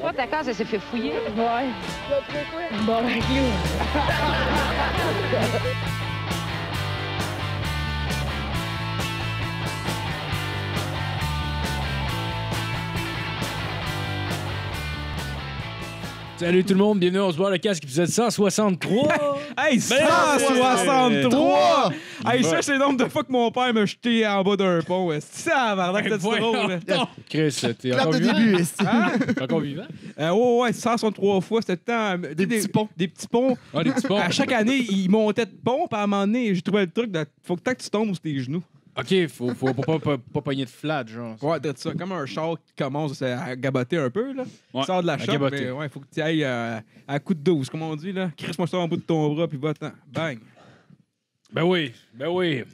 Toi, ta case, elle s'est fait fouiller. Ouais. Bon, ben, clou. Salut tout le monde, bienvenue on se voit le casque épisode 163. Hey, 163! Hey, ça, c'est le nombre de fois que mon père m'a jeté en bas d'un pont. C'est ça, Vardac, t'as voyons drôle. là. Chris, t'es encore de vivant? début, est-ce Hein? T'es encore vivant? Euh, ouais, ouais, 163 fois, c'était le temps. euh, Des petits ponts. Des petits ponts. Ah, des petits ponts. À chaque année, ils montaient de pont, puis à un moment donné, j'ai trouvé le truc de faut que tant que tu tombes sur tes genoux. Ok, faut, faut pas, pas, pas, pas pogner de flat, genre. Ouais, t'as ça. Comme un char qui commence à gaboter un peu, là. Ouais, Tu sors de la shop, gaboter. mais ouais, faut que tu ailles euh, à coup de 12, comme on dit, là. Crisse-moi ça en bout de ton bras, puis va-t'en. Bang. Ben oui, ben oui.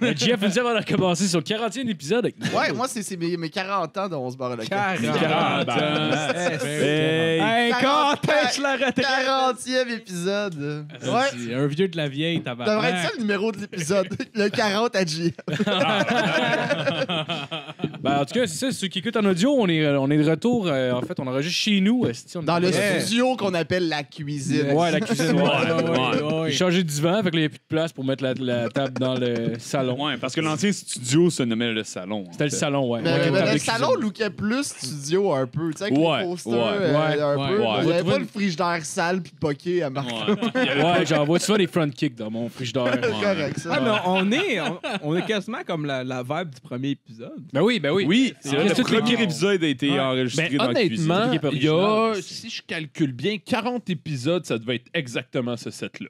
Ben, Jeff nous dit avant de commencer son 40e épisode avec nous. Ouais, moi, c'est mes, mes 40 ans dont on se barre le cœur. 40. 40 ans. Hey! Hey, quand est-ce la retraite? 40e épisode? Ouais. C'est un vieux de la vieille, Ça devrait être ça le numéro de l'épisode. Le 40 à J. Ben, en tout cas, c'est ça, ceux qui écoutent en audio, on est, on est de retour. euh, en fait, on enregistre chez nous. esti, on Dans le pas- studio qu'on appelle la cuisine. Ouais, la cuisine. Ouais, Ouais, ouais, ouais. J'ai changé de divan, fait que là, il n'y a plus de place pour mettre la, la table dans le salon. Ouais, parce que l'ancien studio se nommait le salon. C'était le salon, ouais. Mais, Ouais, mais table le salon cuisine. lookait plus studio un peu. Tu sais, avec Ouais, les posters ouais, euh, ouais, un ouais, peu. ouais. Il n'y avait pas le frigidaire sale puis poqué à Marc. Ouais, j'envoie souvent des front kicks dans mon frigidaire? C'est correct, ça. Ah, mais on est, on, on est quasiment comme la, la vibe du premier épisode. Ben oui, ben oui. Oui, C'est vrai, le tout premier épisode a été Ouais. enregistré Ben, dans honnêtement, il y a, si je calcule bien, 40 épisodes, ça devait être exactement ce set-là.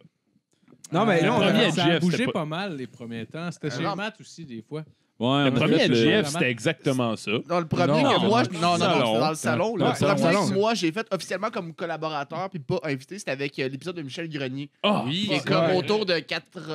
Non, mais le là, on a... Ça a bougé pas- pas... mal les premiers temps. C'était Euh, chez. Matt aussi, des fois. Ouais, Le on premier fait le- GF, c'était exactement ça. Dans le premier Non, que moi, non, je- non, non, non, dans le salon. là. Ouais, Le dans le premier salon. que moi, j'ai fait officiellement comme collaborateur puis pas invité, c'était avec euh, l'épisode de Michel Grenier. Ah, Qui oui. est comme autour de 80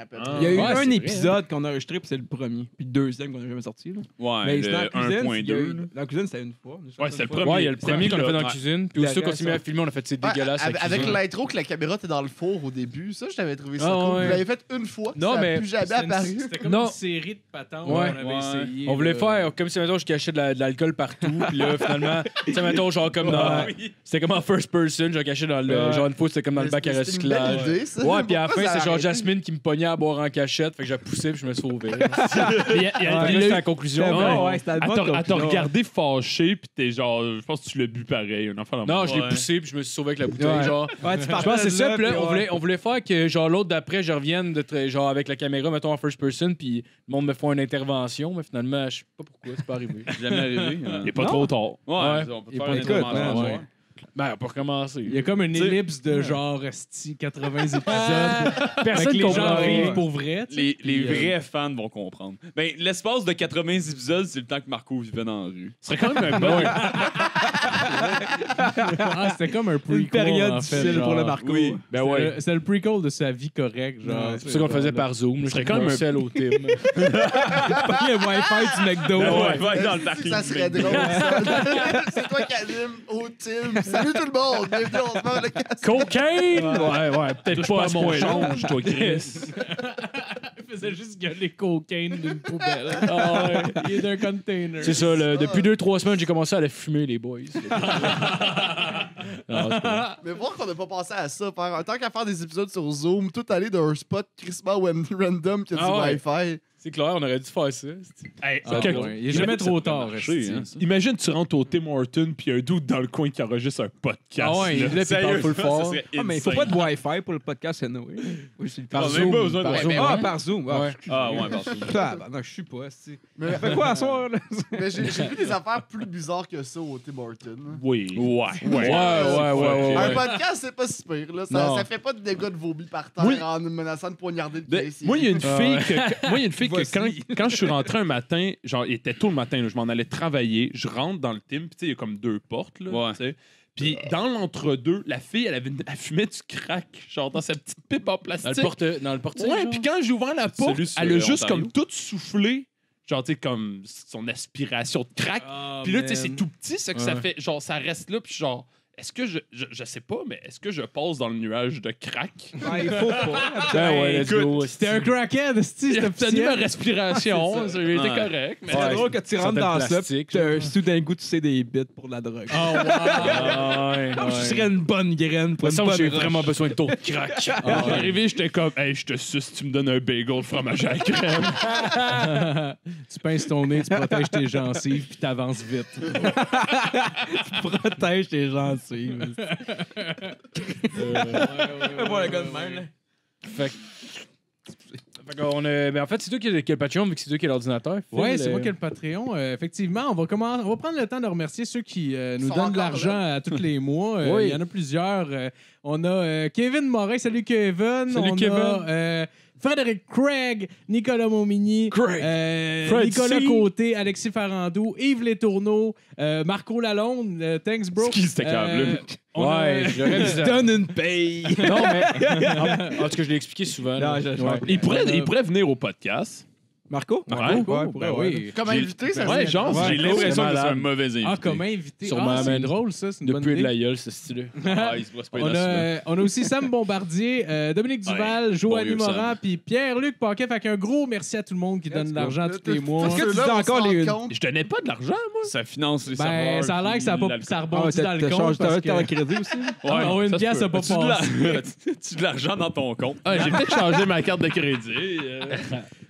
à peu près. Il y a eu Ouais, un vrai, épisode qu'on a enregistré, puis c'est le premier. Puis le deuxième qu'on a jamais sorti. Là. Ouais, mais dans la le cuisine. il y a eu- 1.2. là. Dans la cuisine, c'était une fois. Ouais, c'est le premier. Ouais, il y a le premier qu'on a fait dans la cuisine. Puis La aussitôt qu'on s'est mis à filmer, on a fait c'est dégueulasse. avec l'intro que la caméra était dans le four au début, ça, je t'avais trouvé ça Ah, cool. Vous l'avez fait une fois, Non, ça mais n'a plus jamais apparu. C'était comme Non. une série de patentes Ouais. qu'on avait Ouais. essayé. On voulait là. faire comme si, mettons, je cachais de la- de l'alcool partout. Puis là, finalement, tu sais, mettons, genre comme dans. C'était comme en first person, je cachais dans le. Ouais. Genre une fois, c'était comme dans le bac à recyclage. idée, ça. Ouais, puis à la fin, c'est genre? Jasmine qui me pognait à boire en cachette. Fait que j'ai poussé, puis je me sauvais. C'était la conclusion. C'était Ouais. bon, ouais, c'était le À bon te, à te conclusion. regarder fâché, puis t'es genre, je pense que tu l'as bu pareil, un enfant dans Non, je l'ai poussé, puis je me suis sauvé avec la bouteille. Genre. Ouais, tu Je pense que c'est ça, puis là, on voulait, on voulait faire que genre l'autre d'après, je revienne genre avec la caméra, mettons en first person, puis le monde me une intervention, mais finalement, je sais pas pourquoi, c'est pas arrivé. Jamais arrivé. hein. Il n'est pas Non. trop tard. Ouais, Ouais. on peut Il est faire pas une écoute, intervention. ouais. Ben, pour recommencer. Il y a comme une T'sais- ellipse de genre esti, 80 épisodes. Personne les gens pour vrai. Les, les euh, vrais fans vont comprendre. Ben, l'espace de 80 épisodes, c'est le temps que Marco vivait dans la rue. Ce serait quand même un bon. Ah, c'était comme un prequel. Une période en fait, difficile pour le. Marco. Oui. Ben C'est ouais. le- C'est le prequel de sa vie correcte, genre. C'est ça qu'on le faisait par Zoom. Je serait serais quand même un- seul au team. le Wi-Fi du McDo. Ben ouais. va dans le Ça, parking. ça serait drôle. C'est toi qui anime au team. Salut tout le monde. Bienvenue, on se parle le casque. Cocaine! Ouais, ouais, peut-être pas pas à mon change, toi, Chris. Il faisait juste gueuler cocaine d'une poubelle. Ah ouais, Il est d'un container. C'est ça, depuis 2-3 semaines, j'ai commencé à les fumer, les boys. Non, c'est pas- Mais voir qu'on n'a pas pensé à ça, faire, en tant qu'à faire des épisodes sur Zoom, tout aller d'un spot crissement wan- random qui a du Ah ouais. Wi-Fi. C'est clair, on aurait dû faire ça. Hey, Ah, ouais. Il est jamais trop tard. marcher, hein, ça. Imagine, tu rentres au Tim Horton, puis un doute dans le coin qui enregistre un podcast. Ah ouais, il là. est il full fort. Ah, mais il faut pas de Wi-Fi pour le podcast. Oui, c'est le Par Ah, Zoom. pas besoin de par Wi-Fi. Zoom. Ah, par Zoom. Ah, Ouais. Ah, ouais, parce que. Ah, bah non, je suis pas. Mais, quoi à soir, là? mais j'ai vu des affaires plus bizarres que ça au Tim Horton. Oui. Ouais. Ouais, ouais, ouais, ouais. Un podcast, c'est pas si pire. Là. Ça, ça fait pas de dégâts de vomi par terre Oui. en menaçant de poignarder le. Moi, il y a une Ah fille ouais. que, quand, quand je suis rentré un matin, genre, il était tôt le matin, là, je m'en allais travailler, je rentre dans le team, puis tu sais, il y a comme deux portes, là, Ouais. tu sais. Puis dans l'entre-deux, la fille, elle, avait une- elle fumait du crack, genre dans sa petite pipe en Dans le, plastique. porte, dans le portique. ouais, genre? puis quand j'ai ouvert la porte, elle a juste Ontario. comme tout soufflé, genre, tu sais, comme son aspiration de crack. Ah, Puis là, tu sais, c'est tout petit, c'est que ça Ouais. fait, genre, ça reste là, puis genre, est-ce que je, je. Je sais pas, mais est-ce que je passe dans le nuage de crack? Ouais, il faut pas. Ben ouais, let's écoute, go. C'était un crackhead, J'ai obtenu ma respiration, ça, j'ai été Ouais. correct. Mais C'est drôle que tu rentres dans ça, t'as- soudain goût, tu sais des bits pour la drogue. Oh, wow. Ah, ouais, Je ouais. serais une bonne graine pour bonne j'ai vraiment besoin de ton crack. Je suis arrivé, j'étais comme, hey, je te suce, tu me donnes un bagel fromage à la crème. tu pinces ton nez, tu protèges tes gencives, puis t'avances vite. Protège tes gencives. Voilà, le gars de même, là. Fait que- fait qu'on a- ben en fait, c'est toi qui as le Patreon, vu que c'est toi qui as l'ordinateur. Ouais, c'est euh, moi qui ai le Patreon. Euh, effectivement, on va, commencer, on va prendre le temps de remercier ceux qui euh, nous donnent de l'argent à tous les mois. Euh, Oui. Il y en a plusieurs. Euh, on a euh, Kevin Morin. Salut Kevin. Salut, on Kevin. a euh, Frédéric Craig, Nicolas Momini, Craig. euh, Nicolas C. Côté, Alexis Farandou, Yves Létourneau, euh, Marco Lalonde. euh, thanks, bro. C'est qui, cave-là? Euh, Ouais, j'aurais dû Donne une paye. Non, mais. En, tout cas, je l'ai expliqué souvent. Non, je- je- Ouais. Il pourrait, il pourrait venir au podcast. Marco? Marco? Ouais, ben pourrait, ouais. oui. Comme invité, ça Ouais, genre, Ouais, j'ai l'impression c'est que c'est un mauvais invité. Ah, comme invité. Sûrement, Ah, c'est man. drôle, ça. C'est une bonne Depuis de idée. la gueule, ce style-là. Ah, il se pas On a, on a aussi Sam Bombardier, euh, Dominique Duval, Joanny bon Morin, Sam. puis Pierre-Luc Paquet. Fait qu'un gros merci à tout le monde qui donne de l'argent tous les mois. Est-ce que tu dis encore les-. Je donnais pas de l'argent, moi. Ça finance les Ben, ça a l'air que ça, a pas, ça Ah, rebondit dans le t'as compte. changé- t'as le crédit aussi? Ah, ouais, une ça pièce peut. a pas passé. As-tu de l'argent dans ton compte? Ah, j'ai peut-être changé ma carte de crédit.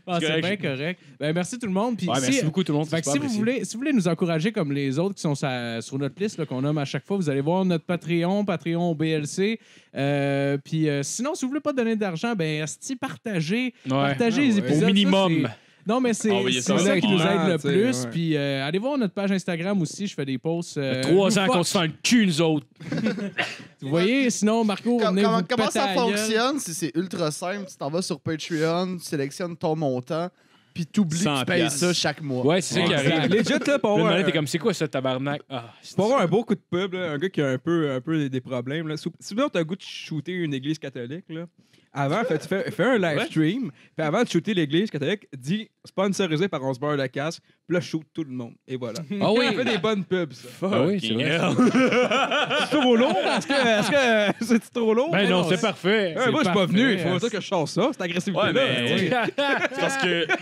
Ah, c'est bien correct. Ben, merci tout le monde. Puis Ouais, si- merci beaucoup, tout le monde. Fait que si vous, voulez, si vous voulez nous encourager comme les autres qui sont sa- sur notre liste là, qu'on nomme à chaque fois, vous allez voir notre Patreon, Patreon BLC. Euh, puis euh, sinon, si vous voulez pas donner d'argent, ben partagez. Partagez les ouais. épisodes. Au ça, minimum. c'est- Non, mais c'est Envoyez c'est ça qui nous aide le tu sais, plus. ouais. Puis euh, allez voir notre page Instagram aussi. Je fais des posts. euh, Trois ans loufoques. qu'on se fait un cul, nous autres. Vous voyez, sinon, Marco, Com- venez comment vous comment péter ça à la gueule. fonctionne? C'est- C'est ultra simple. Tu t'en vas sur Patreon, tu sélectionnes ton montant, puis t'oublies que 100 tu payes piastres. ça chaque mois. Ouais, c'est ça qui Exact. arrive. Legit, là, pour Là, avoir Noël, un- t'es comme, c'est quoi ça, tabarnak? Ah, c'est- pour avoir un beau coup de pub, là, un gars qui a un peu, un peu des, des problèmes, là, sou- souvent, t'as le goût de shooter une église catholique, là. Avant, fait, tu fais, fais un live stream, puis avant de shooter l'église catholique, dis sponsorisé par On se beurre de casse, puis là, shoot tout le monde. Et voilà. Ah oui, Ça fait des bonnes pubs, ça. Ah oui, c'est vrai. C'est trop lourd? Est-ce que c'est trop lourd? Ben non, c'est c'est- parfait. Ouais, moi, je suis pas venu. Il faut ça que je change ça, cette agressivité-là. Ouais, mais- Oui. C'est parce que.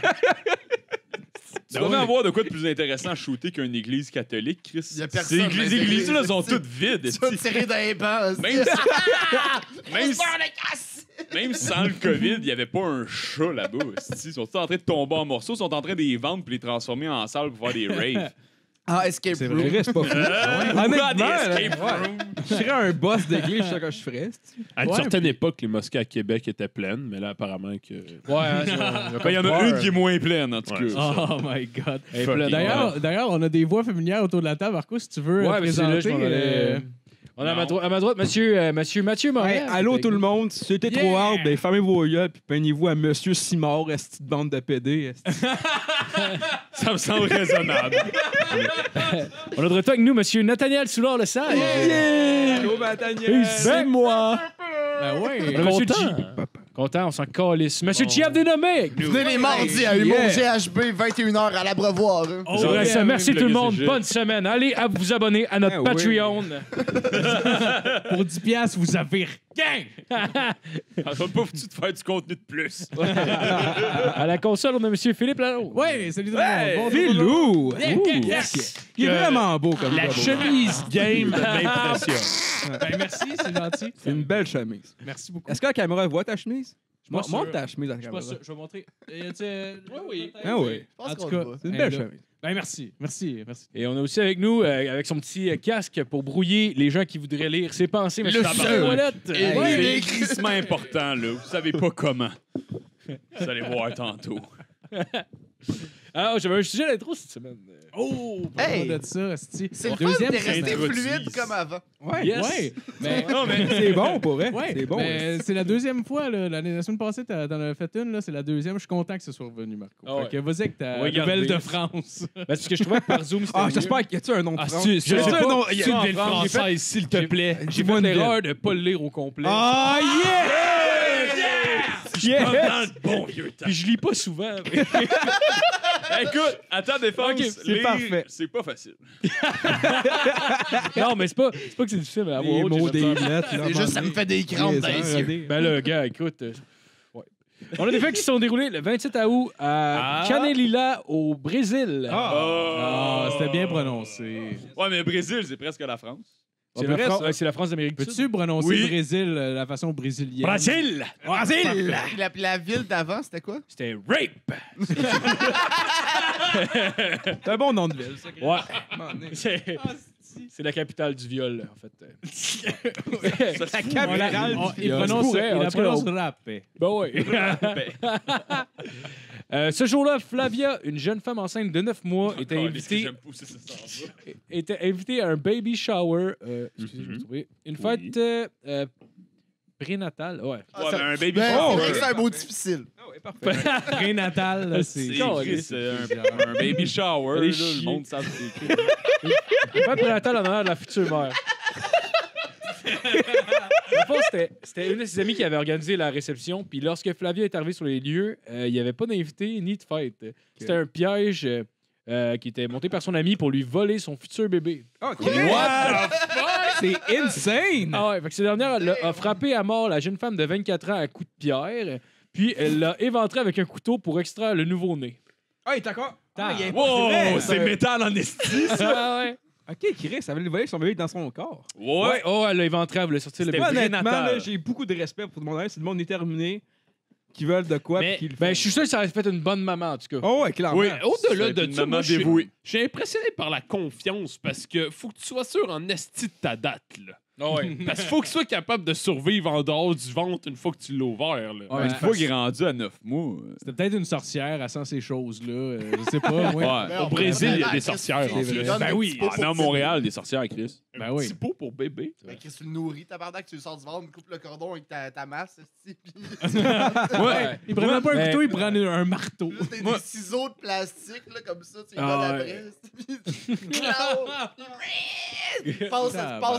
Tu devrais avoir de quoi de plus intéressant à shooter qu'une église catholique, Chris. Y a personne Ces dans églises, les églises là églises, sont toutes vides. Tu vas tirer d'un banc. Même si- même si- Même sans le COVID, il n'y avait pas un chat là-bas. Ils sont tous en train de tomber en morceaux, ils sont en train de les vendre puis les transformer en salle pour faire des raves. Ah, Escape C'est Room. vrai, c'est pas fou. Ou Honnêtement. Je serais un boss d'église, je sais ce que je ferais. À une Ouais, certaine époque, les mosquées à Québec étaient pleines, mais là, apparemment que. Ouais, c'est- Ben, Il y en a une qui est moins pleine, en tout Ouais. cas. Oh my God. D'ailleurs, d'ailleurs, on a des voix familières autour de la table. Marco, si tu veux euh, Ouais, c'est présenter. On a à ma, droite, à ma droite, monsieur, euh, monsieur Mathieu Morin. Hey, allô tout le monde, si c'était Yeah! trop hard, ben fermez vos yeux puis peignez-vous à Monsieur Simard, esti de bande de PD. esti. Ça me semble raisonnable. On a de retour avec nous, monsieur Nathaniel Soulard le Sage. Allô, Nathaniel. C'est moi. Ben ouais. On a monsieur. G. Content, on s'en calisse. Monsieur Chiaf Dénommé. Venez les mardis à Humour Yeah. GHB, 21h à l'Abreuvoir. hein. Oh. Merci oui, tout le monde. CG. Bonne semaine. Allez à vous abonner à notre Ah oui. Patreon. Pour 10 piastres, vous avez rien. Ça va pas foutu de faire du contenu de plus. À la console, on a monsieur Philippe Lalo. Ouais, salut tout le monde. Philou! Il est vraiment beau comme La chemise game m'impressionne. Ben merci, c'est gentil. C'est une belle chemise. Merci beaucoup. Est-ce que la caméra voit ta chemise? Mon- sûr. Montre ta chemise à la Je caméra. vais montrer. Oui, oui. Ah oui. Je pense En tout cas. C'est une belle chemise. Ben merci, merci, merci. Et on a aussi avec nous, euh, avec son petit euh, casque pour brouiller les gens qui voudraient lire ses pensées. Mais Le toilette. Et Ouais. c'est crissement important, là. Vous savez pas comment. Vous allez voir tantôt. Ah, j'avais un sujet d'intro cette semaine. Oh, Hey! de ça. C'est le fun Deuxième, de c'est- rester fluide comme avant. Ouais. Yes. Ouais, mais Non, mais C'est bon pour vrai. Ouais, C'est bon. c'est la deuxième fois. là. L'année- La semaine passée, t'en avais fait une. là, C'est la deuxième. Je suis content que ce soit revenu, Marco. Ah ouais. Fait que vas-y avec ta nouvelle de France. Ben, parce que je trouvais que par Zoom, c'était Ah, j'espère qu'il y a-tu un nom de Ah, France? tu- a-tu sais un pas. nom- fait- française, s'il te plaît? J'ai Dis-moi fait l'erreur de pas le lire au complet. Ah, yeah! Dans le bon vieux temps. Puis je lis pas souvent. mais- Écoute, à ta défense, Ok, c'est lire, parfait. c'est pas facile. Non, mais c'est pas, c'est pas que c'est difficile à Les avoir. mots des lettres. là, C'est juste, ça me fait des crampes dans les yeux. Ben là, gars, écoute. euh, ouais. On a des faits qui se sont déroulés le 27 août à Ah. Canelilla, au Brésil. Ah, c'était bien prononcé. Ouais, mais Brésil, c'est presque la France. C'est C'est la, vrai, Fran- ça? ouais, c'est la France d'Amérique du Sud. Peux-tu prononcer Oui. Brésil euh, la façon brésilienne? Brésil! Brésil! Puis la, la ville d'avant, c'était quoi? C'était rape! C'est un bon nom de ville, ça. Ouais. C'est c'est la capitale du viol, en fait. On la- on- il viol. prononce, il en la tout cas, prononce on- rap. Ben oui. Euh, ce jour-là, Flavia, une jeune femme enceinte de 9 mois, était Oh, invitée, J'aime pousser ce sens-là. était invitée à un baby shower. euh, excusez, je Mhm. vais trouver. Une Oui. fête euh, euh, prénatale. Ouais. Ah, Ouais, ça- mais un baby Ben, shower. c'est vrai que c'est un mot difficile. Ouais, parfait. Prénatal, C'est un, un baby shower. Là, le monde savent c'est écrit. Une fête prénatale en honneur de la future mère. C'était- une de ses amies qui avait organisé la réception. Puis lorsque Flavia est arrivée sur les lieux, euh, il n'y avait pas d'invité ni de fête. C'était un piège euh, qui était monté par son ami pour lui voler son futur bébé. Oh, What C'est insane! Ah ouais, fait que cette dernière a frappé à mort la jeune femme de 24 ans à coups de pierre. Puis elle l'a éventré avec un couteau pour extraire le nouveau-né. Ah, il est encore? Ah, il est Wow, vrai, c'est ça. métal en esti. Ah ouais. Ok, Chris, ça avait volé son bébé dans son corps. Ouais, oh, elle l'a éventré, elle voulait sortir le C'était bébé. pas- Honnêtement, prénatal. là, j'ai beaucoup de respect pour le monde. C'est le monde déterminé qui veulent de quoi Mais, puis qui le ben, je suis sûr que ça aurait fait une bonne maman, en tout cas. Oh, ouais, clairement. Oui. Au-delà de ça, maman moi, je suis- je suis impressionné par la confiance parce que faut que tu sois sûr en esti de ta date. Là. Ah ouais. Parce qu'il faut qu'il soit capable de survivre en dehors du ventre une fois que tu l'as ouvert. Là. Ouais, Une fois qu'il est rendu à 9 mois. euh, C'était peut-être une sorcière, elle sent ces choses-là. euh, je sais pas, moi. Ouais. Ben, Au Brésil, il y a des sorcières, en plus. Ben oui, petits pots On pour est à petit- Montréal, des sorcières, Chris. Ben oui. Petit pot pour bébé. Ben, Chris, tu le nourris, tabarnak, tu le sors du ventre, coupe le cordon avec ta, ta masse, Ouais. Il prend pas un couteau, il prend un, un marteau. t'as des ciseaux de plastique, là, comme ça, tu les Ah, donnes esti, puis- Passe,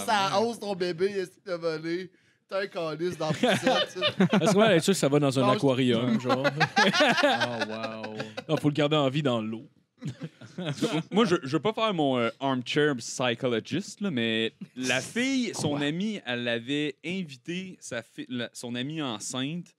à la hausse ton bébé, est-ce que t'as volé? T'as un calice dans sais. Parce que ouais, être sûr que ça va dans un Non, je- aquarium, genre. Oh, wow. Non, faut le garder en vie dans l'eau. Moi, je, je veux pas faire mon euh, armchair psychologist, là, mais la fille, son amie, elle avait invité sa fi- la- son amie enceinte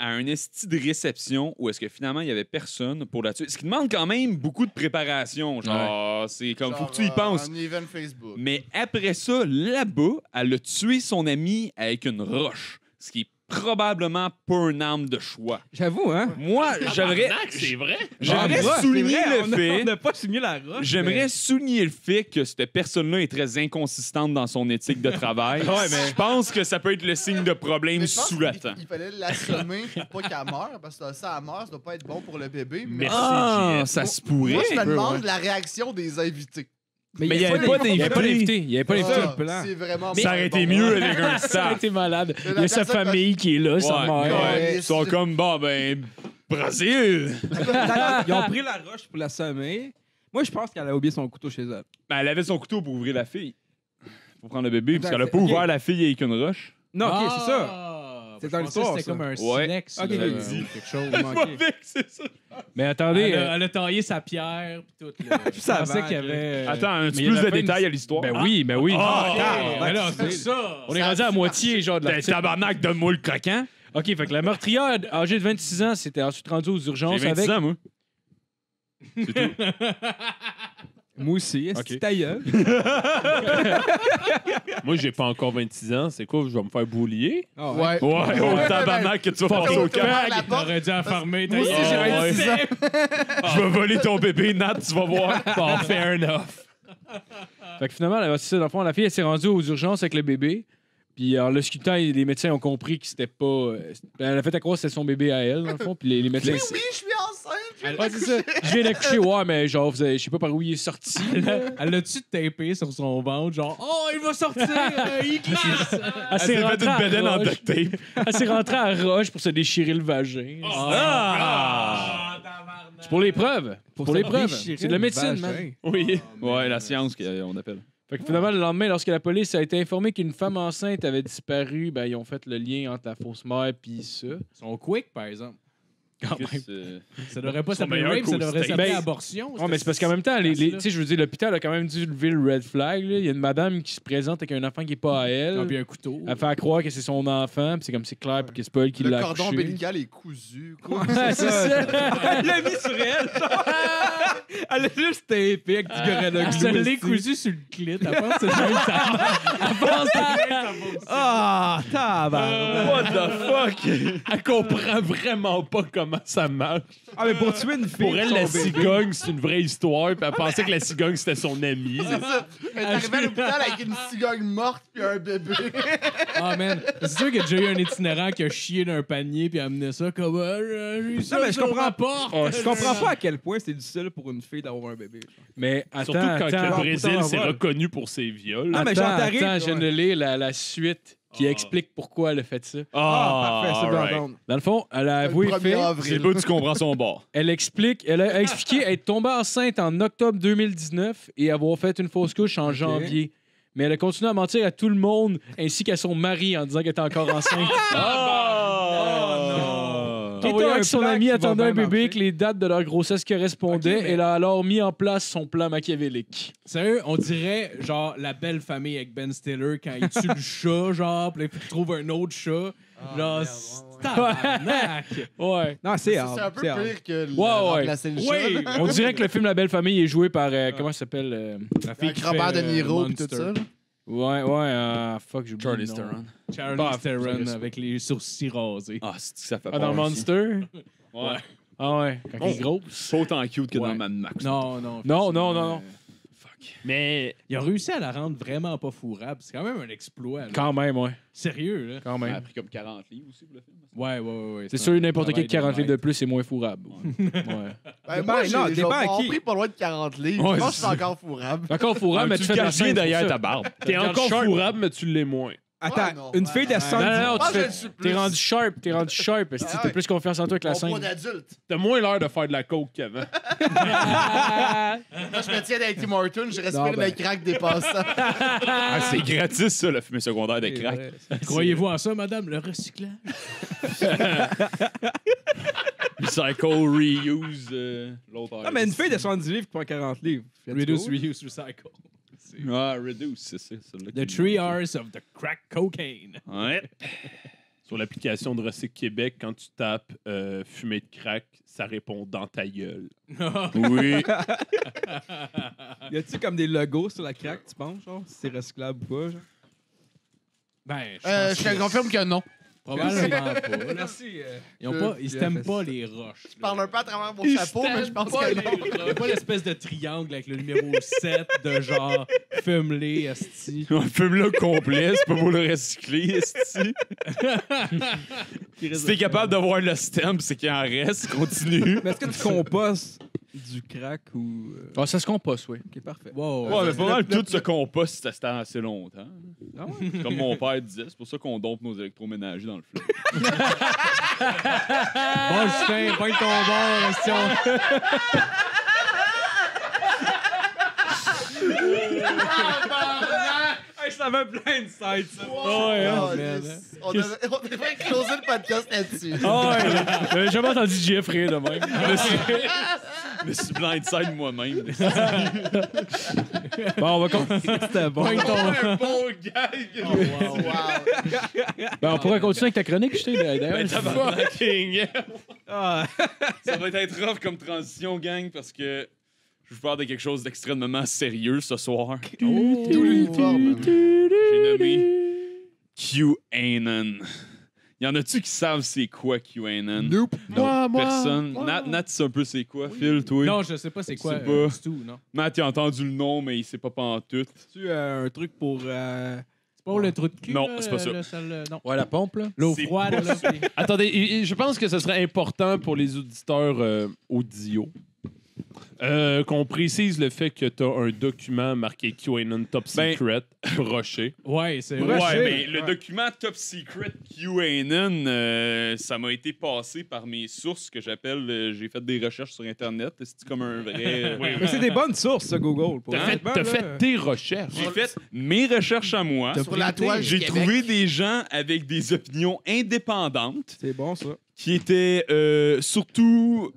à un esti de réception où est-ce que finalement il y avait personne pour la tuer. Ce qui demande quand même beaucoup de préparation. Genre, c'est comme, faut que tu y euh, penses. Un event Facebook. Mais après ça, là-bas, elle a tué son amie avec une roche. Ce qui est probablement pas une arme de choix. J'avoue, hein? Moi, j'aimerais. C'est vrai. J'aimerais Ah, c'est souligner vrai, le on a- fait. On n'a pas souligné la roche. J'aimerais mais- souligner le fait que cette personne-là est très inconsistante dans son éthique de travail. Ouais, mais- Je pense que ça peut être le signe de problème Mais je pense sous-latent. Il fallait l'assommer pour pas qu'elle meure, parce que ça, elle meurt, ça doit pas être bon pour le bébé. Mais Merci, Ah, ça se pourrait. moi, je me demande ouais. la réaction des invités. Mais il y avait pas Il n'y avait pas d'invité. Il n'y avait pas d'invité. Ça. C'est vraiment Ça aurait été mieux avec un Ça staff. aurait été malade. Mais Il la y a sa famille qui est là, sa mère. Ils sont comme, bon, ben, Brésil. Ils ont pris la roche pour l'assommer. Moi, je pense qu'elle a oublié son couteau chez elle. Ben, elle avait son couteau pour ouvrir la fille. Pour prendre le bébé, parce qu'elle a pas ouvert la fille avec une roche. Non, ok, Ah! c'est ça. C'est dans l'histoire, C'était comme un Ouais. silex. Ok, là, dis. quelque chose. C'est ça. Mais attendez. Elle euh, a, elle a taillé sa pierre puis tout. Là. Je ça pensais qu'il y avait. euh, Attends, un petit plus de détails à l'histoire. Ben oui, ben oui. Ah, Ah, mais là, bah, c'est ça. On est rendu à moitié, genre, de Ben, la tabarnak, donne-moi le croquant. OK, fait que la meurtrière, âgée de 26 ans, s'était ensuite rendue aux urgences 26 avec... ans, moi. Moi aussi. Est-ce Ok. que ta gueule? Moi, j'ai pas encore 26 ans. C'est quoi? Je vais me faire boulier? Ah Ouais. Ouais, au tabarnak que tu vas passer au camp. la porte. T'aurais dû enfermer ta Moi aussi, j'ai gueule. 26 ans. Je vais voler ton bébé, Nat, tu vas voir. Bon, fair enough. Fait que finalement, elle, c'est ça, dans le fond, la fille, elle s'est rendue aux urgences avec le bébé. Puis en le scutant, les médecins ont compris que c'était pas... euh, Elle a fait à croire que c'était son bébé à elle, dans le fond. Puis les, les médecins... Oui, oui, je suis enceinte. Je viens Ouais, c'est ça. Je viens d'accoucher, ouais, mais genre, je sais pas par où il est sorti. Elle l'a-tu tapé sur son ventre, genre « Oh, il va sortir! euh, il glisse! Elle s'est rentrée une à bedaine en duct tape. Elle s'est rentrée à Roche pour se déchirer le vagin. Ah! C'est pour les preuves. Pour, C'est de la médecine, man. Oui. Ouais, la science qu'on appelle. Fait que finalement, le lendemain, lorsque la police a été informée qu'une femme enceinte avait disparu, ben, ils ont fait le lien entre la fausse mère et ça. Ils sont quick, par exemple. Quand même. Chris, euh, Ça devrait pas s'appeler rape, ça devrait s'appeler Ben, abortion. Ouais, mais c'est parce qu'en même temps, les, tu sais, je veux dire, l'hôpital a quand même dû lever le red flag. là. Il y a une madame qui se présente avec un enfant qui est pas à elle. Ah, puis un couteau. Elle fait croire que c'est son enfant, puis c'est comme c'est clair, puis que c'est pas elle qui Le l'a cordon accouché. ombilical est cousu. Quoi. Ouais, c'est ça. Elle l'a mis sur elle. genre. Elle a juste tapé avec du gorilla Elle se l'est cousu sur le clit. Elle pense que c'est le même ça. Elle pense que le. Ah, tabarnak. What the fuck? Elle comprend vraiment pas comment ça marche. Ah, mais pour tuer une fille. Pour elle, son la bébé. cigogne, c'est une vraie histoire, puis elle pensait que la cigogne, c'était son amie. C'est ça. Elle est arrivée à l'hôpital avec une cigogne morte puis un bébé. Ah, man. C'est sûr qu'il y a déjà eu un itinérant qui a chié d'un panier puis a amené ça comme. Ah, j'ai eu ça Non, mais je sur comprends ma porte. Je comprends pas à quel point c'est difficile pour une fille d'avoir un bébé. Mais attends, Surtout quand attends. le Brésil s'est reconnu pour ses viols. Ah, mais attends, t'arrives, attends, je lire la, la suite qui Ah. explique pourquoi elle a fait ça. Ah, parfait, c'est alright. bien d'entendre. Dans le fond, elle a avoué 1er fait. C'est bout tu comprends son bord. Elle explique, elle a expliqué être tombée enceinte en octobre 2019 et avoir fait une fausse couche en janvier. Mais elle a continué à mentir à tout le monde ainsi qu'à son mari en disant qu'elle était encore enceinte. Oh, En un que son ami attendait un bébé que les dates de leur grossesse correspondaient, Ok, mais- elle a alors mis en place son plan machiavélique. Sérieux, on dirait genre la belle famille avec Ben Stiller quand il tue le chat, genre, puis il trouve un autre chat. genre, c'est tabarnak. Ouais. Non, c'est C'est hard, un peu c'est pire que le Ouais, ouais. remplacer le chat. Oui. là. On dirait que le film La Belle Famille est joué par. euh, comment ça s'appelle euh, La Avec qui Robert De euh, Niro tout ça. Ouais, ouais, euh, fuck, j'ai oublié. Charlie le nom. Theron. Charlie Bah, Theron c'est- avec les sourcils rasés. Ah, c'est ça fait Ah, dans peur. Monster? Ouais. Ah ouais, quand il est gros. Pas autant cute que Ouais. dans Mad Max. Non, non. Non, non, non, non. Fuck. Mais Ils ont réussi à la rendre vraiment pas fourrable. C'est quand même un exploit. là. Quand même, ouais. Sérieux, là. Quand Ça a même. pris comme 40 livres aussi pour le film. Ouais, ouais, ouais. ouais. C'est un sûr, n'importe travail quel 40 livres de maître. plus, c'est moins fourrable. Ouais. Ben, moi, j'ai non, j'ai dépend à mon qui. prix pas loin de 40 livres. Ouais, je pense que c'est c'est encore fourrable. Encore fourrable, mais tu fais de la derrière ta barbe. t'es encore fourrable, mais tu l'es moins. Attends, Ouais, non, une ouais, fille de ouais. 110 Non, non, non, Moi, tu je fais- le suis plus. T'es rendu sharp, t'es rendu sharp. Ah t'as ouais. plus confiance en toi que la Mon scène. d'adulte. T'as moins l'air de faire de la coke qu'avant. Moi, je me tiens avec Tim Horton, je respire Non, ben. le crack des passants. Ah, c'est gratis, ça, le fumée secondaire de C'est crack. Croyez-vous en ça, madame, le recyclage? Recycle, reuse, euh, l'autre. Non, mais une fille de 70 livres qui prend 40 livres. Reduce, reuse, recycle. Ah, reduce, c'est ça. celle-là The qui- three R's of the crack cocaine. Ouais. Sur l'application de Recyc Québec, quand tu tapes euh, fumée de crack, ça répond dans ta gueule. Oui. Y a-tu comme des logos sur la craque, tu penses, genre, si c'est recyclable ou pas, genre? ben, je, Euh, pense je te que confirme que non. Probablement pas. Merci. euh, Ils, ont pas, ils pas les roches. Je parle un peu à travers mon Ils chapeau, mais je pense pas que les non. roches. Pas l'espèce de triangle avec le numéro 7 de genre fume-les, esti. Un film-là complet, c'est pas pour le recycler, esti. Si t'es capable de voir le stem, c'est qu'il en reste, continue. Mais est-ce que tu compostes du crack ou. euh, Ah, ça se composte, oui. Ok, parfait. Wow. Ouais, mais pas mal tout se composte, ça se tend assez longtemps. Ah ouais? Comme mon père disait, c'est pour ça qu'on dompe nos électroménagers dans le fleuve. Bon, Justin, pointe ton bord, esti, on- Hey, je t'avais plein de sites, ça. ouais, Oh, man. On devrait on devrait closer le podcast là-dessus. Ah ouais, j'avais jamais entendu JF rire de même. Je me suis blindside moi-même. Bon, on va con- C'était bon. un bon gag! Wow. ben, on pourrait continuer avec ta chronique, je t'ai d'ailleurs. Ben. Ah, Ça va être rough comme transition, gang, parce que je vous parle de quelque chose d'extrêmement sérieux ce soir. L'uniforme. J'ai nommé QAnon. Y en a-tu qui savent c'est quoi QAnon? Nope. Non, personne. Nat, Nat, tu sais un peu c'est quoi, Phil, toi? Non, je sais pas c'est quoi euh, pas? tout, non. Matt, il a entendu le nom, mais il sait pas pantoute. tu euh, un truc pour. euh, C'est pas le trou de cul, Non, c'est pas ça. le seul- non. Ouais, la pompe, là? L'eau froide, là. Attendez, je pense que ce serait important pour les auditeurs euh, audio euh, qu'on précise le fait que tu as un document marqué QAnon Top Ben- Secret broché. Ouais, c'est Ouais, vrai. Ouais, c'est- mais le ouais. document Top Secret QAnon, euh, ça m'a été passé par mes sources que j'appelle. euh, J'ai fait des recherches sur Internet. C'est comme un vrai. euh, Mais c'est des bonnes sources, ça, Google. Pour T'as fait, honnêtement, t'as là. fait tes recherches. J'ai fait mes recherches à moi. Sur la toile du J'ai Québec. trouvé des gens avec des opinions indépendantes C'est bon, ça. qui était euh, surtout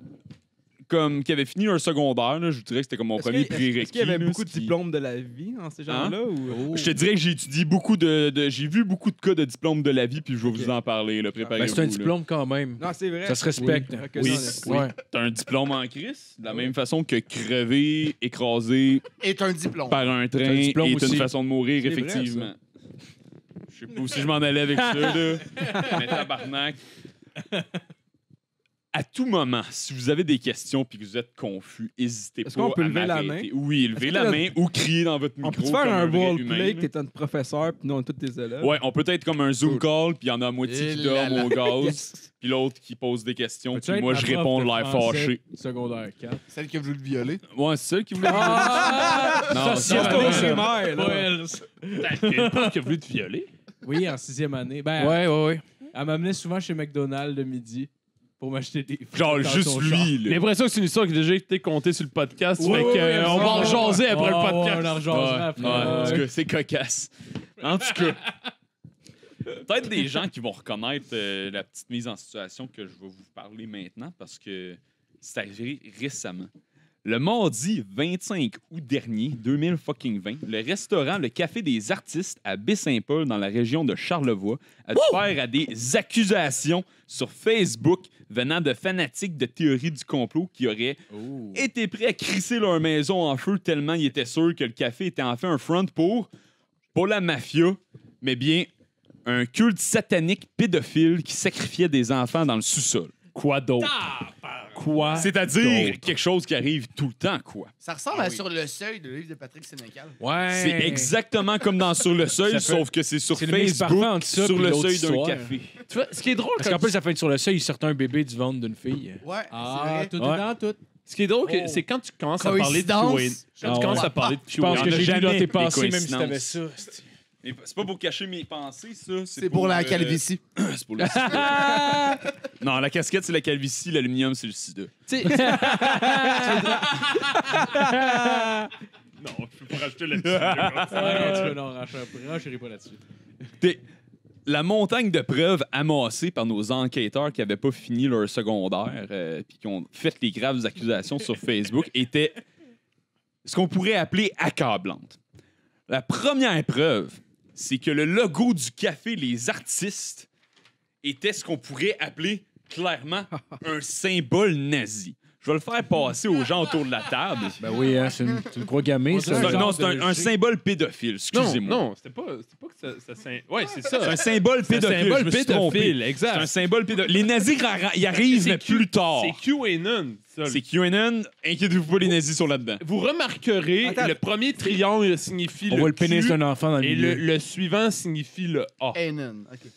comme qui avait fini un secondaire. là. je vous dirais que c'était comme mon Est-ce premier est-ce- prérequis. Est-ce qu'il y avait là, beaucoup ce de qui- diplômes de la vie dans ces gens-là? ou... Je te dirais que j'ai étudié beaucoup de, de- j'ai vu beaucoup de cas de diplômes de la vie, puis je vais Ok. vous en parler. Là, préparez-vous, Ben, c'est un là. diplôme quand même. Non, c'est vrai. Ça se respecte. Oui, non, oui. Ouais. T'as un diplôme en crise, de la même façon que crever, écrasé Est un diplôme. par un train un diplôme est aussi. une façon de mourir, C'est vrai, effectivement. Je sais pas si je m'en allais avec ça, là. Mais tabarnak. À tout moment, si vous avez des questions puis que vous êtes confus, n'hésitez pas Est-ce qu'on peut à lever la m'arrêter. Oui, levez la main ou crier dans votre micro. On peut faire comme un vrai roleplay humain, que t'es un professeur puis nous on est tous tes élèves? Ouais, on peut être comme un Zoom call, puis il y en a à moitié Et qui là dorment au gaz, Yes. puis l'autre qui pose des questions, puis moi je prof réponds de l'air français fâché. Secondaire 4. Celle qui a voulu le violer. Ouais, c'est ça qui voulait Ah! Non, Ça, ça, c'est pas. Pas elle. Prof qui a voulu te violer. Oui, en sixième année. Ben, Ouais, ouais, ouais. elle m'amenait souvent chez McDonald's le midi pour m'acheter des frites Genre dans juste son char. lui, J'ai là. l'impression que c'est une histoire qui a déjà été contée sur le podcast. Ouais, fait ouais, que, ouais, euh, on va en ouais. jaser après le podcast. on en rejasera après. Ouais, en Ouais. tout cas, c'est cocasse. En tout cas, peut-être des gens qui vont reconnaître euh, la petite mise en situation que je vais vous parler maintenant parce que c'est arrivé récemment. Le mardi 25 août dernier, 2020, le restaurant Le Café des Artistes à Baie-Saint-Paul, dans la région de Charlevoix, a dû faire à des accusations sur Facebook venant de fanatiques de théorie du complot qui auraient étaient prêts à crisser leur maison en feu tellement ils étaient sûrs que le café était en fait un front pour, pas la mafia, mais bien un culte satanique pédophile qui sacrifiait des enfants dans le sous-sol. Quoi d'autre? Quoi? C'est-à-dire quelque chose qui arrive tout le temps, quoi. Ça ressemble à Sur le seuil de livre de Patrick Sénécal. Ouais. C'est exactement comme dans Sur le seuil, Ça fait- sauf que c'est sur c'est le mix parfait Facebook, entre ça sur puis le l'autre seuil d'un histoire. café. Tu vois, ce qui est drôle, Parce quand qu'en plus, ça fait sur le seuil, il sort un bébé du ventre d'une fille. Ouais, Ah, c'est tout vrai. dans tout. Ce qui est drôle, que- Oh. c'est quand tu commences à parler de Coïncidence? Quand Ah tu commences ouais. à parler de Je pense que a j'ai lu dans jamais tes des même si coïncidences. t'avais ça. Mais C'est pas pour cacher mes pensées, ça. C'est pour la euh, calvitie. c'est pour le sida. non, la casquette, c'est la calvitie, l'aluminium, c'est le sida. Non, je peux pas rajouter là-dessus. Ah, non, tu veux, non, renche- renchéris pas là-dessus. T'es- La montagne de preuves amassées par nos enquêteurs qui n'avaient pas fini leur secondaire euh, puis qui ont fait les graves accusations sur Facebook était ce qu'on pourrait appeler accablante. La première preuve, c'est que le logo du café Les Artistes était ce qu'on pourrait appeler clairement un symbole nazi. Je vais le faire passer aux gens autour de la table. Ben oui, hein, c'est une, c'est une croix gammée, C'est ça. un- non, c'est un, un symbole pédophile, Non, excusez-moi. non, c'était pas, c'était pas que ça. ça sym- ouais, c'est ça. C'est un symbole C'est un pédophile. symbole je me suis trompé. pédophile, C'est exact. un symbole pédophile. Les nazis ra- y arrivent, C'est mais Q- plus tard. C'est QAnon. ça. C'est QAnon. Inquiétez-vous pas, les nazis sont là-dedans. Vous remarquerez, Attends. le premier triangle signifie On le voit le Q pénis d'un enfant dans le et le suivant signifie le A. Anon. OK.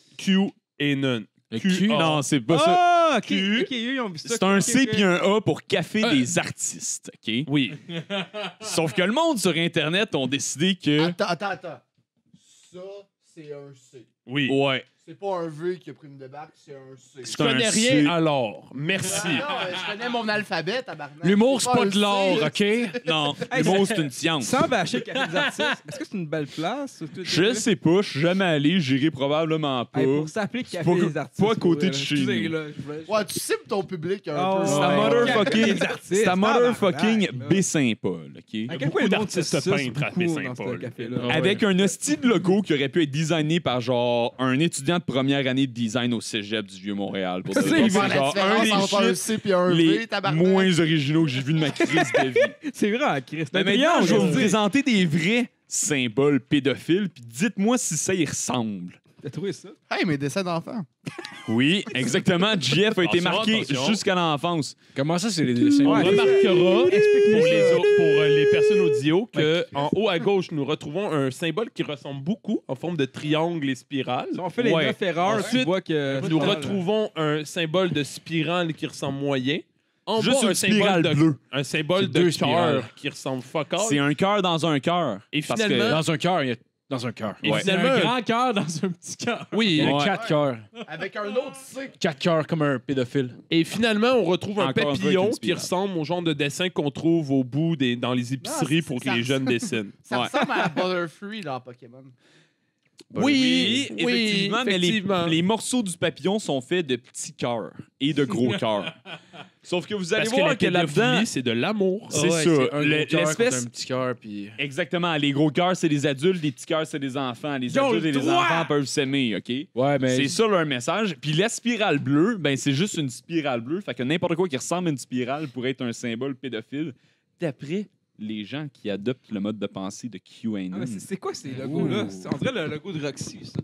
QAnon. Le Q- cul. Ah. Non, c'est pas ça. Ah, Q. C'est un C puis un A pour Café Euh. des artistes, OK? Oui. Sauf que le monde sur Internet ont décidé que... Attends, attends, attends. Ça, c'est un C. Oui. Ouais. C'est pas un V qui a pris une débarque, c'est un C. Je C'est un connais C. rien alors. Merci. Ah non, je connais mon alphabet, tabarnak. L'humour, c'est pas un de l'or. OK? Non, mot, c'est une science. Sans bâcher Café des artistes, est-ce que c'est une belle place? Je sais pas, je suis jamais allé, j'irai probablement pas. Hey, pour s'appeler Café pas- des artistes. pas à côté de chez nous. Ouais, tu cibles ton public un Ah, peu. C'est à motherfucking... À. Baie-Saint-Paul, OK? À quel beaucoup point le monde d'artistes peintres à beaucoup Baie-Saint-Paul. Avec un hostie de logo qui aurait pu être designé par genre un étudiant de première année de design au cégep du Vieux-Montréal. Pour Ça, dire c'est la genre un différence entre un des C et un shit les tabarnak. moins originaux que j'ai vu de ma crise de vie. C'est vrai, hein, Chris. Mais maintenant, je vais vous présenter des vrais symboles pédophiles, puis dites-moi si ça y ressemble. T'as trouvé ça? Hey, mes dessins d'enfants. Oui, exactement. GF a été Attention, marqué attention. jusqu'à l'enfance. Comment ça, c'est les dessins? On remarquera pour les, au- pour euh, les personnes audio que en haut à gauche, nous retrouvons un symbole qui ressemble beaucoup en forme de triangle et spirale. Si on fait les Ouais. neuf erreurs, tu Ensuite, vois que... Nous retrouvons un symbole de spirale qui ressemble moyen. En Juste bas, une un symbole spirale de, bleue. un symbole C'est de deux spirales. cœur qui ressemble fuck all. C'est un cœur dans un cœur. Et Parce finalement- que- Dans un cœur, il y a... Dans un cœur. Et Ouais. Finalement, un grand cœur dans un petit cœur. Oui. Ouais. quatre cœurs. Avec un autre C. Quatre cœurs comme un pédophile. Et finalement, on retrouve un Encore papillon qui ressemble au genre de dessin qu'on trouve au bout des, dans les épiceries c'est- pour que ça les jeunes dessinent. Ça Ouais. ressemble à Butterfree dans Pokémon. Oui, oui, effectivement, mais les, effectivement. les morceaux du papillon sont faits de petits cœurs et de gros cœurs. Sauf que vous allez Parce que voir la que là-dedans, pédophilie, c'est de l'amour. c'est Ouais, ça. L'espèce contre un petit cœur, puis. Exactement. Les gros cœurs, c'est les adultes, les petits cœurs, c'est les enfants. Les adultes et le les enfants peuvent s'aimer, OK? Ouais, mais. C'est ça leur message. Puis la spirale bleue, ben c'est juste une spirale bleue. Fait que n'importe quoi qui ressemble à une spirale pourrait être un symbole pédophile, d'après les gens qui adoptent le mode de pensée de QAnon. Ah, c'est- c'est quoi ces logos-là? Ouh. C'est- On dirait le logo de Roxy, ça.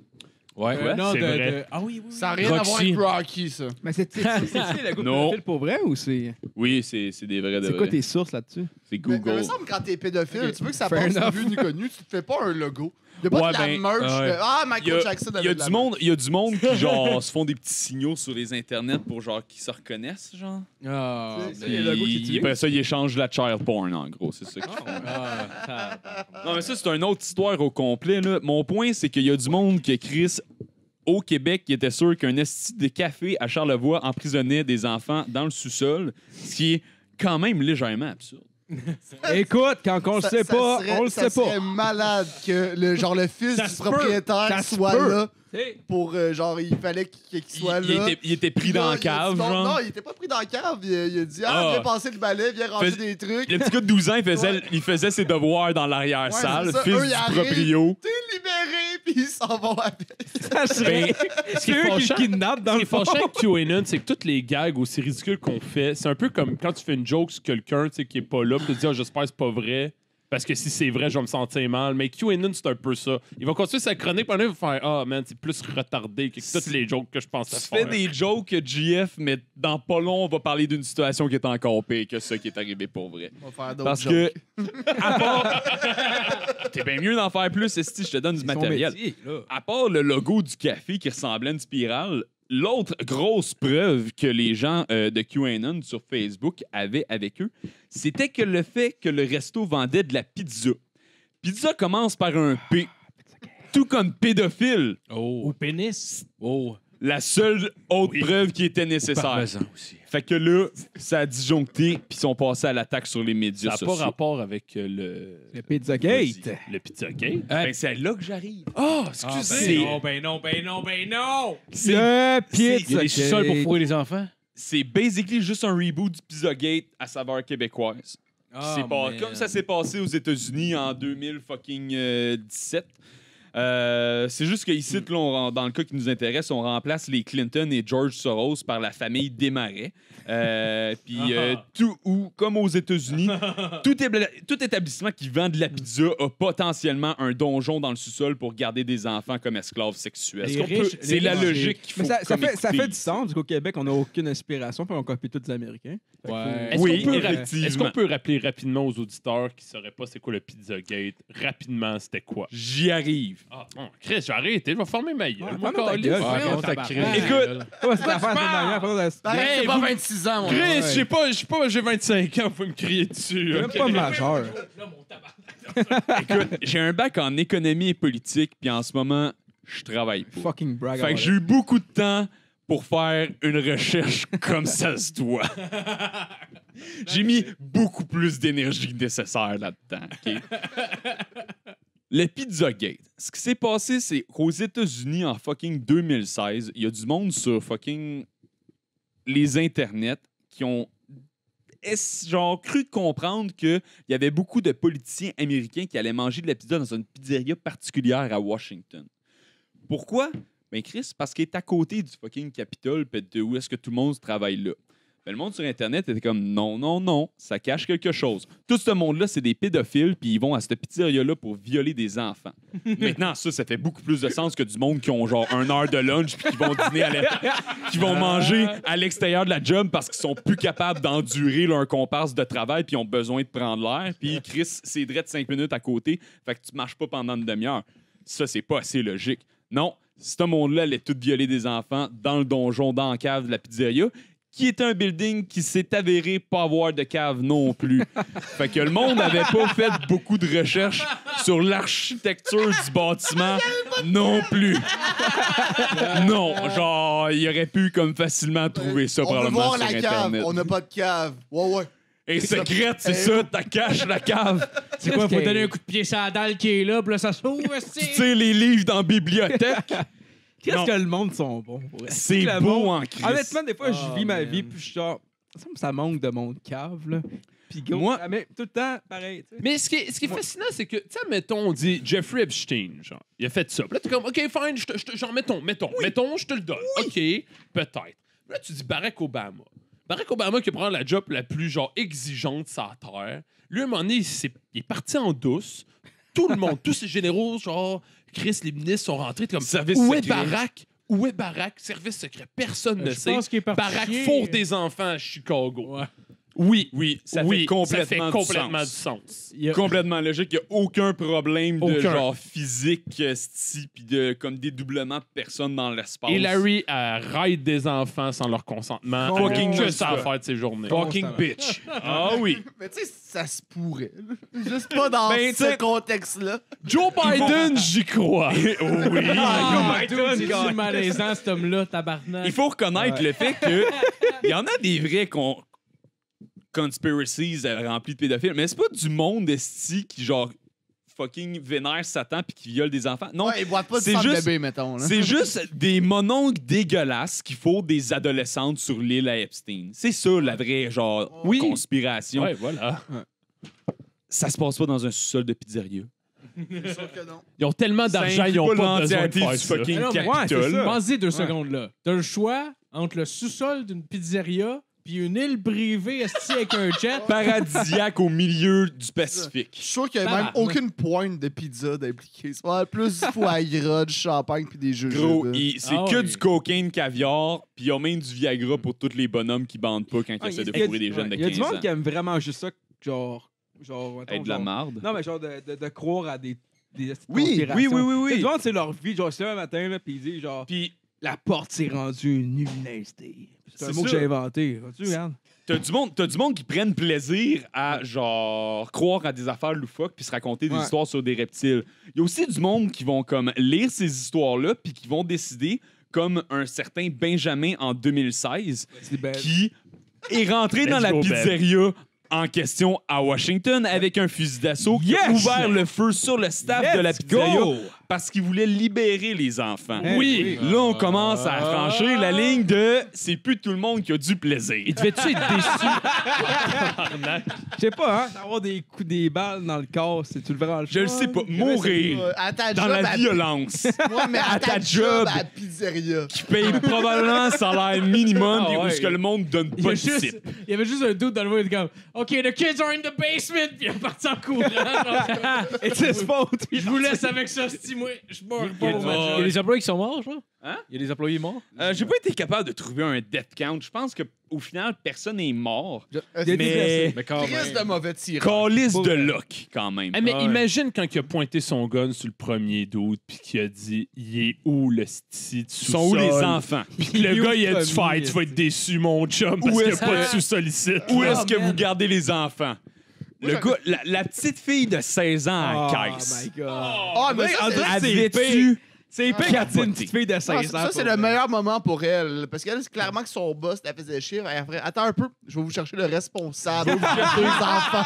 Ouais. Ouais, non, c'est de- vrai. de- Ah oui, oui. Ça n'a rien à voir Roxy. avec Rocky, ça. Mais c'est c'est- c'est- c'est Non. pédophile pour vrai ou c'est. Oui, c'est c'est des vrais de C'est quoi vrais. tes sources là-dessus? C'est Mais, mais il Google. me semble que quand t'es pédophile, Ok, tu veux que ça fair passe enough. de vu ni connu, tu te fais pas un logo. Il n'y a pas Ouais, de la ben, merch. de, ah, Il y Michael a, Jackson il y a de la du monde, il y a du monde qui genre se font des petits signaux sur les internets pour genre qu'ils se reconnaissent genre. Ah, ben- utilisent. après ça ils échangent la child porn en gros, c'est ça qu'ils font. Ah, tabarnak. Non mais ça c'est une autre histoire au complet là. Mon point c'est qu'il y a du monde qui Chris au Québec qui était sûr qu'un esti de café à Charlevoix emprisonnait des enfants dans le sous-sol, ce qui est quand même légèrement absurde. Écoute, quand on le Ça- sait ça pas, serait- on le ça sait pas. serait malade que le, genre, le fils Ça du se peut. propriétaire Ça se soit peut. là pour, euh, genre, il fallait qu'il qu'il Il, soit il là. était, il était pris dans la cave non, genre. Non, il était pas pris dans la cave. Il, a- il a dit Ah, Ah. viens passer le balai, viens ranger Fais- des trucs. Le petit gars de 12 ans, il faisait, Ouais. il faisait ses devoirs dans l'arrière-salle, fils Eux, du proprio. T'es libéré, puis ils s'en vont avec. C'est est eux qui le kidnappent dans Ce qui le est fâchant avec QAnon, c'est que toutes les gags aussi ridicules qu'on fait, c'est un peu comme quand tu fais une joke sur quelqu'un tu sais, qui est pas là, puis tu te dis, Ah, j'espère que c'est pas vrai. Parce que si c'est vrai, je vais me sentir mal. Mais QAnon, c'est un peu ça. Il va continuer sa chronique, pendant il va faire Ah, man, c'est plus retardé que toutes les jokes que je pensais Tu faire. fais des jokes, GF, mais dans pas long, on va parler d'une situation qui est encore pire que ça qui est arrivé pour vrai. On va faire d'autres Parce jokes. que, à part. T'es bien mieux d'en faire plus, si je te donne du matériel. métier. À part le logo du café qui ressemblait à une spirale, l'autre grosse preuve que les gens euh, de QAnon sur Facebook avaient avec eux, c'était que le fait que le resto vendait de la pizza. Pizza commence par un P. Tout comme pédophile. Oh. Au pénis. Oh. La seule autre preuve qui était nécessaire. Aussi. Fait que là, ça a disjoncté, puis ils sont passés à l'attaque sur les Ça médias n'a pas rapport avec euh, le, Le Pizzagate. le Pizzagate. Ben, c'est là que j'arrive. Oh, Ah, excusez. ben non, ben non, ben non, ben non! C'est Le Il y a des Pizzagate. sous-sols pour fourrer les enfants? c'est basically juste un reboot du Pizzagate à saveur québécoise. Ah, C'est pas comme ça s'est passé aux États-Unis en 2017. Euh, c'est juste qu'ici, là, on- dans le cas qui nous intéresse, on remplace les Clinton et George Soros par la famille Desmarais. Euh, Puis euh, tout ou comme aux États-Unis, tout, établissement qui vend de la pizza a potentiellement un donjon dans le sous-sol pour garder des enfants comme esclaves sexuels. C'est la logique qu'il faut Mais ça, ça fait, ça fait du sens, du qu'au Québec, on n'a aucune inspiration, puis on copie tous les Américains. Ouais. euh, Est-ce Oui, qu'on peut, est-ce qu'on peut rappeler rapidement aux auditeurs qui ne sauraient pas c'est quoi le Pizzagate, rapidement, c'était quoi? J'y arrive. Ah, bon, Chris, j'ai arrêté, je vais fermer ma gueule. Moi, ferme ta câlisse. gueule. Ouais, Ouais, on on t'a tabarnak. créé. Écoute, Ouais, c'est l'affaire de Hey, pas vous- 26 ans, mon Chris, je sais pas, je sais pas, j'ai 25 ans, vous pouvez me crier dessus. Même ok? pas majeur. Écoute, j'ai un bac en économie et politique, puis en ce moment, je travaille pas. Fucking brag. Fait que j'ai eu beaucoup de temps pour faire une recherche comme ça se doit. J'ai mis beaucoup plus d'énergie nécessaire là-dedans. ok? Le Pizzagate. Ce qui s'est passé, c'est qu'aux États-Unis, en fucking 2016, il y a du monde sur fucking les internets qui ont genre cru comprendre qu'il y avait beaucoup de politiciens américains qui allaient manger de la pizza dans une pizzeria particulière à Washington. Pourquoi? Ben Chris, parce qu'il est à côté du fucking Capitole, pis de où est-ce que tout le monde travaille là. Ben, le monde sur Internet était comme non, non, non, ça cache quelque chose. Tout ce monde-là, c'est des pédophiles, puis ils vont à cette pizzeria-là pour violer des enfants. Maintenant, ça, ça fait beaucoup plus de sens que du monde qui ont genre une heure de lunch, puis qui vont dîner à l'ex- qui vont manger à l'extérieur de la job parce qu'ils sont plus capables d'endurer leur comparse de travail, puis ils ont besoin de prendre l'air. Puis Chris, c'est direct cinq minutes à côté, fait que tu marches pas pendant une demi-heure. Ça, c'est pas assez logique. Non, ce monde-là allait tout violer des enfants dans le donjon, dans la cave de la pizzeria, qui est un building qui s'est avéré pas avoir de cave non plus. fait que le monde n'avait pas fait beaucoup de recherches sur l'architecture du bâtiment non plus. non, genre, il aurait pu comme facilement trouver ça on veut probablement voir sur la cave. Internet. On n'a pas de cave. Ouais, ouais. Et secrète, c'est ça, ta cache la cave. C'est quoi, faut donner un coup de pied sur la dalle qui est là, puis là, ça s'ouvre, Tu tires les livres dans la bibliothèque. Qu'est-ce Non. que le monde sont bons? C'est beau monde- en crise. Honnêtement, des fois, je Oh, vis ma man. vie, puis je suis genre. Ça me semble que ça manque de monde cave, là. Puis go, Moi- ça met tout le temps pareil, tu sais. Mais ce qui est, ce qui est fascinant, c'est que, tu sais, mettons, on dit Jeffrey Epstein, genre, il a fait ça. Puis là, t'es comme, OK, fine, je te, je te- genre, mettons, mettons, mettons, je te le donne. OK, peut-être. Là, tu dis Barack Obama. Barack Obama qui prend la job la plus, genre, exigeante la Terre. Lui, à un moment donné, il, s'est- il est parti en douce. Tout le monde, tous ces généraux, genre, Chris, les ministres sont rentrés. Comme, Service où est. Barack? Où est Barack? Service secret. Personne ne Je sait. pense qu'il est parti Barack chier. fourre des enfants à Chicago. Ouais. Oui, Oui, ça oui, fait complètement, ça fait du complètement sens. du sens. Il y a- Complètement logique. Il n'y a aucun problème de genre physique, sti, puis de comme dédoublement de personnes dans l'espace. Et Larry euh, raide des enfants sans leur consentement. Fucking que ça à faire de ses journées. Fucking bitch. Ah oui. Mais tu sais, ça se pourrait. Juste pas dans Ben, ce contexte-là. Joe Biden, j'y crois. oh oui. Ah, dude, God, c'est malaisant, cet homme-là, tabarnak. Il faut reconnaître le fait que il y en a des vrais con- conspiracies euh, remplis de pédophiles, mais c'est pas du monde esti qui genre fucking vénère Satan puis qui viole des enfants. Non, Ouais, ils boivent pas de juste- bébé, mettons. c'est juste des mononcles dégueulasses qui font des adolescentes sur l'île à Epstein. C'est ça la vraie genre Oui. conspiration. ouais, voilà. Ça se passe pas dans un sous-sol de pizzeria. C'est sûr que non. Ils ont tellement d'argent, ils ont pas pas besoin de faire du fucking Ouais. Pensez deux secondes là. T'as le choix entre le sous-sol d'une pizzeria puis une île privée esti avec un jet? paradisiaque au milieu du Je Pacifique. suis sûr qu'il y a même Tabarnak. aucune pointe de pizza d'impliquer. Pas plus du foie gras, du champagne puis des jeux. Gros, il- c'est Ah que ouais. du cocaine caviar, puis il y a même du Viagra pour tous les bonhommes qui bandent pas quand ils Ah, essaient de il y a fourrer du- des jeunes de ouais, Il y a 15 du monde ans. qui aime vraiment juste ça, genre. genre mettons, Être de la genre- marde. Non, mais genre de, de, de croire à des. des Oui, oui, oui, oui, oui. Tu sais, du monde, c'est leur vie. Genre, c'est un matin, là, puis ils disent, genre. Puis La porte s'est rendue une université. C'est un C'est mot que ça. j'ai inventé. Tu regardes? t'as du monde, t'as du monde qui prennent plaisir à genre croire à des affaires loufoques puis se raconter des Ouais. histoires sur des reptiles. Il y a aussi du monde qui vont comme lire ces histoires-là puis qui vont décider comme un certain Benjamin en 2016 C'est belle. qui est rentré dans Let's la go, Ben. pizzeria en question à Washington avec un fusil d'assaut qui a Yes! ouvert le feu sur le staff de la Let's pizzeria go! Parce qu'il voulait libérer les enfants. Hein, Oui, là on commence à franchir la ligne de c'est plus tout le monde qui a du plaisir. Il devait-tu être déçu? Je sais pas, hein, d'avoir des coups des balles dans le corps, c'est tu le verras Je le sais pas, mourir dans job, la violence Ouais, mais à, à ta, ta job, à la pizzeria. qui paye probablement un salaire minimum Ah puis où ouais. ce que le monde donne pas de juste, il y avait juste un doute dans le était comme OK, the kids are in the basement, puis il est parti en courant. Et c'est je vous laisse avec ça, sti, moi. Je meurs pas pour ma Il y a des employés qui sont morts, je crois. Hein? Il y a des employés morts? Euh, J'ai pas été capable de trouver un death count. Je pense que au final personne n'est mort. Mais Mais Mais quand Chris de mauvais tireur. calice de luck quand même. Eh, mais Ouais. imagine quand il a pointé son gun sur le premier doute puis qu'il a dit Il est où le sti Ils sont où les enfants? Puis Il est le où gars, le il a dû premier, faire Tu vas être déçu, mon chum, parce Où qu'il n'y a est-ce pas de que- sous-sol ici. Où Ah, est-ce que man. vous gardez les enfants? Le gars, la, la petite fille de 16 ans à Oh caisse. my god. Ah, mais ça, en c'est- cas, c'est Avait-tu C'est Ah, quand c'est une petite fille de 16 Ah, ans. ça, c'est le vrai. meilleur moment pour elle. Parce qu'elle, c'est clairement que son boss la faisait chier. Et après, attends un peu, je vais vous chercher le responsable. Vous êtes deux enfants.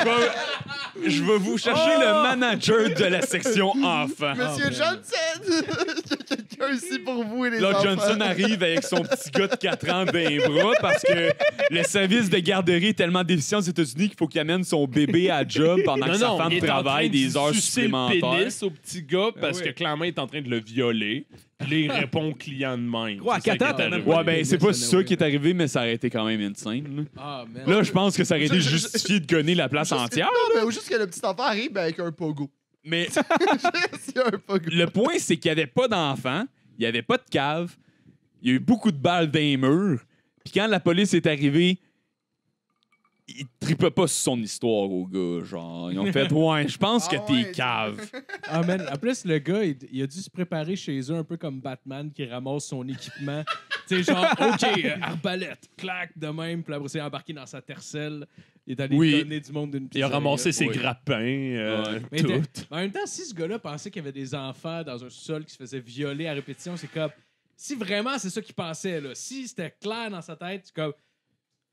Je vais- Je vais vous chercher le manager de la section enfants. Monsieur Johnson, j'ai quelqu'un ici pour vous et les Là, enfants. Johnson arrive avec son petit gars de 4 ans dans les bras parce que le service de garderie est tellement déficient aux États-Unis qu'il faut qu'il amène son bébé à job pendant que sa femme travaille de des heures sucer le supplémentaires. pénis au petit gars parce oui. que clairement, il est en train de le violer. Puis là, il répond au client de même. À C'est. Ouais, ben c'est pas ça qui est arrivé, mais ça aurait été quand même insane. Ah. Là, je pense que ça aurait été justifié de gonner la place entière. Non, mais juste que le petit enfant arrive avec un pogo. Mais le point, c'est qu'il n'y avait pas d'enfants, il n'y avait pas de cave, il y a eu beaucoup de balles dans les murs. Puis quand la police est arrivée, ils tripaient pas sur son histoire au gars. Genre, ils ont fait Ouais, je pense que Ah t'es ouais. cave. Ah, man. En plus, le gars, il, il a dû se préparer chez eux un peu comme Batman qui ramasse son équipement. tu sais, genre, OK, euh, arbalète, clac, de même. Puis après, c'est embarqué dans sa tercelle. Il est allé Oui. donner du monde d'une Il a pizzeria. ramassé ses Oui. grappins, euh, Ouais. Tout. mais en même temps, si ce gars-là pensait qu'il y avait des enfants dans un sol qui se faisaient violer à répétition, c'est comme. Si vraiment c'est ça qu'il pensait, là, si c'était clair dans sa tête, c'est comme.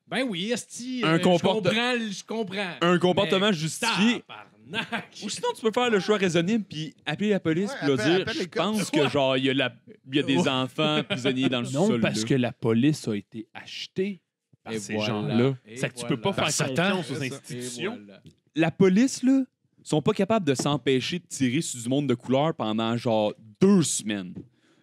Ben oui, esti. Un euh, comporte- Je comprends, je comprends. Un comportement Mais justifié. Tabarnak. Ou sinon, tu peux faire le choix raisonnable puis appeler la police Ouais, puis dire Je pense que, genre, il y, a la- il y a des enfants prisonniers dans le Non, sous-sol. parce là. que la police a été achetée par Et ces voilà. gens-là. C'est que tu voilà. peux pas Par faire confiance aux C'est institutions. Voilà. La police, là, sont pas capables de s'empêcher de tirer sur du monde de couleur pendant, genre, deux semaines.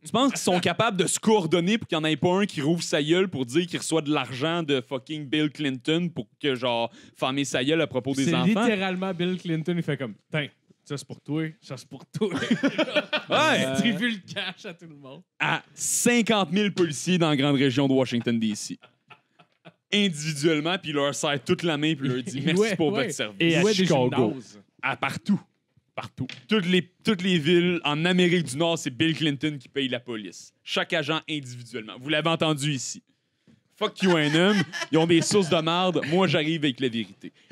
Tu penses qu'ils sont capables de se coordonner pour qu'il n'y en ait pas un qui rouvre sa gueule pour dire qu'il reçoit de l'argent de fucking Bill Clinton pour que, genre, fermer sa gueule à propos des C'est enfants? littéralement Bill Clinton, il fait comme Tiens, ça c'est pour toi, ça c'est pour toi. Ouais! Il distribue le cash à tout le monde. à 50 000 policiers dans la grande région de Washington, D.C. Individuellement, puis il leur serre toute la main, puis leur dit merci Ouais, pour ouais. votre service. Et à Chicago. À partout. Partout. Toutes les, toutes les villes en Amérique du Nord, c'est Bill Clinton qui paye la police. Chaque agent individuellement. Vous l'avez entendu ici. Fuck QAnon, ils ont des sources de merde. Moi, j'arrive avec la vérité.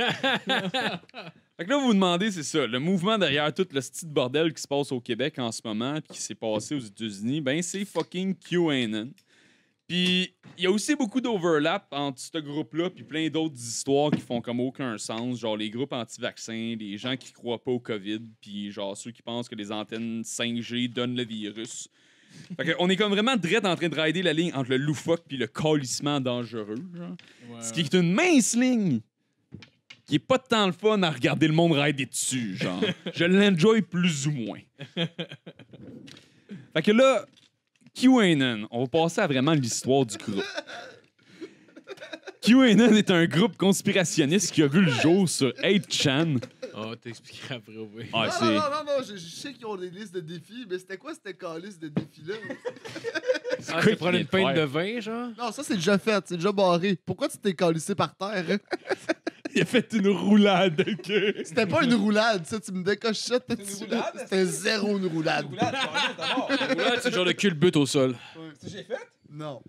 Fait que là, vous vous demandez, c'est ça, le mouvement derrière tout le style bordel qui se passe au Québec en ce moment, puis qui s'est passé aux États-Unis, ben c'est fucking QAnon. Puis il y a aussi beaucoup d'overlap entre ce groupe-là puis plein d'autres histoires qui font comme aucun sens, genre les groupes anti-vaccins, les gens qui croient pas au COVID, puis genre ceux qui pensent que les antennes 5G donnent le virus. Fait que on est comme vraiment direct en train de rider la ligne entre le loufoque puis le calissement dangereux, genre. Ce qui est une mince ligne qui est pas tant le fun à regarder le monde rider dessus, genre. Je l'enjoy plus ou moins. fait que là, QAnon, on va passer à vraiment l'histoire du groupe. QAnon est un groupe conspirationniste qui a vu le jour sur 8chan. Oh, t'expliqueras après, oui. Ah, non, c'est... non, non, non, je, je sais qu'ils ont des listes de défis, mais c'était quoi cette calice de défis-là? Ah, qu'il prendre une de pinte de vin, genre? Non, ça c'est déjà fait, c'est déjà barré. Pourquoi tu t'es calissé par terre? Il a fait une roulade. que- C'était pas une roulade, ça, tu me décoches ça tout de une roulade? C'était zéro une roulade. Roulade, d'abord. Là, c'est le genre de culbute au sol. C'est j'ai fait? Non.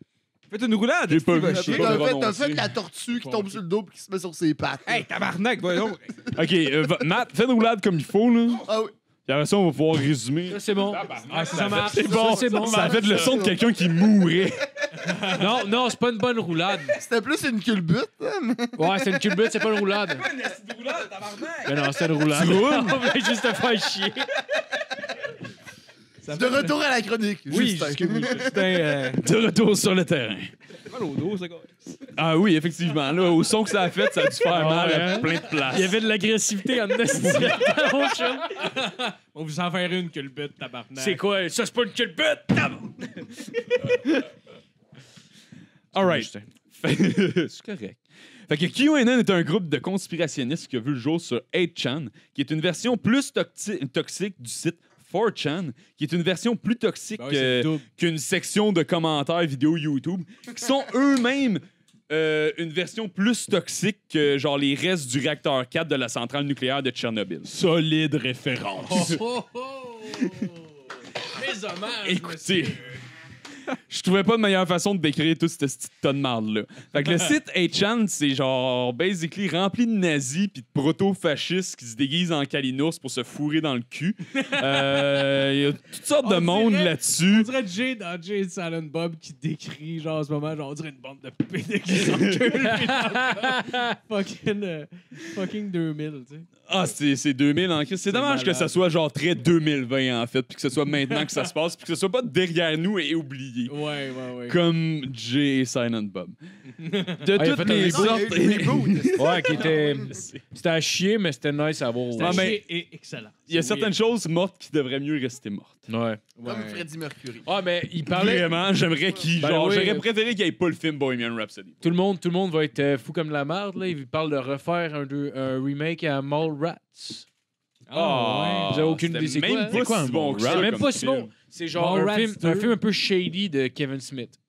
Faites une roulade. J'ai pas vu. T'as fait, renoncer. t'as fait la tortue qui tombe sur le dos et qui se met sur ses pattes. Hey, tabarnak, voyons. OK, euh, va- Matt, fais une roulade comme il faut, là. Ah oui. Puis après ça, on va pouvoir résumer. Ça, c'est bon. Ah, ça marche. C'est bon, Ça, c'est bon. Ça a fait le son de quelqu'un qui mourait. Non, non, c'est pas une bonne roulade. C'était plus une culbute. hein, mais- Ouais, c'est une culbute, c'est pas une roulade. Une acide roulade, tabarnak. Mais non, c'est une roulade. Tu roules? On voulait juste te faire chier. De retour à la chronique. Oui, Justin. jusque- oui. Putain, euh, De retour sur le terrain. mal au dos, ça, gars. Ah oui, effectivement. Là, au son que ça a fait, ça a dû faire mal ouais, à plein de places. Il y avait de l'agressivité en esti. Mon chum. On vous en faire une que le but, tabarnak. C'est quoi? Ça, c'est pas une culbute! All right. Fait- c'est correct. Fait que QAnon est un groupe de conspirationnistes qui a vu le jour sur 8chan, qui est une version plus toxi- toxique du site 4chan, qui est une version plus toxique Ben oui, qu'une section de commentaires vidéo YouTube, qui sont eux-mêmes euh, une version plus toxique que genre les restes du réacteur 4 de la centrale nucléaire de Tchernobyl. Solide référence. Oh, oh, oh. Les hommages, Écoutez, monsieur. Je trouvais pas de meilleure façon de décrire tout ce petit tas de marde-là. Fait que le site 8chan, c'est genre basically rempli de nazis puis de proto-fascistes qui se déguisent en calinours pour se fourrer dans le cul. Euh, Il y a toutes sortes de On monde dirait- On là-dessus. dirait Jay dans Jay Silent Bob qui décrit, genre, en ce moment, genre, on dirait une bande de pédés qui s'enculent. fucking, euh, fucking 2000, tu sais. Ah, c'est c'est 2000 en Christ. C'est dommage que ça soit genre très 2020 en fait, puis que ce soit maintenant que ça se passe, puis que ce soit pas derrière nous et oublié. Ouais, ouais, ouais. Comme Jay et Silent Bob. De Ah, il a toutes fait un les Non, il y a sortes. eu le reboot. Ouais, qui était. C'était à chier, mais c'était nice à voir. C'était Ah, mais- chier et excellent. Il y a C'est certaines choses mortes qui devraient mieux rester mortes. Ouais. Comme Ouais. Freddie Mercury. Ah, mais il parlait. Vraiment, j'aimerais qu'il. Ben genre, oui. j'aurais préféré qu'il n'y ait pas le film Bohemian Rhapsody. Tout le monde, tout le monde va être euh, fou comme la merde. Là. Il parle de refaire un, deux- un remake à Mallrats. Ah, Vous avez aucune idée c'est même quoi, pas C'est quoi si un bon bon que rap? ça C'est même pas si bon. C'est genre un Mallrats film, un 2. film un peu shady de Kevin Smith.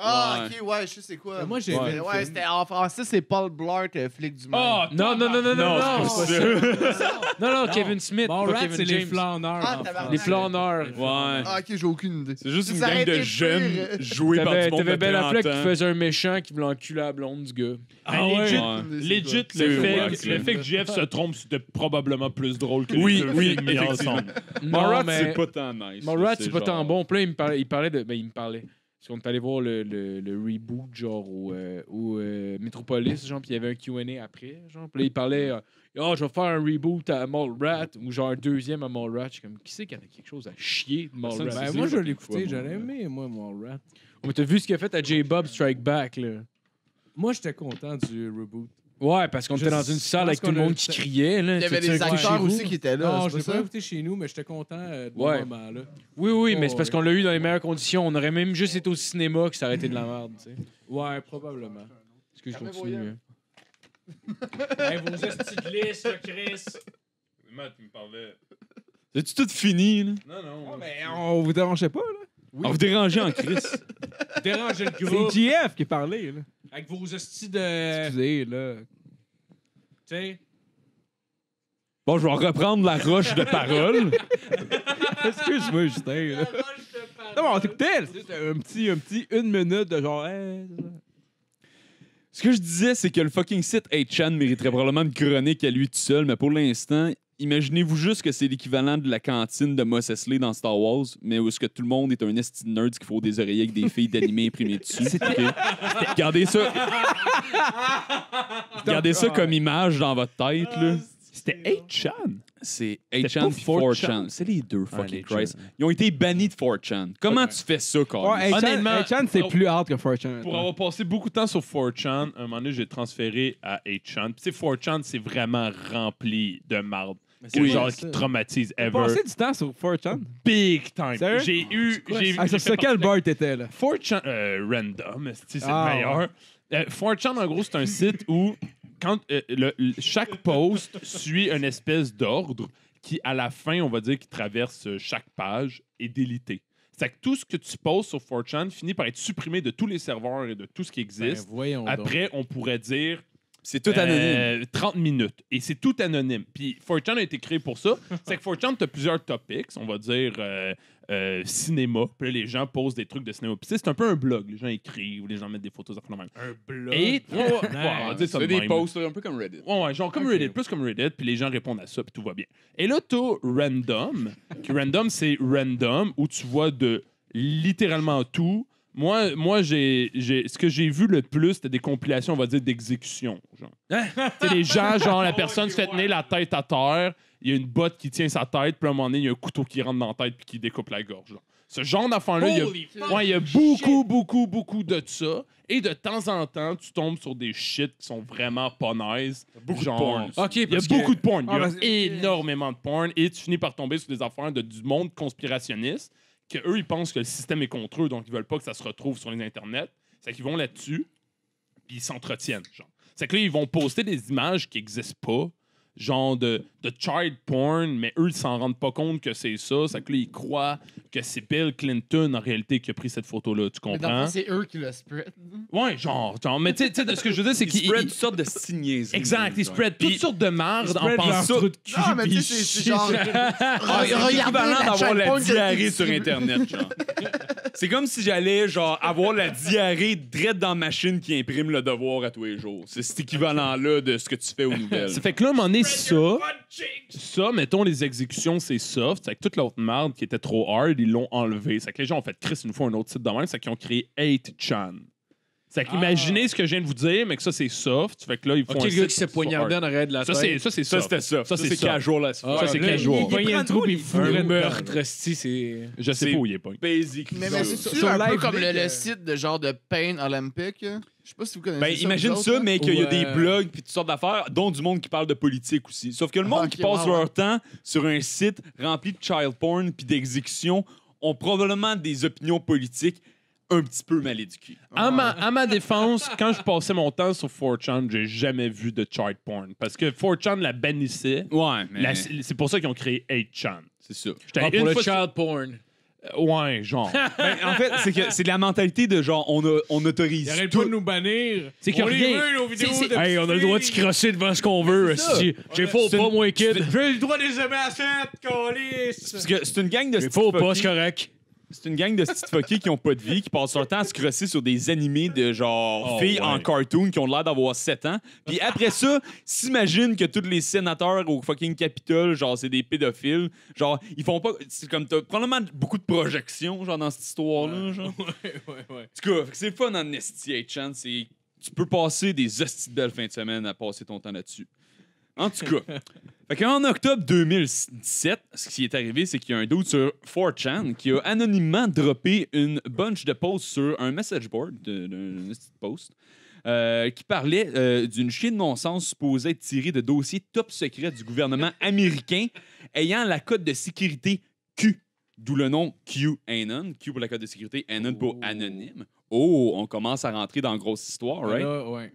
Ah, ok, ouais, je sais c'est quoi. Mais moi, j'ai Ouais, le ouais, film. c'était en français, c'est Paul Blart, euh, flic du mal. Ah, Non, non, non, non, non, Non, non. c'est non, pas ça. non, non, Non. Kevin Smith. pas Mallrats, Kevin c'est les James. flâneurs. Ah, en tabarnak. Les flâneurs. Ouais. Ah, ok, j'ai aucune idée. C'est juste une gang de jeunes joués par du T'avais monde de t'avais Ben 30 Affleck qui ans. faisait un méchant qui voulait enculer la blonde du gars. Ah Ben, ouais. legit, Ouais. Legit, C'est le fait, le fait que Jeff se trompe, c'était probablement plus drôle que Oui, les deux oui, films mis effectivement. ensemble. Non, Mallrats, mais- c'est pas tant nice. Mallrats, là, c'est pas tant bon. Puis là, il me parlait, il parlait de. Ben, il me parlait. Parce qu'on est allé voir le, le, le reboot, genre, au, euh, au euh, Metropolis, genre, puis il y avait un Q&A après, genre. Puis là, il parlait, euh, Ah, je vais faire un reboot à Mallrat, ou genre un deuxième à Mallrat. Je suis comme, qui c'est qui en a quelque chose à chier de Mallrat? Ben, moi, je l'ai écouté, j'aurais aimé, moi, mon rat. Oh, mais t'as vu ce qu'il a fait à J-Bob Strike Back, là? Moi, j'étais content du reboot. Ouais, parce qu'on Je était dans une salle avec tout le monde qui criait, là. Il y avait des acteurs aussi qui étaient là. non, je l'ai pas écouté chez nous, mais j'étais content euh, de Ouais. ce moment-là. Oui, oui, mais Oh, c'est parce qu'on l'a eu dans les meilleures conditions. On aurait même juste été au cinéma que ça aurait été de la merde, tu sais. Ouais, probablement. Excuse, je Jamais continue. hey, vos estis de glisse, là, Chris. Matt, tu me parlais. C'est-tu tout fini, là? Non, non. Mais on vous dérangeait pas, là? On vous déranger en crise. Dérangez le C'est groupe JF qui parlait, là. avec vos estis de. Excusez, là. Tu sais. Bon, je vais reprendre la roche de parole. Excuse-moi, Justin, là. Non, mais on t'écoutait. C'était un petit, un petit une minute de genre. Hey, c'est. Ce que je disais, c'est que le fucking site 8chan mériterait probablement une chronique à lui tout seul, mais pour l'instant, imaginez-vous juste que c'est l'équivalent de la cantine de Mos Eisley dans Star Wars, mais où est-ce que tout le monde est un esti de nerd qui faut des oreillers avec des filles d'animés imprimées dessus. ok? Gardez ça. Gardez ça comme image dans votre tête, là. C'était 8chan. C'est C'était 8chan pas puis 4chan. 4chan. C'est les deux, fucking Christ. Ils ont été bannis de 4chan. Comment tu fais ça, Carl? Ouais, Honnêtement- Honnêtement, Chan, c'est Oh. plus hard que 4chan. Pour avoir passé beaucoup de temps sur 4chan, un moment donné, j'ai transféré à 8chan. Puis, tu sais, 4chan, c'est vraiment rempli de marde. C'est Oui. genre qui traumatise ever. Passer du temps sur 4chan? Big time. Sérieux? J'ai eu. j'ai- Ah, sur quel bar t'étais, là? 4chan, euh, random, c'est c'est Ah, le meilleur? Euh, 4chan, en gros, c'est un site où quand, euh, le- le- chaque post suit une espèce d'ordre qui, à la fin, on va dire, qui traverse euh, chaque page est délité. C'est que tout ce que tu postes sur 4chan finit par être supprimé de tous les serveurs et de tout ce qui Ben, existe. donc. Après, on pourrait dire C'est tout anonyme. euh, 30 minutes. Et c'est tout anonyme. Puis 4chan a été créé pour ça. C'est que 4chan, tu as plusieurs topics. On va dire euh, euh, cinéma. Puis là, les gens posent des trucs de cinéma. Puis tu c'est un peu un blog. Les gens écrivent, les gens mettent des photos. fait même. Un blog? Et ouais, ouais, ouais, on va dire ça de C'est des même. posts un peu comme Reddit. Ouais, ouais, genre comme. Reddit, plus comme Reddit, puis les gens répondent à ça, puis tout va bien. Et là, t'as Random. qui random, c'est random, où tu vois de littéralement tout. Moi, moi j'ai, j'ai- ce que j'ai vu le plus, c'était des compilations, on va dire, d'exécution. Genre. Tu sais, les gens, genre, la personne se fait tenir la tête à terre, il y a une botte qui tient sa tête, puis à un moment donné, il y a un couteau qui rentre dans la tête, puis qui découpe la gorge. genre. Ce genre d'affaires-là, il y a. Ouais, il y a beaucoup, beaucoup, beaucoup de ça. Et de temps en temps, tu tombes sur des shit qui sont vraiment pas nice. Beaucoup de Genre, porn. OK, Il y a que- beaucoup de porn. Il y Ah, a énormément de porn. Et tu finis par tomber sur des affaires de, du monde conspirationniste que eux ils pensent que le système est contre eux, donc ils veulent pas que ça se retrouve sur les internets. C'est qu'ils vont là-dessus, puis ils s'entretiennent. C'est que là, ils vont poster des images qui n'existent pas, genre de, de child porn, mais eux, ils s'en rendent pas compte que c'est ça. C'est que là, ils croient que c'est Bill Clinton, en réalité, qui a pris cette photo-là. Tu comprends? c'est eux qui le spread. Ouais, genre, genre. Mais tu sais- de ce que je veux dire, c'est Ils qu'ils. spread ils- toutes sortes de signes. Exact, ils spread toutes sortes de marde en spread pensant. trou de cul, Non, mais tu sais, c'est- genre. Ah, c'est Regardez d'avoir la diarrhée sur. Internet, genre. C'est comme si j'allais, genre, avoir la diarrhée direct dans la machine qui imprime le devoir à tous les jours. C'est cet équivalent-là de ce que tu fais aux nouvelles. Ça fait que là, moment donné, ça, ça, mettons, les exécutions, c'est soft. C'est que toute l'autre merde qui était trop hard, ils l'ont enlevé. C'est que les gens ont fait Chris une fois un autre site de même. C'est qu'ils ont créé 8chan. C'est qu'imaginez ce que je viens de vous dire, mais que ça, c'est soft. Fait que là, ils font OK, un le gars qui s'est poignardé en arrière de la Ça, tête. c'est ça, c'est Ça, soft. c'était ça. Ça, c'est casual as Ah, fuck. Ça, c'est là, casual. Il pognait le trou puis il Un fourrait le meurtre. c'est... Je sais pas où il est pas. Basic. Mais, c'est un peu comme le euh, site de genre de Pain Olympique. Je sais pas si vous connaissez Ben, ça. imagine ça, autres, mais qu'il y a des Ouais. blogs puis toutes sortes d'affaires, dont du monde qui parle de politique aussi. Sauf que le monde Ah, qui passe leur temps sur un site rempli de child porn puis d'exécution ont probablement des opinions politiques un petit peu mal éduquées. À ma, à ma défense, quand je passais mon temps sur 4chan, j'ai jamais vu de child porn. Parce que 4chan la bannissait. Ouais, mais C'est pour ça qu'ils ont créé 8chan. c'est ça. J'étais Ah, pour une le child porn. Euh, Ouais, genre. Ben, en fait, c'est que c'est de la mentalité de genre on, a- on autorise arrête tout. pas de nous bannir. C'est que on les rien- veut, nos vidéos c'est- de Hey, on a le droit de se crosser devant ce qu'on veut, esti. J'ai faux pas, moi, kid. J'ai le droit des aimer à 7, calice. Parce que c'est une gang de J'ai faux pas, c'est correct. C'est une gang de petites fuckés qui ont pas de vie, qui passent leur temps à se crosser sur des animés de genre Oh, filles en cartoon qui ont l'air d'avoir 7 ans. Puis après ça, s'imagine que tous les sénateurs au fucking Capitole, genre, c'est des pédophiles. Genre, ils font pas. C'est comme. T'as probablement beaucoup de projections, genre, dans cette histoire-là. Genre. Ouais, ouais, ouais. En tout cas, c'est fun en esti, H-Chan. C'est... Tu peux passer des hosties de belles fins de semaine à passer ton temps là-dessus. En tout cas, fait qu'en octobre 2017, ce qui est arrivé, c'est qu'il y a un doute sur 4chan qui a anonymement droppé une bunch de posts sur un message board d'un post euh, qui parlait euh, d'une chienne de non-sens supposée être tirée de dossiers top secrets du gouvernement américain ayant la code de sécurité Q, d'où le nom QAnon. Q pour la code de sécurité, Anon pour anonyme. Oh, on commence à rentrer dans la grosse histoire, right? Là, ouais.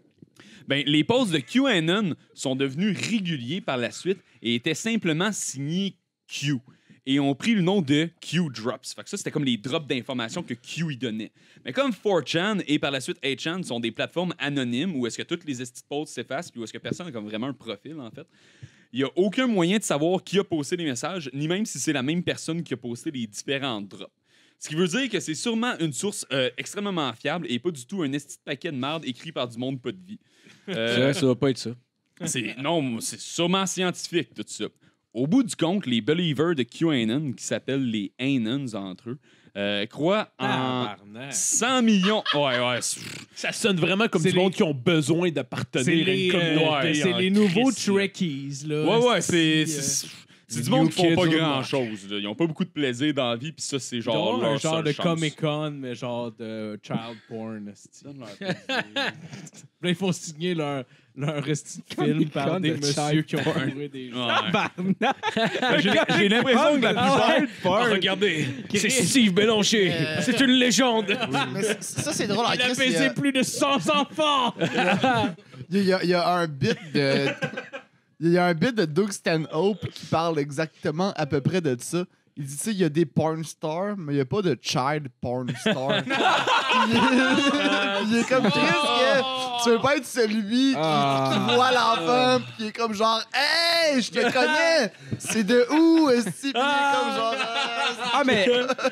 Ben, les posts de QAnon sont devenus réguliers par la suite et étaient simplement signés Q et ont pris le nom de Q Drops. Fait que ça, c'était comme les drops d'informations que Q y donnait. Mais comme 4chan et par la suite 8chan sont des plateformes anonymes où est-ce que toutes les posts s'effacent puis où est-ce que personne n'a comme vraiment un profil, en fait, il n'y a aucun moyen de savoir qui a posté les messages, ni même si c'est la même personne qui a posté les différents drops. Ce qui veut dire que c'est sûrement une source euh, extrêmement fiable et pas du tout un esti de paquet de merde écrit par du monde pas de vie. Euh, C'est vrai, ça doit pas être ça. c'est non, c'est sûrement scientifique tout ça. Au bout du compte, les believers de QAnon, qui s'appellent les Anons entre eux, euh, croient en Tabarnak. 100 millions. Ouais, ouais. c'est- Ça sonne vraiment comme C'est du les- monde qui ont besoin C'est d'appartenir à les, une communauté. euh, c'est en les nouveaux Christ, là. Trekkies, là. Ouais, ouais, c'est. Euh, c'est- C'est du monde qui font pas grand chose. Ils ont pas beaucoup de plaisir dans la vie, puis ça, c'est genre. leur un genre seule de chance. Comic Con, mais genre de child porn. Là, ils font signer leur, leur film par des de messieurs qui ont porn. trouvé des gens. J'ai l'impression que la plupart. Ah, regardez, c'est. Steve Bélanger. Euh, C'est une légende. Mais c- ça, c'est drôle. Il a baisé plus de 100 enfants! Il y, a, il y a un bit de. Il y a un bit de Doug Stanhope qui parle exactement à peu près de ça. Il dit, tu sais, il y a des porn stars, mais il n'y a pas de child porn star. il, est, il est comme Chris, que tu veux pas être celui qui, Ah. qui voit l'enfant, puis qui est comme genre, hey, je te connais! C'est de où, est-ce est comme genre, Ah, Ah, mais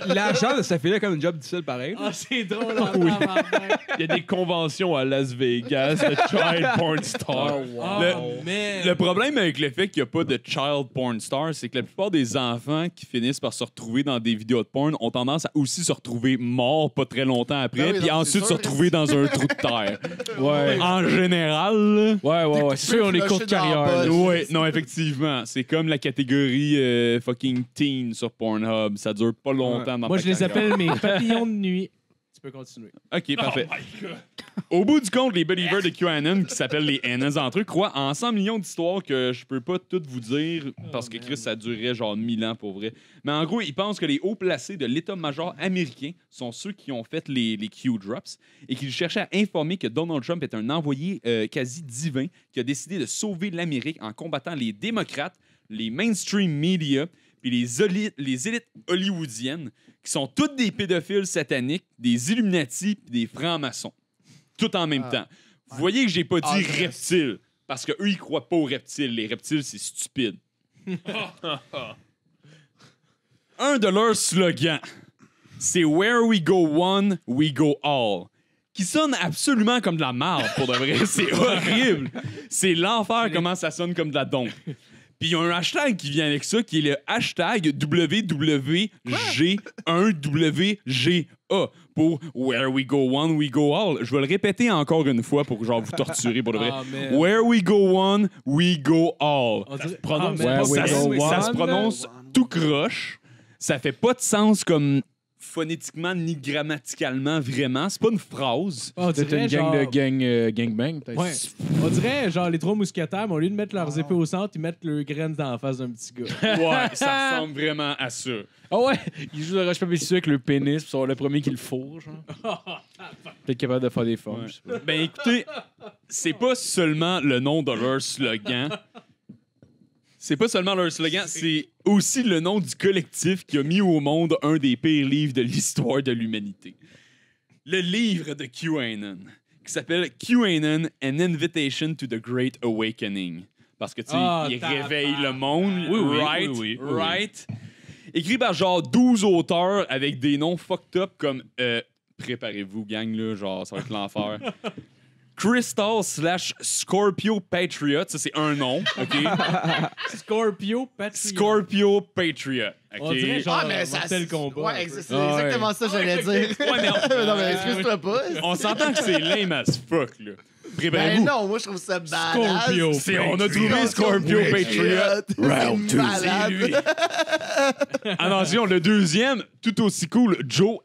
l'argent de sa fille-là comme une job difficile pareil. Ah, c'est drôle, en tabarnak. Il y a des conventions à Las Vegas de child porn star. Oh, Le- man. Le problème avec le fait qu'il n'y a pas de child porn star, c'est que la plupart des enfants qui finissent par se retrouver dans des vidéos de porn ont tendance à aussi se retrouver morts pas très longtemps après, Ben oui, puis ensuite se sûr. retrouver dans un trou de terre. Ouais. En général. Ouais, ouais, ouais. C'est sûr, on est courte carrière. Ouais, non, effectivement. C'est comme la catégorie euh, fucking teen sur Pornhub. Ça dure pas longtemps dans Moi, ta je les carrière. appelle mes papillons de nuit. Tu peux continuer. OK, parfait. Au bout du compte, les believers de QAnon, qui s'appellent les Annas entre eux, croient en 100 millions d'histoires que je peux pas toutes vous dire parce que Chris, ça durerait genre 1000 ans pour vrai. Mais en gros, ils pensent que les hauts placés de l'état-major américain sont ceux qui ont fait les, les Q-Drops et qu'ils cherchaient à informer que Donald Trump est un envoyé euh, quasi divin qui a décidé de sauver l'Amérique en combattant les démocrates, les mainstream media puis les, les élites hollywoodiennes qui sont toutes des pédophiles sataniques, des Illuminati puis des francs-maçons. Tout en même Ah. temps. Vous voyez que j'ai pas dit Ah, reptiles parce que eux ils croient pas aux reptiles. Les reptiles c'est stupide. Un de leurs slogans, c'est Where we go one, we go all. Qui sonne absolument comme de la merde, pour de vrai. C'est horrible. C'est l'enfer comment ça sonne comme de la dompe. Puis il y a un hashtag qui vient avec ça, qui est le hashtag WWG1WGA pour Where we go one, we go all. Je vais le répéter encore une fois pour genre vous torturer pour de vrai. Ah. Where we go one, we go all. Prononce Ah, Ça, go se- ça one. se prononce tout croche. Ça fait pas de sens comme phonétiquement ni grammaticalement vraiment. C'est pas une phrase. On C'est dirait une gang genre- de gang, euh, gangbang, peut-être. Ouais. On dirait genre les trois mousquetaires, mais au lieu de mettre leurs épées au centre, ils mettent leurs graines dans la face d'un petit gars. Ouais, ça ressemble vraiment à ça. Ah ouais, ils jouent de roche papier ciseaux avec le pénis, puis sont le premier qui le fourre, genre. Peut-être capable de faire des formes. Ouais. je sais pas. Ben écoutez, c'est pas seulement le nom de leur slogan. C'est pas seulement leur slogan, c'est aussi le nom du collectif qui a mis au monde un des pires livres de l'histoire de l'humanité. Le livre de QAnon, qui s'appelle QAnon, An Invitation to the Great Awakening. Parce que, tu sais, Ah, il réveille le monde, Oui, oui, right? oui, oui, oui, oui. right? Écrit par genre 12 auteurs avec des noms fucked up comme. euh, Préparez-vous, gang, là, genre, ça va être l'enfer. Crystal slash Scorpio Patriot, ça c'est un nom, OK? Scorpio, Patriot. Scorpio Patriot, OK? On dirait genre Ah, mais ça. Mortal Kombat. Ouais, c'est Ah, ouais. exactement ça que j'allais dire. Ouais, mais on, non, mais excuse-toi pas. on s'entend que c'est lame as fuck, là. Ben non, moi je trouve ça badass. Scorpio. C'est- on a trouvé Scorpio Patriot. Round two. malade. Attention, le deuxième, tout aussi cool, Joe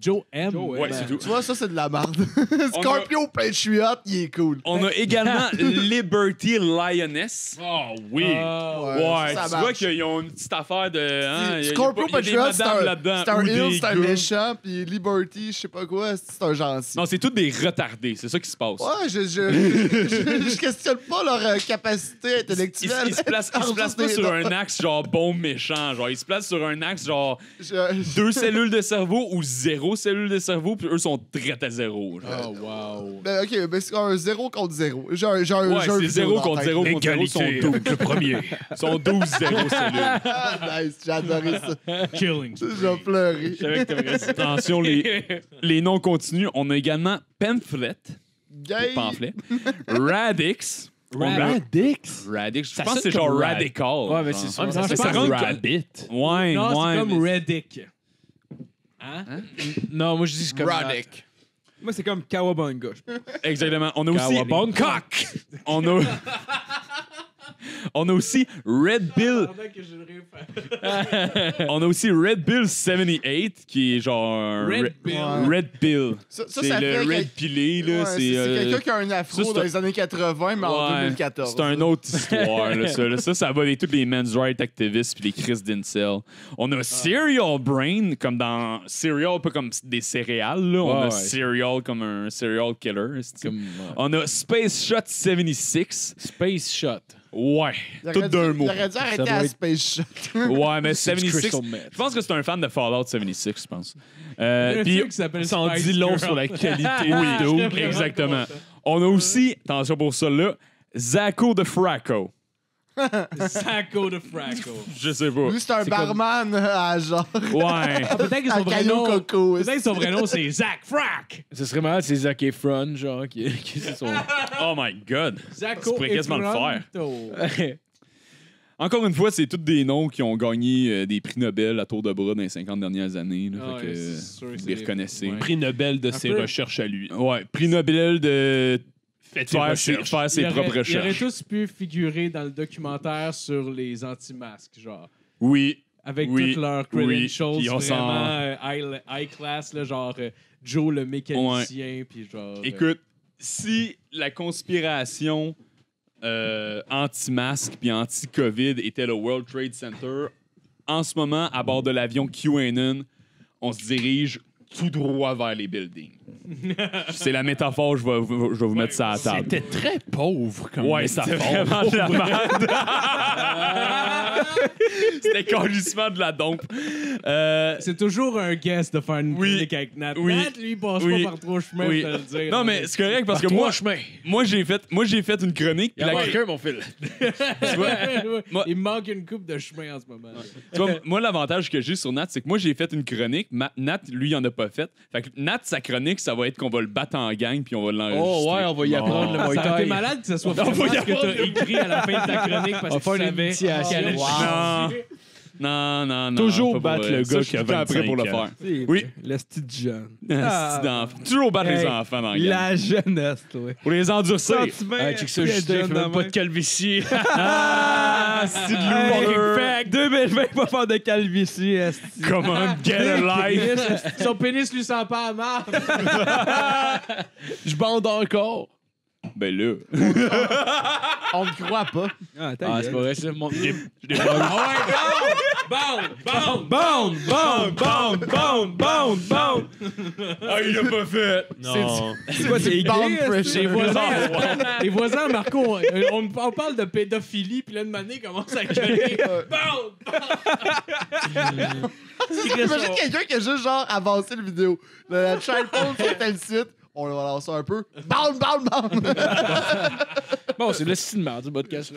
M. Joe M. Ouais, c'est tout. Tu vois, ça c'est de la merde. Scorpio Patriot, il est cool. On a également Liberty Lioness. Oh oui. Ah, Ouais, ça tu vois qu'ils ont une petite affaire de. Hein, Scorpio Patriot, c'est un, heel, c'est un méchant, puis Liberty, je sais pas quoi, c'est un gentil. Non, c'est tous des retardés, c'est ça qui se passe. Ouais, je, je, je, je questionne pas leur euh, capacité Ils, intellectuelle. ils se placent, ils se placent pas sur un axe genre bon méchant, genre ils se placent sur un axe genre Je- deux cellules de cerveau ou zéro cellule de cerveau, puis eux sont très à zéro. genre. Oh, wow. Ben, ok, ben, c'est un 0 contre 0. J'ai un, j'ai un, Ouais, j'ai un c'est vidéo zéro dans contre la zéro tête. contre zéro, sont 12. le premier. Ils sont 12 zéro cellules. Ah, nice, j'ai adoré ça. Killing. Je vais pleurer. Je savais que t'aimerais ça. Attention, les, les noms continuent. On a également Pamphlet, Gay. pamphlet, Radix. Radix? Radix, je Ça pense que c'est genre comme Rad- Radical. Ouais, mais genre. c'est ça. Mais ça, ça, ça que- sonne Rabbit. Ouais, Non, ouais. c'est comme mais- Reddick. Hein? Non, moi je dis c'est comme. Radic. Moi, c'est comme Kawabanga. Exactement. On a aussi. Kawabunga. On a. On a aussi Red Bill. On a aussi Red Bill 78 qui est genre un Red Red, Bill. Ouais. Red Bill. Ça, ça, C'est le fait Red quel- pilé là, Ouais, c'est c'est euh, quelqu'un qui a un afro ça, c'est dans un- les années 80, mais en Ouais, 2014. C'est une autre histoire, là, ça, là. Ça, ça va avec tous les men's rights activistes puis les Chris d'Incel. On a Serial Brain, comme dans Serial, pas comme des céréales, là. On Ouais, a ouais. Serial comme un serial killer. c'est-tu. Comme On a Space Shot 76. Space Shot. Ouais, Il tout d'un mot. Il aurait dû arrêter doit à être- Space Shot. Ouais, mais C'est du 76. Crystal Meth. Je pense que c'est un fan de Fallout 76, je pense. Euh, Puis, puis, qui s'appelle Ça en dit long sur la qualité oui, serais vraiment exactement. On a aussi, attention pour ça là, Zacho de Fracco. Sacco de Fracco. Je sais pas. Lui, c'est un barman à genre. Ouais. Ah, peut-être que son vrai nom... Coco. Peut-être que son vrai nom, c'est Zach Frack. Ce serait malade, c'est Zac Efron, genre, qui, qui c'est son. Oh my god. Zacco Tu pourrais quasiment le faire. Encore une fois, c'est tous des noms qui ont gagné euh, des prix Nobel à tour de bras dans les 50 dernières années. là. Ah Fait que, ouais, c'est euh, sûr que vous les reconnaissez. ouais. Prix Nobel de Un ses peu. recherches à lui. Ouais, prix Nobel de faire ses, recherches. faire ses Ils auraient- propres Ils auraient recherches. tous pu figurer dans le documentaire sur les anti-masques, genre. Oui. Avec Oui, toutes leurs oui, credentials s'en- vraiment euh, high, high class, là, genre euh, Joe le mécanicien, puis genre... euh, Écoute, si la conspiration euh, anti-masque puis anti-COVID était le World Trade Center, en ce moment, à bord de l'avion QAnon, on se dirige tout droit vers les buildings. C'est la métaphore, je vais, vous- je vais vous mettre ça à la table. C'était très pauvre comme Ouais, c'était métaphore. vraiment de la merde. c'était calissement de la dompe. Euh, C'est toujours un guess de faire une Oui. chronique avec Nat. Oui. Nat, lui, il passe Oui. pas par trois chemins Oui. te le dire. non, mais c'est correct parce que Par moi, trois chemins. moi j'ai fait, moi j'ai fait une chronique. Il y a puis la- quelqu'un, mon fil. tu vois, moi- Il me manque une coupe de chemin en ce moment. Tu vois, moi, l'avantage que j'ai sur Nat, c'est que moi, j'ai fait une chronique. Ma- Nat, lui, il en a pas fait. Fait que Nat, sa chronique, ça va être qu'on va le battre en gang puis on va l'enregistrer. Oh, ouais, on va y apprendre le Muay Thai. malade que ce soit y ce que t'as écrit à la fin de ta chronique On parce que tu savais qu'elle allait. Non, non, non. Toujours pas battre le gars qui a suis tout le temps prêt pour le 25 ans. faire. Oui. Le style jeune. Toujours battre les enfants dans la jeunesse, toi. Pour les endurcir. Check ça, je fais même pas de calvitie. Ah, c'est de l'humour. 2020, pas faire de calvitie. Come on, get a life. Son pénis lui sent pas à marre. Je bande encore. Ben là. On ne croit pas. Ah, Ah, c'est pas vrai, ça. Mon... Je l'ai Ah ouais, bound! Bound! Bound, bound, bound, bound, bound, bound. Ah, il l'a pas fait. Non. C'est quoi, c'est Bound pressure? Les voisins, les voisins, Marco, on, on- parle de pédophilie, puis là, une manée commence à gueuler. Bound! Imagine quelqu'un qui a juste genre avancé le vidéo. La child porn sur tel site. On va lancer un peu. Bound, bound, bound. Bon, c'est le style de merde, du podcast.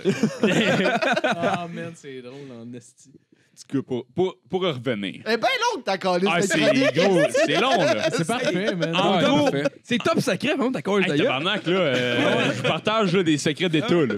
Ah, man, c'est drôle en esti. En tout cas, pour, pour, pour revenir. Eh ben longue ta calice Ah, c'est gros, c'est long, là. C'est parfait, man. En Ouais, gros, parfait. C'est top secret, non? D'accord, Hey, d'ailleurs. tabarnak, là, euh, je partage là, des secrets d'État. là.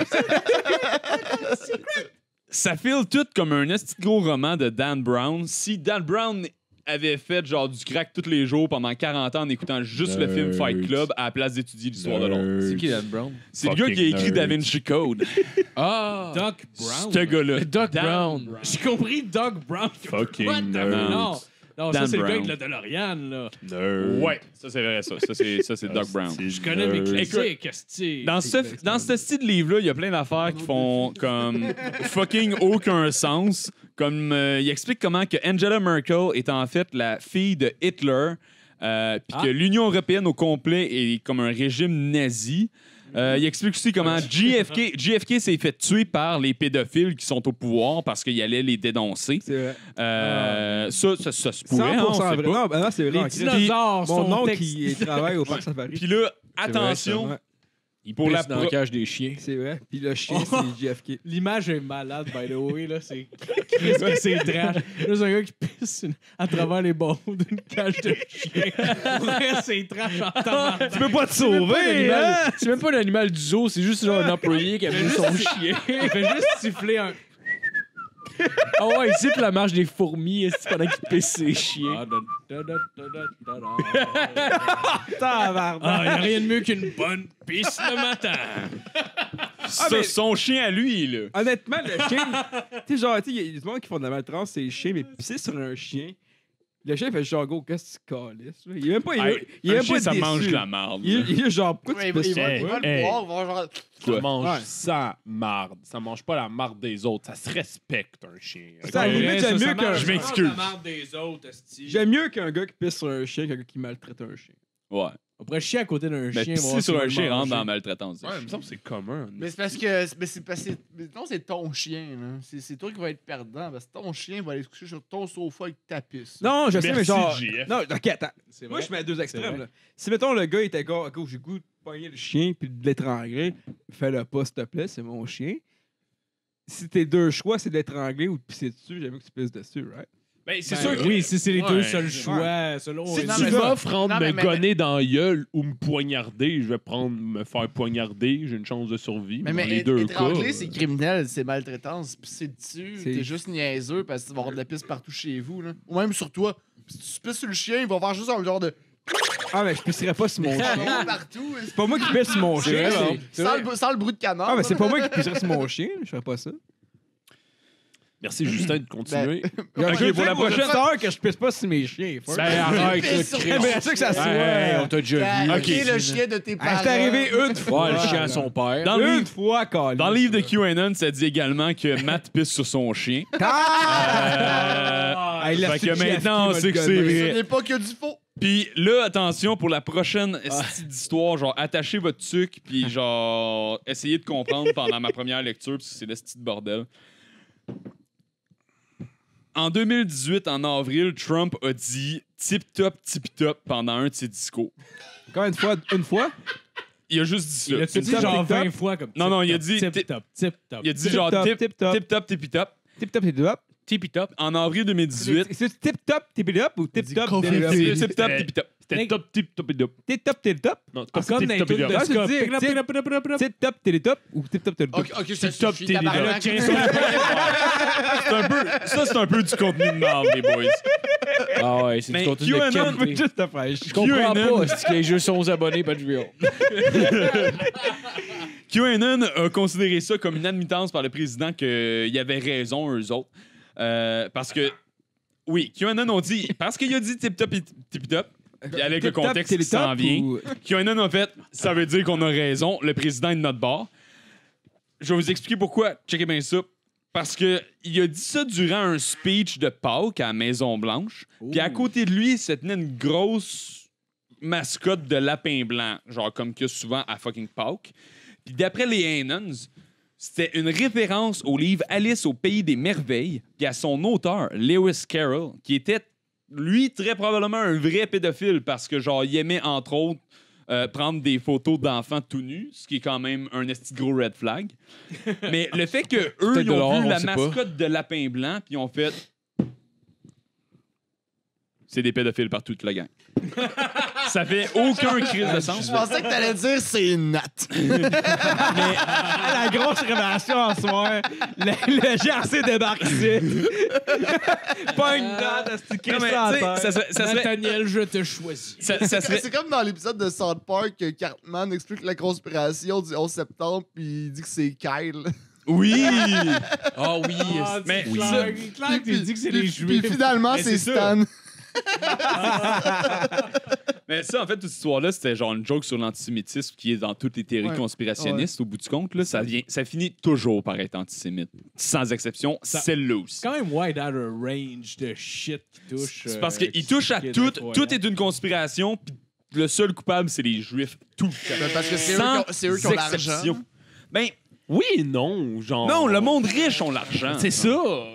Ça file tout comme un esti de gros roman de Dan Brown. Si Dan Brown avait fait genre du crack tous les jours pendant 40 ans en écoutant juste le film Fight Club à la place d'étudier l'histoire de Londres. C'est qui Dan Brown? C'est le gars qui a écrit Da. Vinci Code. Ah! Doc Brown. Ce gars-là. Doc Dan Brown. J'ai compris Doc Brown. Fucking What the- nerds. Non, non ça, c'est le gars avec le DeLorean, là. Nerd. Ouais, ça c'est vrai, ça. Ça c'est, ça, c'est Doc Brown. Je connais mes classiques. Dans ce, dans ce style de livre-là, il y a plein d'affaires qui font comme fucking aucun sens. Comme euh, il explique comment que Angela Merkel est en fait la fille de Hitler, euh, puis que l'Union européenne au complet est comme un régime nazi. Euh, il explique aussi comment JFK, JFK s'est fait tuer par les pédophiles qui sont au pouvoir parce qu'il allait les dénoncer. C'est vrai. Euh, ça, ça, ça se pourrait, 100% hein, on sait vrai. pas. Non, ben non, c'est vrai. Les dinosaures Mon sont oncle qui travaille au Parc Safari. Puis là, attention, Il Pour la pisse dans pro- la cage des chiens. C'est vrai. Puis le chien, Oh. c'est JFK. L'image est malade, by the way. Là. C'est Qu'est-ce que c'est trash. Là, c'est un gars qui pisse une- à travers les barreaux d'une cage de chien. Ouais, c'est trash en tabarnak. Tu peux pas te sauver, hein? C'est même pas l'animal du zoo, c'est juste genre un employé qui a mis son chien. Il fait juste siffler un... Ah ouais, il siffle la marche des fourmis est-ce, pendant qu'il pisse ses chiens? Ah, il a rien de mieux qu'une bonne pisse le matin. ça, mais- son chien à lui, là. Honnêtement, le chien. tu sais, genre, tu sais, il y a des gens qui font de la maltraitance, c'est les chiens, mais pisser sur un chien. Le chien fait genre, go, qu'est-ce que tu calisses? Il est même pas. Il est, Hey, il est un même pas ça déçu. mange de la marde. Il, est- il est genre, pourquoi Ouais, tu le Hey. genre. Ça mange Ouais. sa marde. Ça mange pas la marde des autres. Ça se respecte, un chien. Ça, limite, j'aime mieux qu'un. Je m'excuse. des autres, esti. J'aime mieux qu'un gars qui pisse sur un chien qu'un gars qui maltraite un chien. Ouais. On pourrait chier à côté d'un Mais chien. pisser sur un chien rentre dans la maltraitance. Ouais, il me semble que c'est commun. Mais c'est parce que. Mais c'est parce que. mais Non, c'est ton chien, là. C'est c'est toi qui vas être perdant. Parce que ton chien va aller se coucher sur ton sofa avec ta pisse. Non, je sais, mais Merci, genre. JF. Non, ok, attends. C'est Moi, vrai. je mets à deux extrêmes. vrai. Là. Si, mettons, le gars était gars, ok, j'ai le goût de pogner le chien puis de l'étrangler, fais-le pas, s'il te plaît, c'est mon chien. Si tes deux choix, c'est de l'étrangler ou de pisser dessus, j'aime mieux que tu pisses dessus, right? Ben, c'est Ben, sûr que Oui, si c'est les Ouais. deux seuls choix, selon... Si tu m'offres entre me gonner dans la gueule ou me poignarder, je vais prendre me faire poignarder. J'ai une chance de survie. Mais, mais les deux étrangler, cas, c'est criminel, c'est maltraitance. Puis c'est dessus, t'es juste niaiseux parce que tu vas avoir de la pisse partout chez vous. Là. Ou même sur toi. Puis si tu pisses sur le chien, il va faire juste un genre de. Ah, mais je pisserais pas sur mon chien. partout. C'est pas moi qui pisse sur mon chien. Sans, le, sans le bruit de canard. Ah, mais c'est pas moi qui pisserais sur mon chien, je ferais pas ça. Merci, Justin, de continuer. Ok, pour la prochaine- auditeurs que je pisse pas sur mes chiens. fuck. Ben arrête, Pisse là, sur Chris. J'aimerais ça que ça soit. Hey, on t'a déjà vu. Ah, Ok. le chien de tes parents. Ah, c'est arrivé une fois. Ouais, le chien à son père. Dans le Une livre, fois, Colin. dans le livre de QAnon, ça dit également que Matt pisse sur son chien. Ah! Euh, Hey, fait que que maintenant, on sait que m'a c'est le Ce vrai. n'est pas que du faux. Puis là, attention, pour la prochaine esti d'histoire, genre, attachez votre tuc, puis genre, essayez de comprendre pendant ma première lecture, parce que c'est l'esti de bordel. En 2018, en avril, Trump a dit tip-top, tip-top pendant un de ses discours. Combien de fois? Une fois? Il a juste dit ça. Il a-tu dit Tip-top, genre tip-top? 20 fois comme Non, non, il a dit Tip tip- top, tip top. Il a dit Tip genre top, tip, tip top. tip-top, tipi-top. Tip top, tip top. Tipi-top. En avril 2018, C'est tip top, tip top ou tip top, coffee tip top? tea. tip-top, Eh, tipi-top. C'était top, tip, top, et top. Tip top, tip top. Non, top, Comme dans les top, et trucs de top. Up. Tip top, tip top ou tip top, tip top? Ok, suffit, tip-top. tabarnak. Tiens, C'est un peu, ça, c'est un peu du contenu de merde, les boys. Ah ouais, c'est du contenu de QAnon, qualité. Juste te faire chier. Je comprends pas, c'est y a juste 11 abonnés, pas de real. QAnon a considéré ça comme une admittance par le président qu'il y avait raison, eux autres. Euh, parce que, oui, QAnon ont dit, parce qu'il a dit tip-top et tip-top, puis avec le contexte qui s'en vient, QAnon a fait, ça veut dire qu'on a raison, le président est de notre bord. Je vais vous expliquer pourquoi. Checkez bien ça. Parce que il a dit ça durant un speech de Pâques à la Maison-Blanche. Puis à côté de lui, se tenait une grosse mascotte de lapin blanc, genre comme qu'il y a souvent à fucking Pâques. Puis d'après les Hanons, c'était une référence au livre Alice au pays des merveilles, puis à son auteur, Lewis Carroll, qui était, lui, très probablement un vrai pédophile parce que, genre, il aimait, entre autres, euh, prendre des photos d'enfants tout nus, ce qui est quand même un esti gros red flag. Mais le fait que eux, ils ont vu la mascotte de Lapin Blanc, puis ils ont fait... C'est des pédophiles par toute la gang. ça fait aucun crise de sens. Je pensais que t'allais dire c'est une note. la grosse révélation en soir, le, le GRC débarque ici. Pas une date, c'est Non, mais, Christ en tu sais, terre. ça serait- ça serait- Nathaniel, je te choisis. ça- ça serait- C'est comme dans l'épisode de South Park que Cartman explique la conspiration du 11 septembre puis il dit que c'est Kyle. Oui! Ah oui. Mais oui. ça- Claire, tu dis que c'est puis- les puis juifs. finalement Mais c'est c'est ça. Stan. Mais ça, en fait, toute cette histoire-là, c'était genre une joke sur l'antisémitisme qui est dans toutes les théories Ouais. conspirationnistes. Au bout du compte, là, ça, vient, ça finit toujours par être antisémite. Sans exception, Ça- celle-là aussi. quand même wide out of range de shit qui touche. C'est euh, parce qui- qu'il touche à tout. Tout est une conspiration, puis le seul coupable, c'est les Juifs. Tout le temps. Ben, parce que c'est eux, eux qui ont l'argent. exception. Ben, Oui et non, genre. non, le monde riche ont l'argent. C'est ça.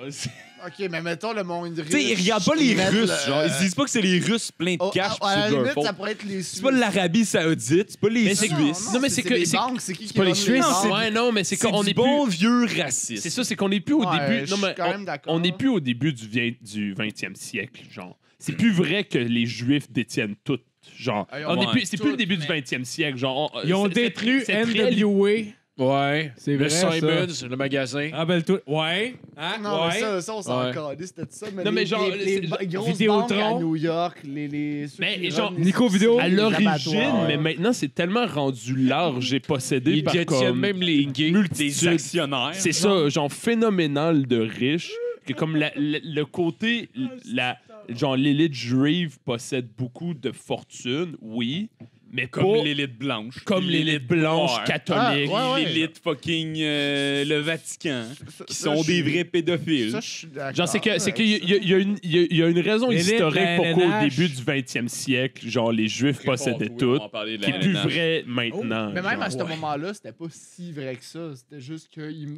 Ok, mais mettons le monde riche. Tu sais, ils regardent pas les Russes, le- genre. Ils disent pas que c'est les Russes pleins de Oh, cash, à, puis à la limite, ça pourrait être les Suisses. C'est pas l'Arabie Saoudite, c'est pas les Mais c'est que- Suisses. Non, mais c'est que- les c'est- banques, c'est qui qui pas les Suisses. Ouais, non, mais c'est qu'on est bon plus. vieux raciste. C'est ça, c'est qu'on n'est plus au début. je Non, suis mais quand on- même d'accord. on n'est plus au début du, vient- du 20e siècle, genre. C'est plus vrai que les Juifs détiennent tout. Genre, Ah, on est ouais. plus- c'est plus le début du 20e siècle. Genre, Ils ont détruit NWA. Ouais. C'est le vrai, ça. Simons, le magasin. Rappelle-toi. Ouais. Hein? Non, mais ça, ça, on s'en Ouais. calait, c'était ça. Mais Non, les, mais genre, les, les grosses banques à New York, les, les Mais genre, les Nico Vidéo, à les l'origine, mais maintenant, c'est tellement rendu large et possédé Ils par comme même les gays. des actionnaires. C'est ça, genre phénoménal de riche. Que comme la- la- le côté, la, genre l'élite juive possède beaucoup de fortune, oui, mais Comme pas l'élite blanche. comme l'élite blanche noire. catholique. Ah, ouais, ouais. L'élite fucking euh, le Vatican, Ça- qui ça, sont je des suis- vrais pédophiles. Ça, je suis d'accord. Genre, c'est que c'est qu'il y, a- il y a une- il y a- il y a une raison L'élite, historique la pourquoi au début du 20e siècle, genre les Juifs possédaient tout, qui est plus vrai maintenant. Mais même genre. à ce ouais. moment-là, c'était pas si vrai que ça. C'était juste qu'ils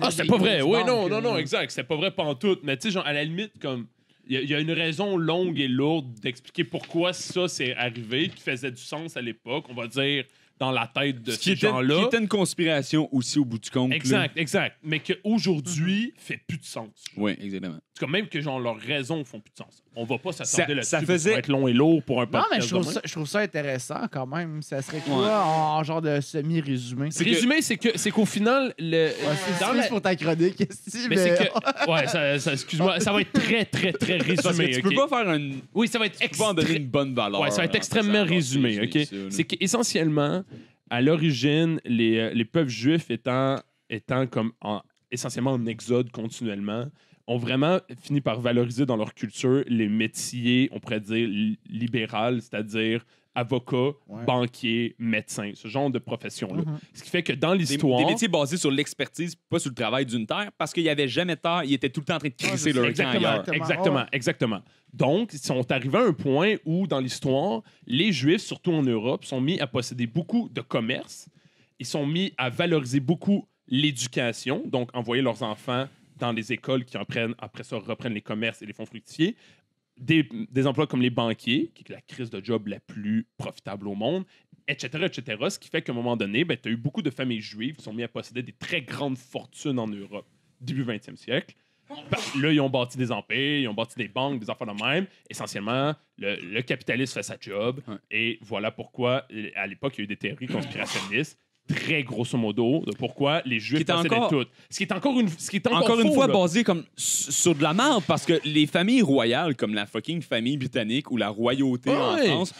Ah, c'était pas vrai. Oui, non, non, non, exact. C'était pas vrai pantoute. Mais tu sais, genre, à la limite, comme. Il y, a- il y a une raison longue et lourde d'expliquer pourquoi ça s'est arrivé, qui faisait du sens à l'époque, on va dire, dans la tête de Ce ces gens-là. qui était une conspiration aussi au bout du compte. là. Exact, exact. Mais qu'aujourd'hui, fait plus de sens. Oui, exactement. C'est comme même que genre leurs raisons font plus de sens. On va pas s'attarder Ça- là-dessus. ça faisait- Ça va être long et lourd pour un Non, podcast. mais je trouve, ça, même. je trouve ça intéressant quand même. Ça serait quoi Ouais. en, en genre de semi-résumé? Résumé, c'est que c'est qu'au final, le, Ouais, c'est la- pour ta chronique, esti, mais mais... c'est que ouais, ça, ça- excuse-moi, ça va être très très très Parce que résumé. tu ok? peux pas faire un. Oui, ça va être Tu peux pas en donner une bonne valeur. Ouais, ça va être en extrêmement résumé, OK? C'est qu'essentiellement, à l'origine, les, euh, les peuples juifs étant, étant comme en- essentiellement en exode continuellement, ont vraiment fini par valoriser dans leur culture les métiers, on pourrait dire, li- libérales, c'est-à-dire avocats, Ouais. banquiers, médecins, ce genre de profession-là. Mhm. Ce qui fait que dans l'histoire... des métiers basés sur l'expertise, pas sur le travail d'une terre, parce qu'il y avait jamais de terre, ils étaient tout le temps en train de crisser leur Exactement, ailleurs. Exactement. exactement, Ouais. exactement. Donc, ils sont arrivés à un point où, dans l'histoire, les Juifs, surtout en Europe, sont mis à posséder beaucoup de commerce. Ils sont mis à valoriser beaucoup l'éducation, donc envoyer leurs enfants dans les écoles qui apprennent, après ça reprennent les commerces et les fonds fructifiés. Des, des emplois comme les banquiers, qui est la crise de job la plus profitable au monde, etc., etc. Ce qui fait qu'à un moment donné, tu as eu beaucoup de familles juives qui sont mis à posséder des très grandes fortunes en Europe, début 20e siècle. Ben, là, ils ont bâti des empires, ils ont bâti des banques, des affaires de même. Essentiellement, le, le capitalisme fait sa job. Ouais. Et voilà pourquoi, à l'époque, il y a eu des théories conspirationnistes, très grosso modo, de pourquoi les Juifs possédaient encore- tout. Ce qui est encore une, ce qui est encore, Encore une faux, fois, là. basé comme sur de la merde, parce que les familles royales, comme la fucking famille britannique ou la royauté en. France,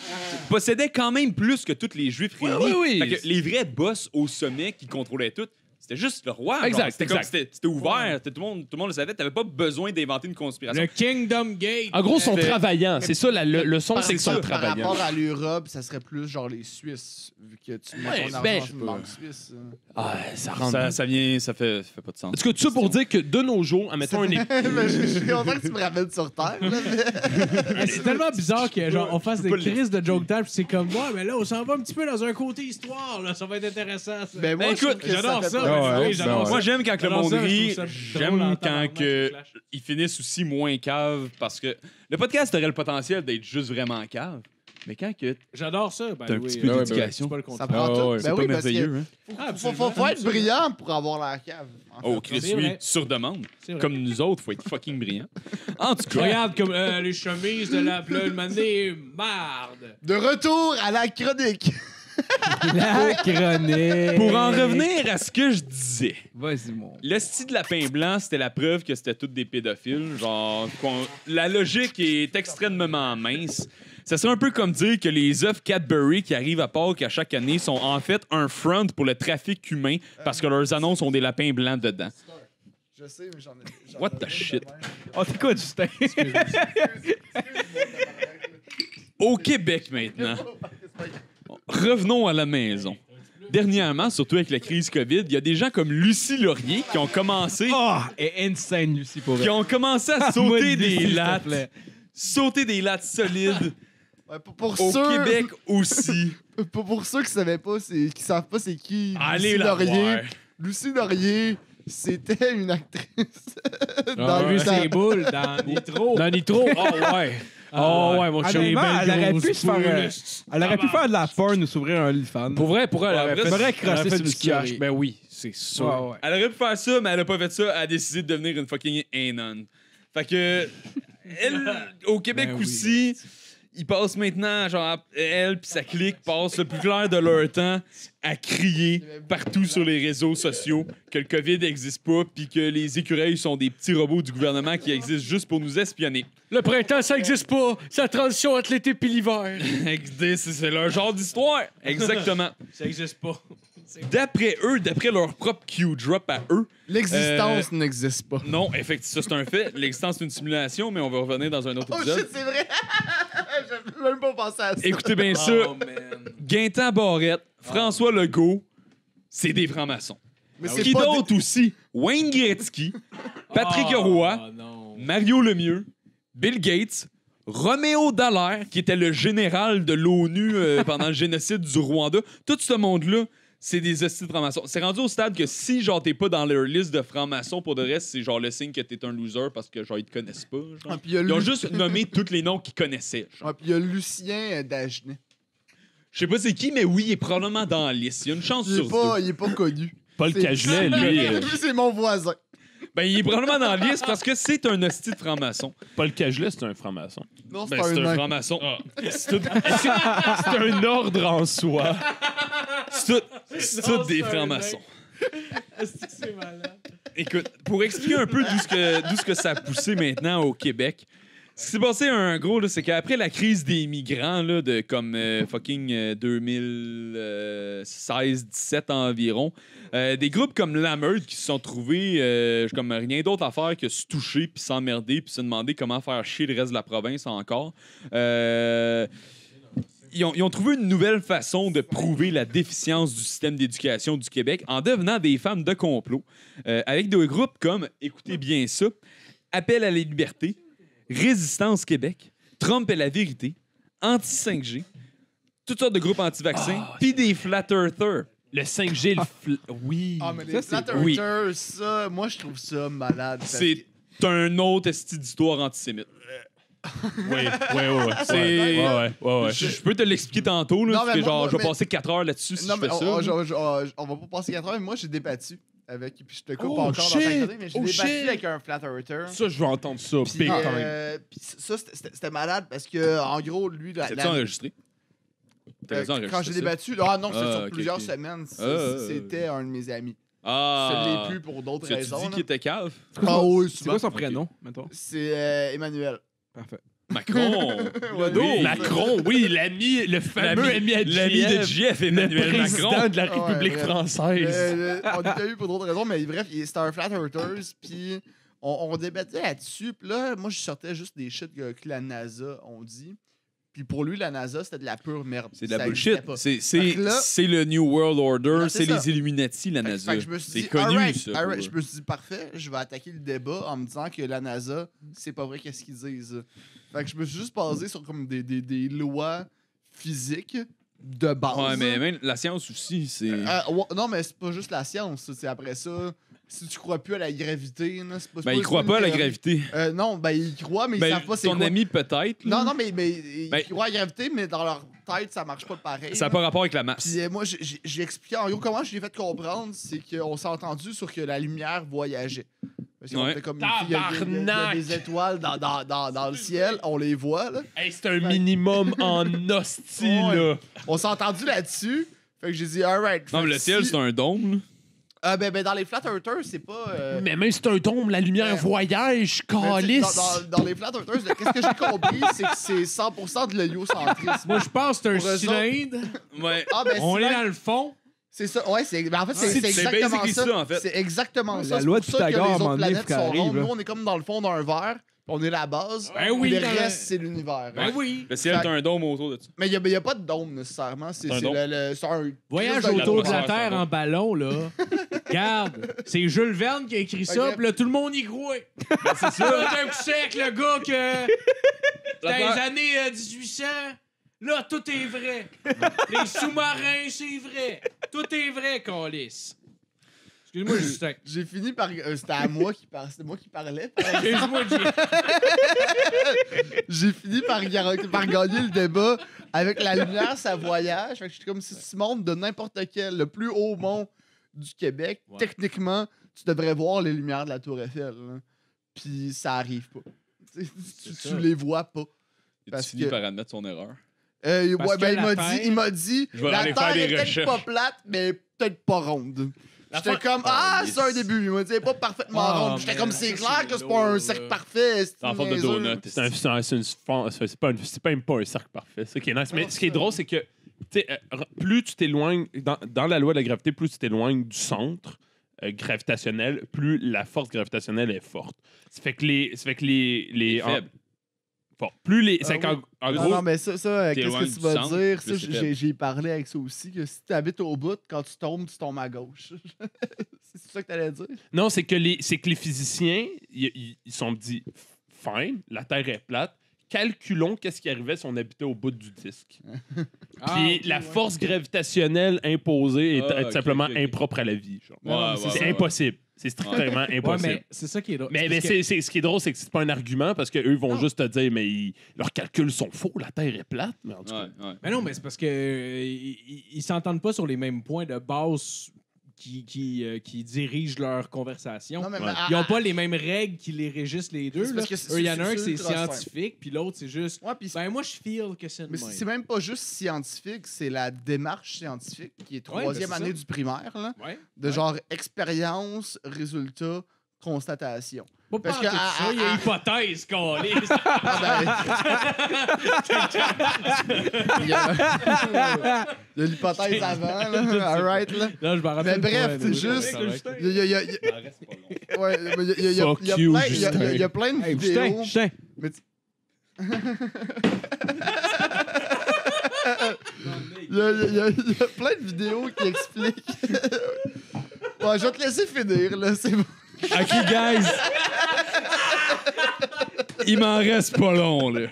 possédaient quand même plus que tous les juifs réunis. les vrais boss au sommet qui contrôlaient tout, c'était juste le roi. Exact, C'était ouvert, c'était- tout, le monde, tout le monde le savait. T'avais pas besoin d'inventer une conspiration. Le Kingdom Gate. En gros, ils sont travaillants. C'est ça, la- le, le son, Par, c'est qu'ils sont par travaillants. rapport à l'Europe, ça serait plus genre les Suisses, vu que tu mets Ouais, ton argent ben, suisse. hein. Ah, ça rentre. Ça, ça vient, ça fait, ça fait pas de sens. En tout cas, tout ça pour dire que de nos jours, admettons un épisode. Mais je suis content que tu me ramènes sur Terre. C'est tellement bizarre que genre on fasse des crises de joke time, puis c'est comme ouais, mais là on s'en va un petit peu dans un côté histoire là, ça va être intéressant. Ça. Ben, moi, Ben, écoute, que j'adore ça, ben oui, j'adore Ben ça. Moi, j'aime quand le J'adore monde ça, je rit. trouve ça drôle en J'aime quand tabarnak, que le flash. ils finissent aussi moins cave parce que le podcast aurait le potentiel d'être juste vraiment cave. Mais quand que J'adore ça. T'as un way. petit peu Ah ouais, d'éducation. ben, pas le Ça contraire. prend Ah tout. ouais, Ben c'est oui, pas parce que merveilleux, hein? Ah, faut, absolument, faut, faut être brillant pour avoir la cave. en Oh. Chris, C'est oui, vrai. sur demande. C'est vrai. Comme nous autres, faut être fucking brillant. En tout cas, Regarde comme euh, les chemises de la pleine manée, marde. De retour à la chronique. La chronique. pour en revenir à ce que je disais, Vas-y, mon. le style de lapin blanc, c'était la preuve que c'était tous des pédophiles. Genre, qu'on- la logique est extrêmement mince. Ça serait un peu comme dire que les œufs Cadbury qui arrivent à Pâques à chaque année sont en fait un front pour le trafic humain parce que leurs annonces ont des lapins blancs dedans. Je sais, mais j'en ai. j'en What ai the shit? même. Oh, t'écoutes, Justin. Au Québec maintenant. Revenons à la maison. Dernièrement, surtout avec la crise COVID, il y a des gens comme Lucie Laurier qui ont commencé, Oh, et insane, Lucie, pour qui elle. ont commencé à sauter Lucie, des lattes, sauter des lattes solides Ouais, pour, pour au ceux, Québec aussi. Pour, pour ceux qui savaient pas, c'est, qui savent pas c'est qui Allez Lucie la Laurier. voir. Lucie Laurier, c'était une actrice Dans dans vu le ses boules dans Nitro. Dans Nitro, oh ouais. Oh ouais, mon chum. Honnêtement, elle aurait pu se faire. euh, Elle aurait pu Ah, faire de la porn ou s'ouvrir un OnlyFans. Pour vrai, pour elle, elle aurait fait, elle aurait crosser fait sur du cash. Ben oui, c'est sûr. Ouais, ouais. Elle aurait pu faire ça, mais elle a pas fait ça. Elle a décidé de devenir une fucking anon. Fait que, elle, au Québec Ben oui. aussi, ils passent maintenant, genre, elle puis sa clique passent le plus clair de leur temps à crier partout sur les réseaux sociaux que le COVID n'existe pas puis que les écureuils sont des petits robots du gouvernement qui existent juste pour nous espionner. Le printemps, ça existe pas. C'est la transition entre l'été et l'hiver. C'est c'est leur genre d'histoire. Exactement. Ça existe pas. D'après eux, d'après leur propre Q-drop à eux, L'existence Euh, n'existe pas. non, effectivement, ça c'est un fait. L'existence c'est une simulation, mais on va revenir dans un autre Oh épisode. shit, c'est vrai! J'avais même pas pensé à ça. Écoutez bien ça. Gaëtan Barrette, François Legault, c'est des francs-maçons. mais Qui pas d'autre aussi? Wayne Gretzky, Patrick Ah, Roy, non. Mario Lemieux, Bill Gates, Roméo Dallaire, qui était le général de l'ONU euh, pendant le génocide du Rwanda. Tout ce monde-là, c'est des hosties de francs-maçons. C'est rendu au stade que si, genre, t'es pas dans leur liste de francs-maçons, pour de reste, c'est genre le signe que t'es un loser parce que, genre, ils te connaissent pas. genre. Ah, Ils ont juste nommé tous les noms qu'ils connaissaient. genre. Ah, puis il y a Lucien Dagenet. Je sais pas c'est qui, mais oui, il est probablement dans la liste. Il y a une chance Il sur pas, deux. il est pas connu. Paul Cagelet, lui. Lui, c'est mon voisin. Ben, il est probablement dans la liste parce que c'est un hostie de franc-maçon. Paul Cagelet, c'est un franc-maçon. Non, c'est Ben, c'est un franc-maçon. C'est tout- c'est un ordre en soi. C'est tout- c'est tous des francs-maçons. Est-ce que c'est malade? Écoute, pour expliquer un peu d'où ce que, d'où ce que ça a poussé maintenant au Québec, ce qui s'est passé, un gros, c'est qu'après la crise des migrants, de comme euh, fucking euh, 2016-17 environ, euh, des groupes comme La Meute qui se sont trouvés euh, comme rien d'autre à faire que se toucher, puis s'emmerder, puis se demander comment faire chier le reste de la province encore. Euh, ils ont, trouvé une nouvelle façon de prouver la déficience du système d'éducation du Québec en devenant des femmes de complot, euh, avec des groupes comme, écoutez bien ça, Appel à la liberté, Résistance Québec, Trump et la vérité, Anti-5G, toutes sortes de groupes anti-vaccins, puis des Flat Earthers. Le 5G, le fl- oui. Ah, mais Ça, les c'est- Flat oui. Earthers, ça, moi, je trouve ça malade. parce C'est un autre esti d'histoire antisémite. Oui, oui, oui. oui. C'est- Ouais, ouais, ouais, ouais. Je, je peux te l'expliquer tantôt, là, Non, parce mais que moi- genre, moi- je vais mais- passer 4 heures là-dessus si Non, je mais fais on, ça. on- là. je- on- on va pas passer 4 heures, mais moi, j'ai débattu avec. Puis je te coupe Oh, encore dans ta chronique, mais j'ai Oh, débattu shit! avec un Flat Earther. Ça, je veux entendre ça. Puis, Big time. euh, puis ça, c'était- c'était c'était malade parce que, en gros, lui, la, T'as-tu la- enregistré? Euh, quand j'ai débattu, ah non, c'était Ah, sur ok, plusieurs semaines. Ah, ah, C'était un de mes amis. Ah! L'est plus pour d'autres Tu raisons. dit là. qu'il était cave? Ah oui, C'est souvent. quoi son prénom, mettons? C'est euh, Emmanuel. Parfait. Macron! Oui. Macron, oui, l'ami, le fameux ami à L'ami de le Emmanuel président Macron. de la Ah ouais, République française. Euh, on était eu pour d'autres raisons, mais bref, il- c'était un Flat Earthers, puis on, on débattait là-dessus. Puis là, moi, je sortais juste des shit que, que la NASA ont dit. Puis pour lui, la NASA, c'était de la pure merde. C'est de la Ça bullshit. existait pas. C'est- Fait C'est que là- c'est le New World Order, Non, c'est c'est les. Illuminati, la Fait que- NASA. fait que je me suis C'est dit, connu, alright, ça. alright. pour Je me suis dit, parfait, je vais attaquer le débat en me disant que la NASA, c'est pas vrai qu'est-ce qu'ils disent. Fait que je me suis juste basé sur comme des, des, des lois physiques de base. Ouais, mais même la science aussi, c'est. Euh, ouais, non, mais c'est pas juste la science. C'est après ça. si tu crois plus à la gravité, c'est pas Ben, il croit une pas à la gravité. Euh, non, ben, ils croient, mais ils Ben, savent pas c'est ton quoi. ami, peut-être. Non, non, mais, mais ils Ben- croient à la gravité, mais dans leur tête, ça marche pas pareil. Ça n'a pas rapport avec la masse. Puis euh, moi, j'ai expliqué en gros comment je l'ai fait comprendre, c'est qu'on s'est entendu sur que la lumière voyageait. Parce qu'on Ouais. était comme, y a- il y a- il y a- il y a Tabarnak! des étoiles dans, dans, dans, dans le ciel, on les voit, là. Hey, c'est un minimum en hostie, Ouais. là. On s'est entendu là-dessus. Fait que j'ai dit, alright. Non, mais le ciel, c'est un dôme. là. Ah, ben, ben, dans les flat earthers, c'est pas. euh, Mais même si c'est un dôme, la lumière Ouais. voyage, mais tu sais, calice. Dans, dans- dans les flat earthers, qu'est-ce que j'ai compris, c'est que c'est 100% de l'héliocentrisme. Moi, je pense que c'est Pour un cylindre. Ouais. Ah, ben, On est dans le fond. C'est ça, ouais, c'est ben, en fait c'est exactement ça. ça, en fait. C'est exactement Ouais, ça. la C'est loi de les Pythagore, à un autres planètes sont rondes. Nous, on est comme dans le fond d'un verre, on est la base. Ben oui, le reste, c'est l'univers. Ben oui. Le ciel, t'as un dôme autour de ça. Mais il n'y a, pas de dôme nécessairement. C'est Un un Voyage autour de la Terre en ballon, là. Regarde, c'est Jules Verne qui a écrit ça, Ok. puis là, tout le monde y croit. c'est ça. Là, d'un coup sec, le gars que. Dans les années euh, 1800, là, tout est vrai. Les sous-marins, c'est vrai. Tout est vrai, Calis. Excuse-moi, Justin. J'ai fini par. euh, C'était à moi qui parlais. C'était moi qui parlais. Excuse-moi. J'ai fini par, gar- par gagner le débat avec la lumière, ça voyage. Fait que je suis comme si tu montes de n'importe quel, le plus haut mont du Québec, Ouais. techniquement, tu devrais voir les lumières de la Tour Eiffel. là. Puis ça arrive pas. Tu, tu- tu ça. les vois pas. Tu Parce finis que- par admettre son erreur. Euh, ouais, ben, il m'a dit, il m'a dit, Je vais la aller Terre est peut-être pas plate, mais peut-être pas ronde. J'étais comme, ah, Oh, c'est un début. Il m'a dit, elle est pas parfaitement Ah, ronde. J'étais comme, c'est c'est clair que c'est pas un cercle parfait. C'est en forme de donut. C'est un- c'est c'est c'est c'est pas, c'est même pas un cercle parfait. C'est qui est nice. Mais Ah, ce qui est drôle, c'est que euh, plus tu t'éloignes, dans, dans la loi de la gravité, plus tu t'éloignes du centre euh, gravitationnel, plus la force gravitationnelle est forte. Ça fait que les. Ça fait que les. les C'est en- bon, plus les. Ah en Non, gros, non, mais ça, ça euh, qu'est-ce que tu vas centre, dire? Ça, j'ai parlé avec ça aussi, que si tu habites au bout, quand tu tombes, tu tombes à gauche. c'est ça que t'allais dire? Non, c'est que les, c'est que les physiciens, ils, ils- ils sont dit, fine, la Terre est plate. Calculons qu'est-ce qui arrivait si on habitait au bout du disque. Ah, Puis la ouais. force gravitationnelle imposée est, Ah, est simplement impropre à la vie. genre. Ouais, ouais, c'est impossible. C'est strictement Ouais, impossible. mais c'est ça qui est drôle. Mais, mais parce que- c'est, c'est- ce qui est drôle, c'est que c'est pas un argument parce qu'eux vont Non. juste te dire, mais ils- leurs calculs sont faux, la Terre est plate. Mais en tout cas, Ouais. Mais non, mais c'est parce que euh, ils s'entendent pas sur les mêmes points de base qui, qui, euh, qui dirigent leur conversation. Non, mais, Ouais. mais à- Ils n'ont pas les mêmes règles qui les régissent les deux. Là. Eux, Il y en a un c'est qui c'est scientifique, puis l'autre, c'est juste. Ouais, Ben, moi, je feel que c'est. mais c'est même pas juste scientifique, c'est la démarche scientifique qui est Ouais, troisième ben, c'est année ça. du primaire, là, Ouais. de Ouais. genre expérience, résultat, constatation. Pas Parce que que à- ça, il y a hypothèse, câlisse. Ah, ben, il y a, l'hypothèse avant, là, alright, là. Là, je m'en rappelle Mais bref, c'est juste- Il y a, il y a- il y a- ouais, mais il y a- il y a- il y a- Fuck il y a you, plein- il y a- y plein de Hey, vidéos. Justin, Justin. Mais tu- Il y, a, il y a- il y a plein de vidéos qui expliquent. ouais, je vais te laisser finir, là, c'est bon. OK, guys. Il m'en reste pas long, là.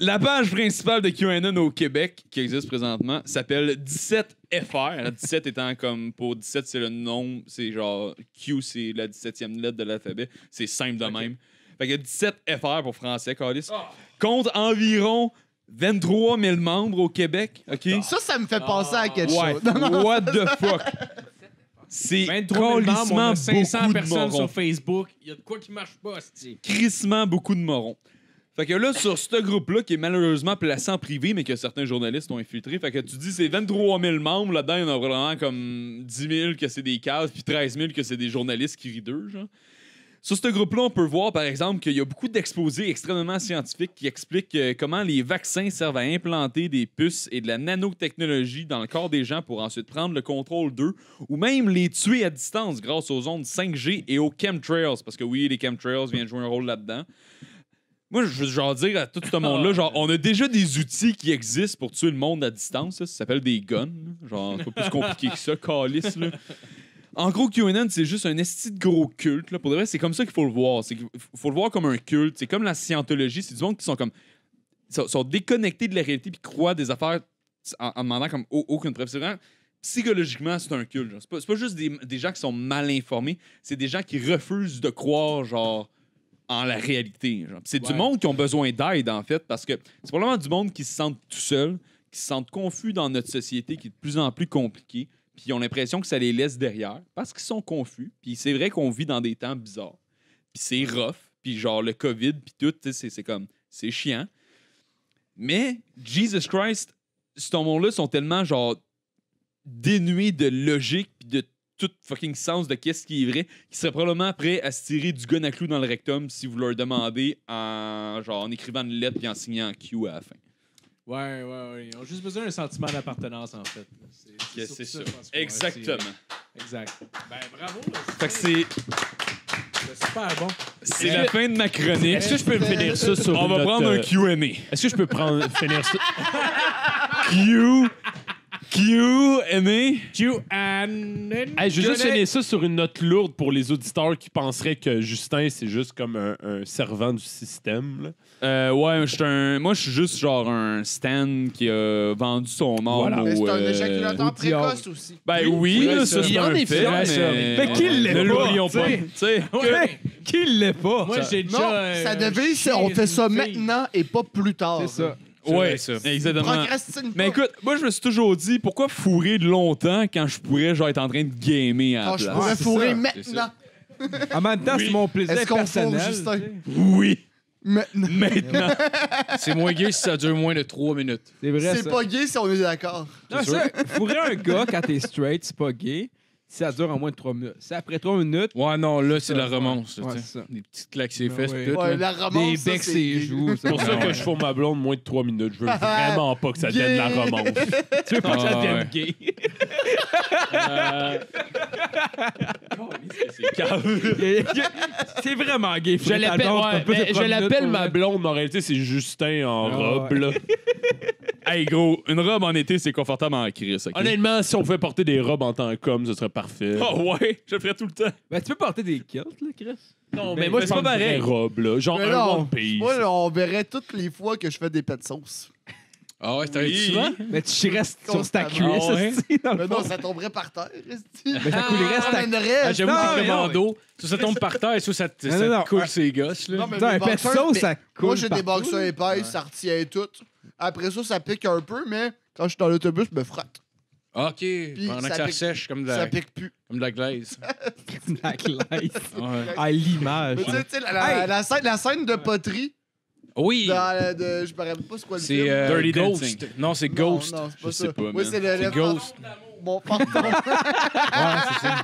La page principale de QAnon au Québec, qui existe présentement, s'appelle 17FR. 17 étant comme pour 17, c'est le nom, c'est genre Q, c'est la 17e lettre de l'alphabet. C'est simple de même. Fait que 17FR pour français, Calis. Compte environ 23 000 membres au Québec. OK? Ça, ça me fait penser à quelque Ouais. chose. What the fuck? C'est 23 000 membres, on a 500 beaucoup de personnes morons. sur Facebook. Il y a de quoi qui marche pas, c'ti. crissement beaucoup de morons. Fait que là, sur ce groupe-là, qui est malheureusement placé en privé, mais que certains journalistes ont infiltré, fait que tu dis c'est 23 000 membres, là-dedans, il y en a vraiment comme 10 000 que c'est des cases, puis 13 000 que c'est des journalistes qui rient d'eux, genre. Sur ce groupe-là, on peut voir, par exemple, qu'il y a beaucoup d'exposés extrêmement scientifiques qui expliquent euh, comment les vaccins servent à implanter des puces et de la nanotechnologie dans le corps des gens pour ensuite prendre le contrôle d'eux, ou même les tuer à distance grâce aux ondes 5G et aux chemtrails, parce que oui, les chemtrails viennent jouer un rôle là-dedans. Moi, je veux genre dire à tout ce monde-là, genre, on a déjà des outils qui existent pour tuer le monde à distance. Ça s'appelle des guns. Genre, c'est plus compliqué que ça, calice. En gros, QAnon, c'est juste un esti de gros culte. Là. Pour de vrai, c'est comme ça qu'il faut le voir. C'est qu'il faut le voir comme un culte. C'est comme la scientologie. C'est du monde qui sont comme. sont, sont déconnectés de la réalité puis croient des affaires en, en demandant comme au- aucune preuve. C'est vraiment psychologiquement, c'est un culte. C'est pas, pas juste des, des gens qui sont mal informés, c'est des gens qui refusent de croire, genre, en la réalité. C'est du monde qui ont besoin d'aide, en fait, parce que c'est probablement du monde qui se sentent tout seul, qui se sentent confus dans notre société qui est de plus en plus compliquée, puis ils ont l'impression que ça les laisse derrière parce qu'ils sont confus. Puis c'est vrai qu'on vit dans des temps bizarres. Puis c'est rough, puis genre le COVID, puis tout, c'est- comme, c'est chiant. Mais Jesus Christ, ce monde-là sont tellement genre dénués de logique puis de tout fucking sens de qu'est-ce qui est vrai, qu'ils seraient probablement prêts à se tirer du gun à clou dans le rectum si vous leur demandez en genre en écrivant une lettre puis en signant un Q à la fin. Ouais, ouais, ouais. Ils ont juste besoin d'un sentiment d'appartenance, en fait. C'est C'est ça. Exactement. Exact. Ben, bravo. Fait que c'est C'est super bon. c'est la fin de ma chronique. Est-ce que je peux finir ça sur On une va note, prendre un euh, Q&A. Est-ce que je peux prendre, finir ça? Q Q&A. Q and... Hey, je veux juste finir ça sur une note lourde pour les auditeurs qui penseraient que Justin, c'est juste comme un, un servant du système. là. Euh, ouais, un- moi je suis juste genre un Stan qui a vendu son âme Voilà. Mais c'est un euh, éjaculateur précoce aussi. Ben oui, là, ça, c'est il en un est fait, fier, mais... ça. Mais qui l'est Ne pas, l'oublions pas. sais. Tu sais, Ouais. Qui l'est pas? Moi, j'ai Non, déjà. euh, ça devait, chié on fait ça une fille. maintenant et pas plus tard. C'est ça. Ouais, ça. exactement. Procrastine Mais pas. écoute, moi je me suis toujours dit pourquoi fourrer de longtemps quand je pourrais genre être en train de gamer à la Quand je place. pourrais c'est fourrer ça, maintenant. En même temps, c'est mon plaisir Est-ce qu'on fourre, personnel. Justin? Oui, Maintenant. maintenant. C'est moins gay si ça dure moins de 3 minutes. C'est vrai, C'est ça. pas gay si on est d'accord. Non, ça, fourrer un gars quand t'es straight, c'est pas gay. Ça dure en moins de 3 minutes. Si après 3 minutes, Ouais, non, là, c'est la romance. ouais, c'est ça. Des petites claques ses Ben fesses. ouais. tout, la romance, des becs c'est ses gay. joues. C'est pour ça que je fourre ma blonde moins de 3 minutes. Je veux vraiment pas que ça devienne de la romance. Tu veux pas que ça Ah, devienne ouais. gay? Euh, C'est c'est vraiment gay. Je l'appelle je ma blonde, mais en réalité, c'est Justin en Ah, robe. ouais. là. Hey gros, une robe en été, c'est confortable en crise. Honnêtement, si on pouvait porter des robes en tant qu'homme, ce serait parfait. Oh ouais, je le ferais tout le temps. Ben, tu peux porter des kilts, là, Chris. non, mais mais moi, c'est je pas pareil. robe, là. Genre Mais un non, One Piece. Moi, là, on verrait toutes les fois que je fais des pets de sauce. Ah ouais, Oui. souvent? Mais tu restes sur ta cuisse, Ah ouais? esti, dans le Mais non, ça tomberait par terre. Mais ça coulerait sur ta. Ah, J'avoue, mais non, commando. Soit ça tombe par terre, soit ça te, Non, ça non, te coule Ouais. ses gosses. Là. Non, mais un pet sauce, ça coule Moi, j'ai des boxers épais, ça retient tout. Après ça, ça pique un peu, mais quand je suis dans l'autobus, je me frotte. OK. Pendant ça que ça pique- sèche comme de Ça la, pique plus. comme de la glaise. Ouais. Ah, l'image. Mais tu sais, tu sais, la, la- Hey! la scène, la scène de poterie, Oui. dans, la- de, je me rappelle pas c'est quoi le film. C'est euh, Dirty Ghost. Dancing. Non, c'est Non, Ghost. Non, c'est pas Je ça. sais pas, Oui, man. c'est le, C'est Ghost. Mon fantôme. Ouais, c'est ça.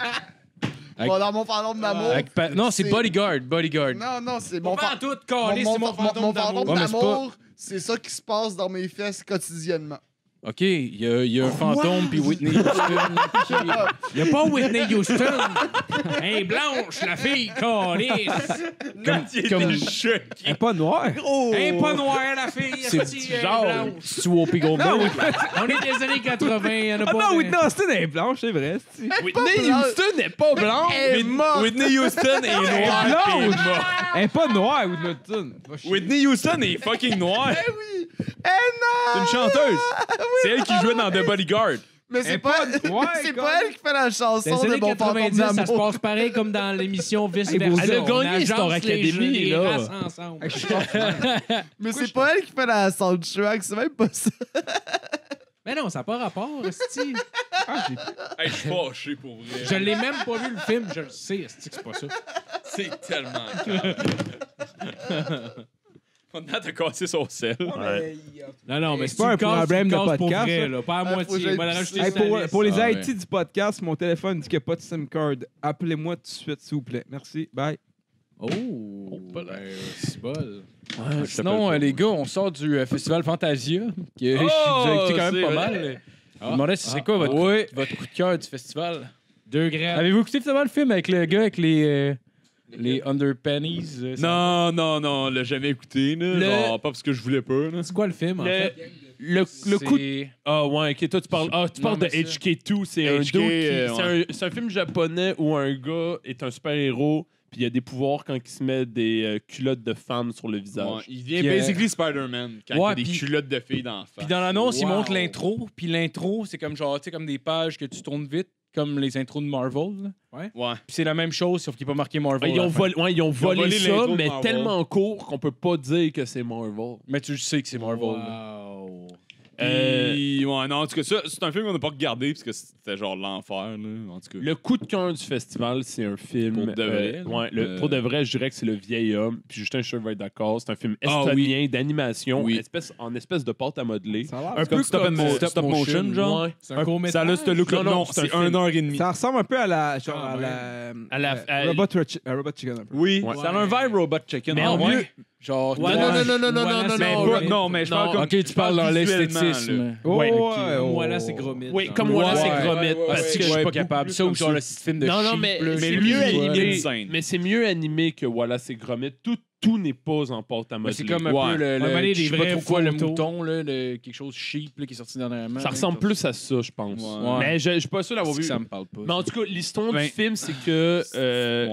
Avec- Bon, dans mon fantôme d'amour. Avec pa- Non, c'est C'est- Bodyguard. Bodyguard. Non, non, c'est mon tout Mon, c'est mon, mon mon- fantôme mon d'amour. fantôme Ouais, mais c'est d'amour, c'est ça qui se passe dans mes fesses quotidiennement. OK, il y a, y a un fantôme puis Whitney Houston. Il a pas Whitney Houston. hey, Blanche, la fille, calice. comme, comme. Elle est pas noire. Hey, pas noire, la fille. c'est elle est genre blanche. c'est Whoopi Goldberg. On est des années 80, il y en a Ah pas. non, de- Whitney elle est blanche, c'est vrai. Whitney blanche. Houston n'est pas blanc. Elle est morte. Whitney Houston est noire. blanche. puis morte. Elle est pas noire, Whitney chier. Whitney Houston est fucking noire. Eh oui! Eh non! C'est une chanteuse. C'est elle qui jouait dans The Bodyguard. Mais c'est est pas, pas- Ouais, c'est comme- pas elle qui fait la Dans chanson les de années mon fantôme 90, ça se passe pareil comme dans l'émission Vice Versa. Elle a gagné Star Academy, là. Mais c'est pas elle qui fait la soundtrack, c'est même pas ça. Mais non, ça n'a pas rapport, esti. Ah, j'ai- Hey, je suis fâché pour vrai. Je l'ai même pas vu le film, je le sais, esti, que c'est pas ça. C'est tellement grave. On a de casser son sel. Ouais. Non, non, mais C'est pas un problème de pour podcast, vrai, ça. là, pas à Ah, moitié. Hey, pour, pour les Ah, IT du podcast, mon téléphone dit qu'il n'y a pas de SIM card. Appelez-moi tout de suite, s'il vous plaît. Merci. Bye. Oh, ben, c'est bol. je Sinon, euh, les gars, on sort du euh, festival Fantasia, Oh, vous avez écouté quand même pas vrai. mal. Je me demandais si c'est quoi votre, Ouais. votre coup de cœur du festival? Deux grammes. Avez-vous écouté finalement le film avec le gars avec les, euh, les underpennies? euh, Non, non, non, on l'a jamais écouté. Là. Le- Genre, pas parce que je voulais pas. Là. C'est quoi le film, en Le, fait? le, le coup de... C'est- Ah ouais, ok, toi tu parles, ah, tu Non, parles de mais ça- HK2, c'est un, HK, dude qui- euh, c'est un, c'est un film japonais où un gars est un super-héros, puis il a des pouvoirs quand il se met des euh, culottes de femmes sur le visage. Ouais, il vient Puis, euh, basically Spider-Man quand il a des puis- culottes de filles dans la face. Puis dans l'annonce, ils Wow. montrent l'intro. Puis l'intro, c'est comme genre, tu sais, comme des pages que tu tournes vite, comme les intros de Marvel. là. Ouais. Puis c'est la même chose, sauf qu'il n'est pas marqué Marvel. Ouais, ils, ont ouais, ils ont volé volé ça, mais tellement court qu'on peut pas dire que c'est Marvel. Mais tu sais que c'est Marvel. là. Wow. Euh, Puis, ouais, non, en tout cas, ça, c'est un film qu'on n'a pas regardé parce que c'était genre l'enfer, là. En tout cas. Le coup de cœur du festival, c'est un film. Pour de vrai, euh, ouais, le- Euh. Pour de vrai, je dirais que c'est Le Vieil Homme. Puis Justin Cheveux va être d'accord. C'est un film Ah estonien d'animation, Oui. espèce, en espèce de pâte à modeler. Ça, a l'air- Un peu stop, comme, and mo- euh, stop motion, genre. Ouais. C'est un court Ça a ce look-là. Non, non, Non, c'est un c'est film. un heure et demie. ça ressemble un peu à la, genre, Ah, à la, À la- euh, à- Robot, à Robot Chicken. Un peu. Oui, Ouais. ça a un vibe Robot Chicken. Mais en mieux. Genre, Ouais, non, non, non, non, non, non, non, pas- Gromit. non, mais je parle Non. comme. Ok, tu parles dans l'esthétisme. Ouais. Voilà, c'est Gromit. Oui, comme voilà, c'est Gromit. parce que je suis pas capable. Ça ou genre le film de Non, non, mais- c'est mieux animé. Mais c'est mieux animé que voilà, c'est Gromit. Tout, tout n'est pas en pâte à modeler. c'est comme un Ouais. peu le, le- Ouais, je des sais pas trop quoi, le mouton, là, le- quelque chose cheap là, qui est sorti dernièrement. Ça ressemble plus à ça, je pense. Ouais. Mais je je suis pas sûr d'avoir vu. que ça me parle pas. Mais en tout cas, l'histoire Ben, du film, c'est que. euh,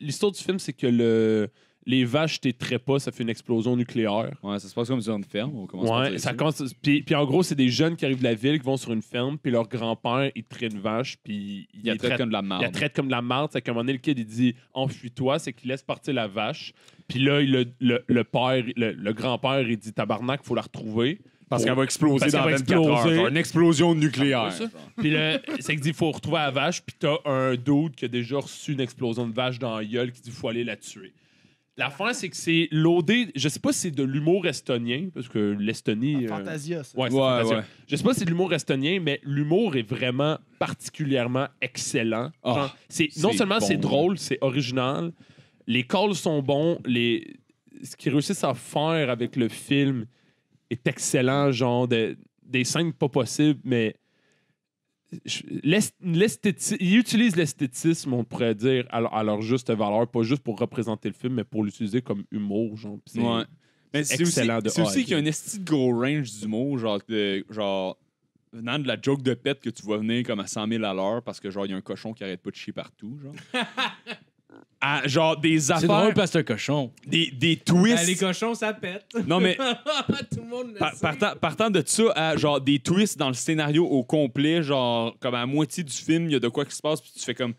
L'histoire du film, c'est que le, les vaches t'étraient pas, ça fait une explosion nucléaire. Ouais, ça se passe comme sur une ferme. On commence Ouais, ça commence. Puis, puis en gros, c'est des jeunes qui arrivent de la ville, qui vont sur une ferme, puis leur grand-père, il traite une vache, puis Il y a les traite traite- comme de la il la traite comme de la merde. C'est qu'à un moment donné, le kid, il dit Enfuis-toi, c'est qu'il laisse partir la vache. Puis là, il- le, le, le père, le, le grand-père, il dit Tabarnak, faut la retrouver. Parce qu'elle va exploser Parce dans qu'elle va 24 heures. genre une explosion nucléaire. Puis là, c'est qu'il dit faut retrouver la vache, puis t'as un dude qui a déjà reçu une explosion de vache dans la gueule qui dit faut aller la tuer. La fin, c'est que c'est loadé. Je sais pas si c'est de l'humour estonien, parce que l'Estonie. euh, Fantasia, ça. Ouais, c'est Ouais, Fantasia. ouais. Je sais pas si c'est de l'humour estonien, mais l'humour est vraiment particulièrement excellent. Ah, Genre, c'est, non c'est seulement bon, c'est drôle, c'est original, les calls sont bons, les... ce qu'ils réussissent à faire avec le film est excellent, genre de- des scènes pas possibles, mais ils utilisent l'esthétisme, on pourrait dire, à, leur- à leur juste valeur, pas juste pour représenter le film, mais pour l'utiliser comme humour. Genre, c'est- Ouais. Mais c'est aussi, excellent de c'est aussi qu'il y a un esti de gros range d'humour, genre, de- genre, venant de la joke de pète que tu vois venir comme à 100 000 à l'heure parce que, genre, il y a un cochon qui arrête pas de chier partout, genre. À, genre, des C'est affaires, drôle parce que c'est un cochon. des, des Ah, twists. les cochons, ça pète. Non, mais Tout le monde le par- sait. partant, partant de ça à, genre, des twists dans le scénario au complet, genre, comme à la moitié du film, il y a de quoi qui se passe, puis tu fais comme,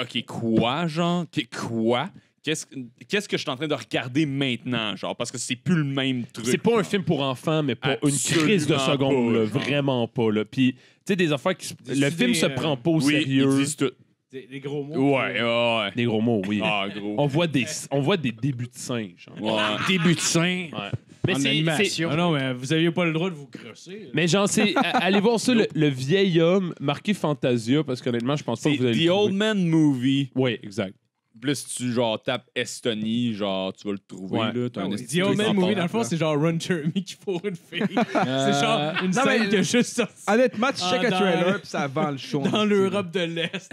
OK, quoi, genre? Qu- Quoi? Qu'est-ce qu'est-ce que je suis en train de regarder maintenant, genre? Parce que c'est plus le même truc. C'est pas un film pour enfants, mais pas une crise de seconde, pas, là, genre. vraiment pas. Là. Puis, tu sais, des affaires qui. Le film se euh, prend pas au Oui, sérieux. ils disent tout. Des, des gros mots. Ouais, ouais, ouais. Des gros mots, oui. Ah, gros. On, voit des, on voit des débuts de singe. genre. Ouais. Début de sein. Ouais. Mais En c'est- animation. Ah non, mais vous aviez pas le droit de vous crosser. là. Mais genre, c'est. a- Allez voir ça, le, le vieil homme marqué Fantasia, parce qu'honnêtement, je pense pas que vous allez The le Old trouver. Man Movie. Oui, exact. Plus tu genre tapes Estonie, genre tu vas le trouver Ouais. là. T'as Ah un The Old Man Movie, dans le fond, là. c'est genre Ron Jeremy qui fourre une fille. Euh, c'est genre une non, scène mais- qui a juste sorti Honnêtement, tu Ah, check un dans- trailer puis ça vend le show. dans l'Europe de l'Est.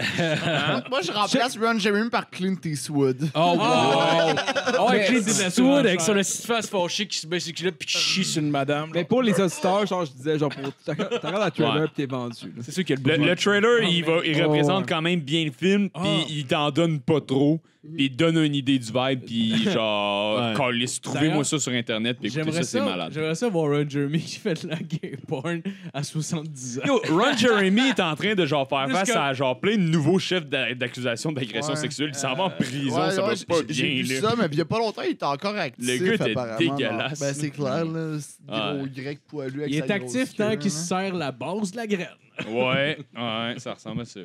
Moi, je remplace Ron Jeremy par Clint Eastwood. Oh, wow! Oh, la Eastwood, avec son petite face fâchée qui se baisse ses culottes puis qui chie sur une madame. Mais pour les auditeurs, genre, je disais, genre, regardes le trailer puis t'es vendu. là. C'est sûr qu'il y a Le, le, le trailer, il, va, il Oh, représente quand même bien le film, puis Ah. il t'en donne pas trop, puis il donne une idée du vibe, puis genre, Ouais. trouvez-moi ça sur internet, puis écoutez J'aimerais ça, c'est malade. j'aimerais ça voir Ron Jeremy qui fait de la gay porn à 70 ans. Yo, Ron Jeremy est en train de genre faire face que- à genre plein de nouveaux chefs d'a- d'accusation d'agression Ouais. sexuelle. Il s'en va en prison, Ouais, ça ouais, va j'ai- pas bien. vu là. ça, mais il y a pas longtemps, il était encore actif. Le gars était dégueulasse. Ben, c'est clair, là. ce Gros Ouais. grec poilu avec Il est actif tant qu'il hein. se serre la base de la graine. Ouais, ouais, ça ressemble à ça.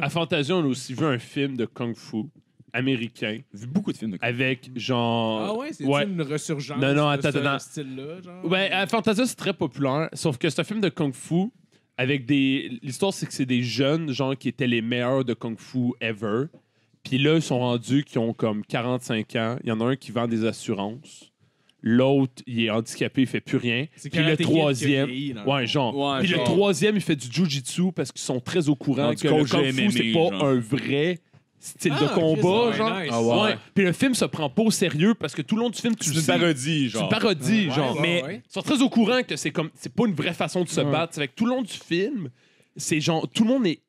À Fantasia, on a aussi vu un film de Kung Fu américain J'ai vu beaucoup de films de avec genre. Ah ouais, c'est Ouais. une ressurgence Non, non, de attends, ce attends. style-là, genre? Ben, à Fantasia, c'est très populaire. Sauf que c'est un film de Kung Fu avec des. L'histoire, c'est que c'est des jeunes, genre, qui étaient les meilleurs de Kung Fu ever. Puis là, ils sont rendus qui ont comme 45 ans. Il y en a un qui vend des assurances. L'autre, il est handicapé, il fait plus rien. C'est Puis le troisième. vieilli, Ouais, genre. Ouais, Puis le troisième, il fait du jujitsu parce qu'ils sont très au courant que le Kung de Fu, c'est MMA, pas genre. un vrai style Ah, de combat, Chris, genre. nice. Ah ouais. Ouais. Puis le film se prend pas au sérieux parce que tout le long du film, tu C'est le une sais. parodie, C'est genre. une parodie, Ouais, genre. ouais, mais ouais. ils sont très au courant que c'est comme c'est pas une vraie façon de se Ouais. battre. C'est avec tout le long du film, c'est genre tout le monde est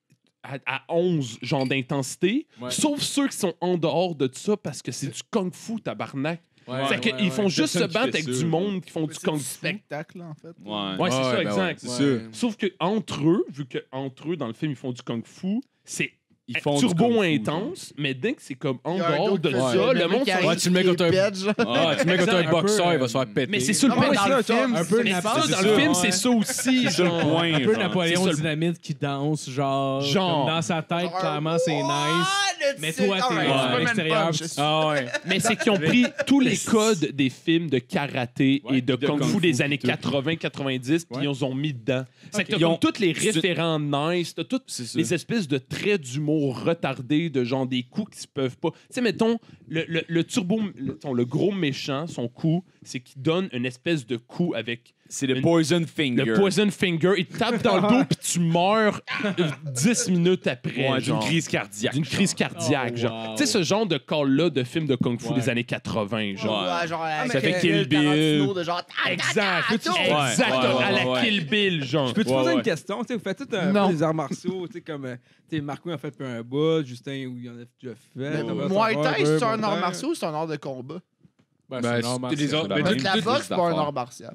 à, à 11 genre d'intensité, Ouais. sauf ceux qui sont en dehors de ça parce que c'est du kung-fu, tabarnak. Ouais, c'est qu'ils ouais, font ouais. juste se battre fait avec du monde qui font Mais du C'est du spectacle, en fait. Ouais. Ouais, c'est Ouais, ça, ben exact. Sauf que entre eux, vu que entre eux dans le film ils font du kung-fu, c'est Ils font du turbo intense, mais dès que c'est comme en dehors de ça, le monde sont- tu le mets contre un-. Ah, tu le mets contre un boxeur, il va se faire péter. Mais c'est ça le point. dans le film, un c'est peu dans ça, le film, c'est ça aussi. C'est ça le genre. point. Un peu. Napoléon C'est ça le- Dynamite qui danse, genre. Dans sa tête, clairement, c'est nice. Mais toi, t'es l'extérieur, Ah. Mais c'est qu'ils ont pris tous les codes des films de karaté et de de kung fu kung-fu, des années tout. 80-90 puis ils les ont mis dedans. C'est que tous les référents nice, t'as toutes les espèces de traits d'humour retardés, de genre des coups qui se peuvent pas. Tu sais, mettons, le, le- turbo, le, mettons, le gros méchant, son coup, c'est qu'il donne une espèce de coup avec C'est le Une- Poison Finger. le poison finger. Il te tape dans le dos puis tu meurs euh, 10 minutes après. Ouais, d'une genre. crise cardiaque. D'une crise cardiaque, Oh, genre. wow. Tu sais, ce genre de call-là de film de kung fu Ouais. des années 80, genre. Ouais, genre, avec, Ça fait euh, Kill Bill. Tarantino de genre. Exact. Exactement. Ouais, à la ouais. Kill Bill, genre? Je peux te Ouais, poser ouais. une question? Tu sais, vous faites tout un Non. peu des arts martiaux, tu sais, comme euh, tu sais, Marco en fait peu un bout, Justin où il en a déjà fait. Mais on va Muay Thai, un c'est un art martial ou c'est un art de combat? Ben, Ben, c'est normal. c'est des c'est- autres- la ben, la boxe, les c'est pas un art martial.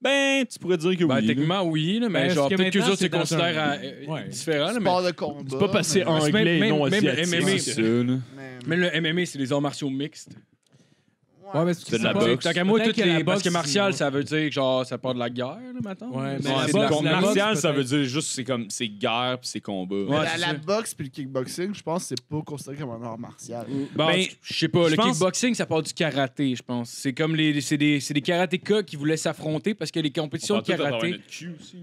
Ben, tu pourrais dire que Ben, oui. là. techniquement, oui, là, mais Ben, genre, peut-être que les autres se considèrent un- à- Ouais. différent. là, mais- Sport de combat. C'est pas passé anglais et non asiatique. Mais le MMA, c'est les arts martiaux mixtes. Ouais, mais C'est de la boxe. Tant qu'à moi, la les... parce boxe, que martial, ça veut dire que genre, ça part de la guerre, là, maintenant. Ouais, mais martial, ça veut dire juste c'est comme c'est guerre puis c'est combat. La, boxe puis le kickboxing, je pense que c'est pas considéré comme un art martial. Ben, Ben, je sais pas, le kickboxing, ça part du karaté, je pense. C'est comme les. C'est des, c'est des karatékas qui voulaient s'affronter parce que les compétitions de karaté.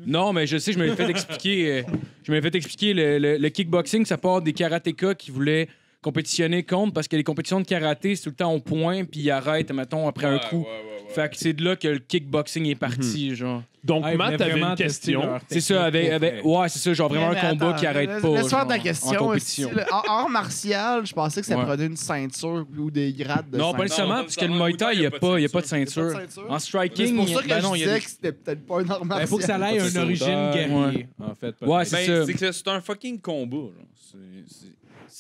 Non, mais je sais, je m'avais fait expliquer. euh, je m'avais fait expliquer le, le- le kickboxing, ça part des karatékas qui voulaient compétitionner contre parce que les compétitions de karaté, c'est tout le temps au point, puis ils arrêtent, mettons, après un coup. Fait que c'est de là que le kickboxing est parti, genre. Donc, Matt, voulaient t'avais vraiment une question. C'est ça, avec. ouais, c'est ça, genre vraiment Mais un combat attends, qui arrête laisse- pas. Laisse faire ta question. En compétition. En art martial, je pensais que ça Ouais. prenait une ceinture ou des grades de Non, ceinture. pas nécessairement, parce que le. Muay Thai, il n'y a, pas- il y a pas de Il y a pas de ceinture. En Mais striking, C'est pour ça que ben je non, il y a disais des- que c'était peut-être pas un art Ben, martial. Il faut que ça aille Pas une origine guerrier, en fait. peut-être. Ouais, c'est Ben, ça. c'est que c'est un fucking combat. genre. C'est- c'est-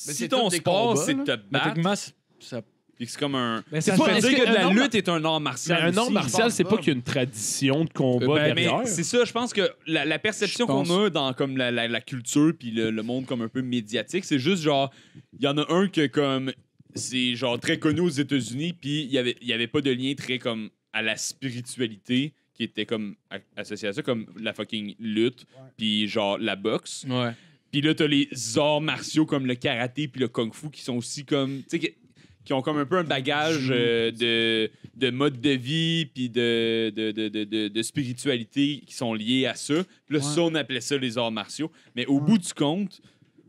Si c'est ton sport, c'est de te Mais battre, techniquement, c'est- ça. c'est comme un. Mais ça pas- dire que que de la un lutte est un art Mais martial. un art martial, c'est pas. qu'il y a une tradition de combat Ben, Mais derrière. c'est ça, je pense que la, la perception qu'on a dans comme la, la- la culture puis le, le monde comme un peu médiatique, c'est juste genre il y en a un que comme c'est genre très connu aux États-Unis puis il y avait il y avait pas de lien très comme à la spiritualité qui était comme associé à ça comme la fucking lutte puis genre la boxe. Ouais. Puis là t'as les arts martiaux comme le karaté puis le kung-fu qui sont aussi comme tu sais qui- ont comme un peu un bagage euh, de, de mode de vie puis de, de, de, de, de- de spiritualité qui sont liés à ça. Puis là, ça, on appelait ça les arts martiaux. Mais au bout du compte,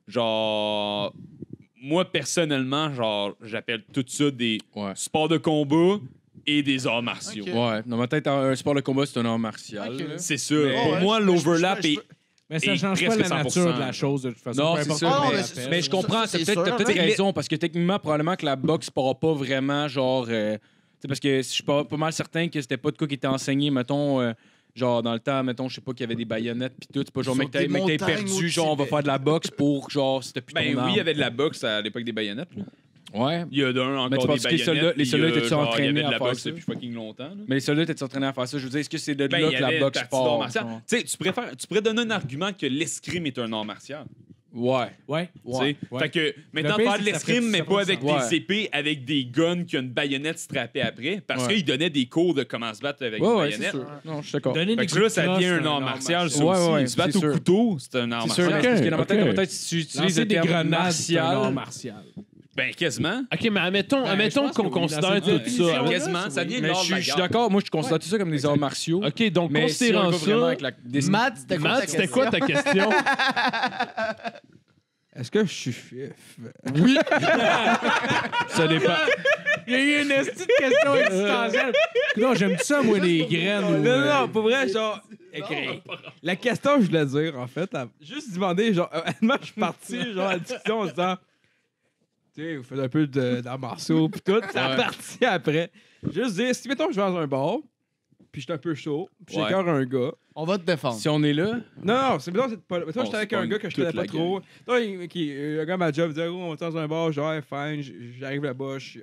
genre, moi, personnellement, genre, j'appelle tout ça des Ouais. sports de combat et des arts martiaux. Ouais. Dans ma tête, un sport de combat, c'est un art martial. C'est. Mais- Pour Ouais, moi, l'overlap est... Mais ça Et change pas la 100%, nature de la chose, de toute façon. Non, c'est Ah, on mais je comprends, t'as c'est peut-être sûr, raison, parce que techniquement, probablement que la boxe pourra pas vraiment, genre. euh, tu sais, parce que je suis pas, pas mal certain que c'était pas de quoi qui était enseigné, mettons. euh, Genre, dans le temps, mettons, je sais pas, qu'il y avait des baïonnettes puis tout. C'est pas genre, mec, t'as perdu, genre, on va faire de la boxe pour, genre, c'était plus Ben ton oui, il y avait de la boxe à l'époque des baïonnettes. là. Ouais. Il y a d'un Mais tu encore des penses que les baïonnettes. soldats- les soldats y entraînés à faire ça? depuis fucking longtemps. là. Mais les soldats étaient entraînés à faire ça? Je veux dire, est-ce que c'est de Ben, là que la boxe part? Tu sais, tu préfères- tu pourrais donner un argument que l'escrime est un art martial. Ouais. Ouais. Ouais. Ouais. Fait que maintenant, faire de l'escrime, mais pas avec des épées, avec des guns qui ont une baïonnette strappée après, parce Ouais. qu'ils donnaient des cours de comment se battre avec Ouais, une ouais, c'est baïonnette. sûr. Non, je suis d'accord. Donner Fait des que coups là, ça devient un art martial, ça Ouais, aussi. ouais, se battre au couteau, c'est un art C'est sûr, martial. parce que dans ma tête, si tu utilises des grenades, c'est un art martial. Ben, quasiment. OK, mais admettons, Ben, admettons je pense qu'on que oui, considère dans cette tout ça. Quasiment, ça, vient de mais je suis la je suis guerre. d'accord. Moi, je considère tout ça comme des arts martiaux. OK, donc Mais si on va considérant vraiment ça, avec la des- Matt, c'était quoi Matt, ta c'était quoi ta question? Est-ce que je suis fif? Oui. ça dépend. Il y a eu une petite question existentielle. Non, j'aime ça, moi, les graines. ou, Non, euh, non, pour vrai, genre. écrit. La question, je voulais dire, en fait, à- juste demander, genre, honnêtement, je suis parti, genre, à la discussion en disant, vous faites un peu de- d'arts martiaux, pis tout, ça Ouais. parti après. Juste dire, si, mettons, je vais dans un bar, puis j'étais un peu chaud, puis Ouais. j'écœure un gars. On va te défendre. Si on est là, Non, non, c'est bizarre, c'est pas. Toi, j'étais avec un gars que je connais pas trop. Toi, il- qui, euh, le gars, ma job, il dit, oh, on va dans un bar, genre, ouais, fine, j'arrive là-bas, je-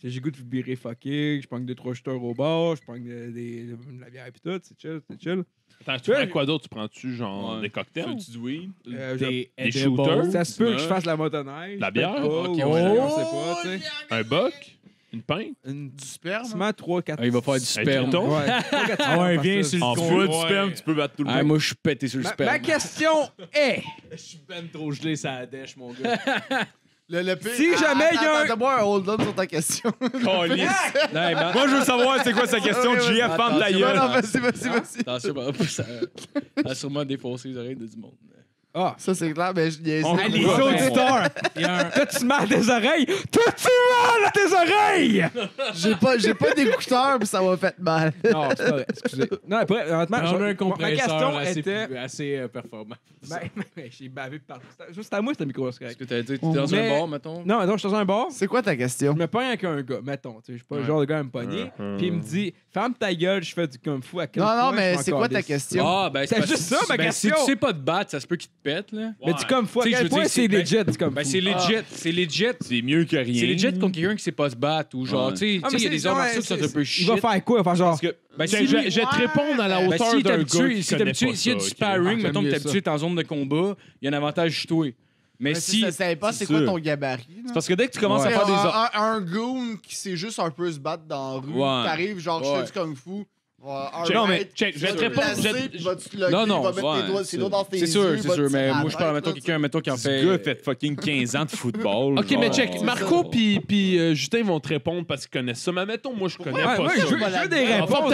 j'ai j'ai goût de virer fucké, je prends deux, trois shooters au bar, je prends de, des- de la bière et tout, c'est chill, c'est chill. Attends, tu prends quoi d'autre? Tu prends-tu genre Ouais. des cocktails? Fais-tu du weed? Euh, Des shooters? ça se peut que je fasse la motoneige. La bière? pas, Ok, ou ouais. on sait pas, tu sais. Un buck? Une pinte? Une- Du sperme? Seulement 3, 4. ah, il va faire du sperme. Ouais, 3, 4 Ah ouais, viens sur le du Ouais. sperme, tu peux battre tout le Ah, monde. moi, je suis pété sur le Ma, sperme. ma question est Je suis ben trop gelé, ça a dèche, mon gars. Le, le pire- Si Ah, jamais il y a un- attends, moi un hold-on sur ta question. Calice. Non, mais- Moi, je veux savoir c'est quoi sa question? Ouais, ouais, JF, ferme ta attention. gueule. Non, non, vas-y, vas-y, vas-y. Attention, ça ça a sûrement défoncé les oreilles de du monde. Ah, Ça, c'est clair, mais je niaise. On les auditeurs! Il y a un- Toi, tu tes oreilles! Toi, tu marres tes oreilles! J'ai pas, j'ai pas d'écouteurs, puis ça m'a fait mal. Non, c'est pas vrai, excusez. Non, après, honnêtement, on a je- un ma compresseur question assez, était. plus- assez euh, performant. Ben, ben, j'ai bavé partout. C'était- Juste à moi, c'était micro, c'est Est-ce que t'as dit, t'es dans Mais- un bar, mettons? Non, non, je suis dans un bar. C'est quoi ta question? Je me pogne avec un gars, mettons. tu sais, Je suis pas le Ouais. genre de gars à me pogner. Mhm. Puis il me dit, ferme ta gueule, je fais du kung fu à quel Non, non, mais suis c'est encore quoi ta question? Ah, ben, C'est parce- juste ça, ma ben, question. Si tu sais pas te battre, ça se peut qu'il te pète, là. Mais Tu sais, je quel veux point dire, c'est c'est- ben- legit kung Ben, c'est legit. C'est legit. C'est mieux que rien. C'est legit contre quelqu'un qui sait pas se battre ou genre, Ouais. tu sais, Ah, tu sais, il y a des c'est- arts ouais, martiaux qui sont c'est- un peu Il shit. va faire quoi? Il va faire genre? Parce que Ben, Je si je- lui- je vais te répondre à la Ben, hauteur si d'un gars t'habitué, qui si connaît t'habitues, pas s'il y a du ça, ok? sparring, Ah, mettons j'aime que mieux t'habitué en zone de combat, il y a un avantage toi. Mais Mais si. Ça savait pas c'est c'est quoi sûr. ton gabarit. là. c'est parce que dès que tu commences Ouais, à faire des un, un, un goon qui sait juste un peu se battre dans la rue, Ouais. t'arrives genre je Ouais. fais du kung fu. Ouais, Check, non, mais check, je va te locker, Non, non, il va mettre ouais, tes doigts, ses c'est- doigts dans tes C'est yeux. sûr, c'est va sûr. Mais moi, je parle, mettons, quelqu'un, mettons, qui en Ce fait. gars fait fucking 15 ans de football. Ok, mais check, Marco puis puis, euh, Justin vont te répondre parce qu'ils connaissent ça. Mais mettons, moi, je connais pas ça. je veux je veux des Ah, réponses.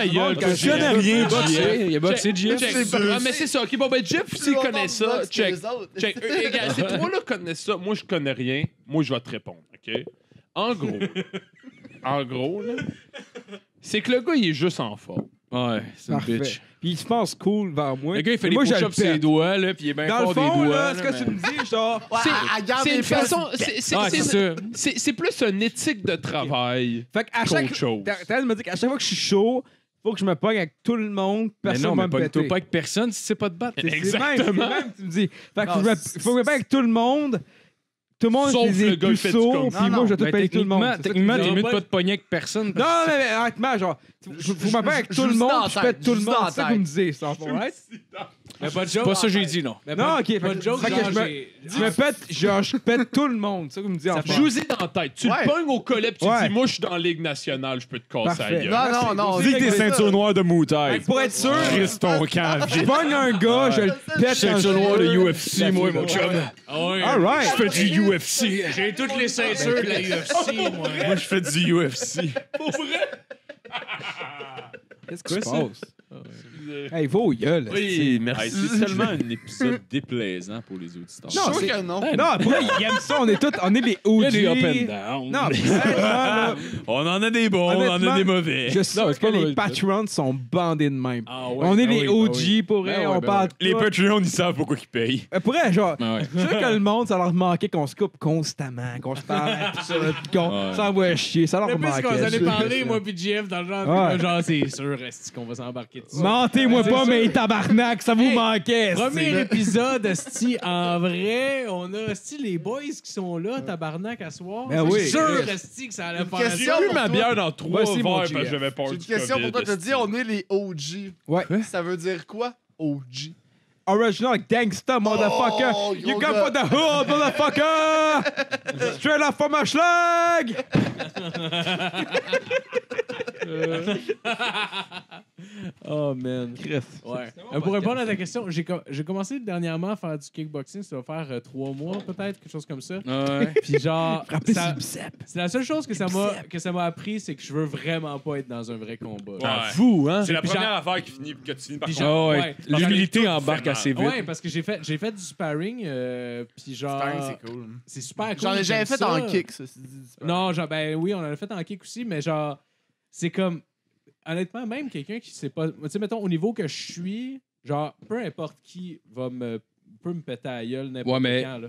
je je connais rien, pas. Il a boxé, Jeff. Ah, mais c'est ça. Ok, bon, ben, Jeff longtemps connaît ça. Check. Check. Les gars, ces trois-là connaissent ça. Moi, je connais rien. Moi, je vais te répondre. OK? En gros, en gros, là, c'est que le gars, il est juste en forme. Ouais, c'est une Parfait. bitch. Puis il se pense cool vers moi. Le gars, il fait Et des moi, je push-ups le sur ses pète. doigts, là, puis il est bien Dans le fort fond, doigts. là, ce que tu me dis, genre. C'est- une façon. c'est- c'est- c'est c'est- ça. C'est c'est plus une éthique de travail Fait qu'à chaque. qu'autre chose. Me dire qu'à chaque fois que je suis chaud, faut que je me pogne avec tout le monde. Mais Personne non, va mais me pas, péter. pas avec personne si c'est pas de battre. C'est- c'est Exactement. même, c'est même, tu me dis. Fait que Non, faut, que je me- c'est- faut que je me pogne avec tout le monde. Tout le monde, Sauf je les le gars, il fait du puceaux, kung puis fu. moi, je tout Mais payer tout le monde. techniquement, C'est ça que techniquement, tu t'es dis. mieux de pas te pogner avec personne. Non, parce mais, mais honnêtement, genre, je- me avec je- tout le monde, je pète tout le monde. C'est ça que vous me disiez, ça, en fond, right? Mais pas de C'est joke. pas ça que j'ai dit, non. Mais Non, pas- ok, fait Pas que- de joke, fait que genre, je me- j'ai- Je me pète, genre, je pète tout le monde. C'est ça que vous me dites, en fait. Joue-y dans la tête. Tu Ouais. le pognes au collet pis tu Ouais. dis, moi, je suis dans la Ligue nationale, je peux te casser Parfait. la gueule. Non, non, non. Dis que t'es ceinture noire de moutaille. que Pour être sûr, Chris ton camp, je pogne un gars, je le pète. Ceinture dans- noire de UFC, moi, mon chum. Ah ouais. All right. Je fais du UFC. J'ai toutes les ceintures de la UFC, moi. Moi, je fais du UFC. Qu'est-ce qui se passe? Hey, vos gueules. Oui, merci. Hey, c'est tellement un épisode déplaisant pour les auditeurs. Non, Je suis c'est- sûr que non. Non, pour vrai, ils aiment ça. On est tous, on est les Il y OG. a des up and down. Non, mais honnêtement, là, On en a des bons, on en a des mauvais. je sais que les patrons sont bandés de même. Ah ouais, on est ben les oui, OG ben oui. pour vrai, Ben ouais, on ben parle Les. Patreons, ils savent pourquoi ils payent. Euh, Pour vrai, genre, Ah ouais. je sais que le monde, ça leur manquait qu'on se coupe constamment, qu'on se parle, qu'on s'envoie chier. Ça leur Le plus qu'on manquait. allait parler, moi puis JF, dans le genre, c'est sûr, est qu'on va s'embarquer dessus? C'est pas, mais tabarnak, ça vous Hey, manquait. Premier c'est- épisode, Esti, en vrai, on a Esti les boys qui sont là, tabarnak à soir. Ben C'est oui. sûr, Esti, que ça allait Une faire question J'ai bu pour ma bière dans trois Voici verres mon parce que GF. j'avais peur J'ai une du question pour toi. T'as dit, on est les OG. Ouais. Ça veut dire quoi, OG? Original gangsta, motherfucker. Oh, you come gars. for the hood, motherfucker. Straight off from my schlag. Oh man. Ouais. Euh, pour répondre à ta question, j'ai com- j'ai commencé dernièrement à faire du kickboxing, ça va faire euh, trois mois peut-être, quelque chose comme ça. Ouais. Puis genre, c'est la seule chose que ça m'a que ça m'a appris, c'est que je veux vraiment pas être dans un vrai combat. Ouais. Fou, hein? C'est la Puis première genre- affaire qui finit, que tu finis par genre- ouais. L'humilité embarque assez vite. Ouais, parce que j'ai fait j'ai fait du sparring, euh, puis genre Sparring, c'est cool. c'est super cool. J'en ai jamais fait ça. en kick, ça. Non, genre, ben oui, on en a fait en kick aussi, mais genre, c'est comme. Honnêtement, même quelqu'un qui sait pas. Tu sais, mettons, au niveau que je suis, genre, peu importe qui va me. peut me péter à la gueule n'importe Ouais, mais- quand, là.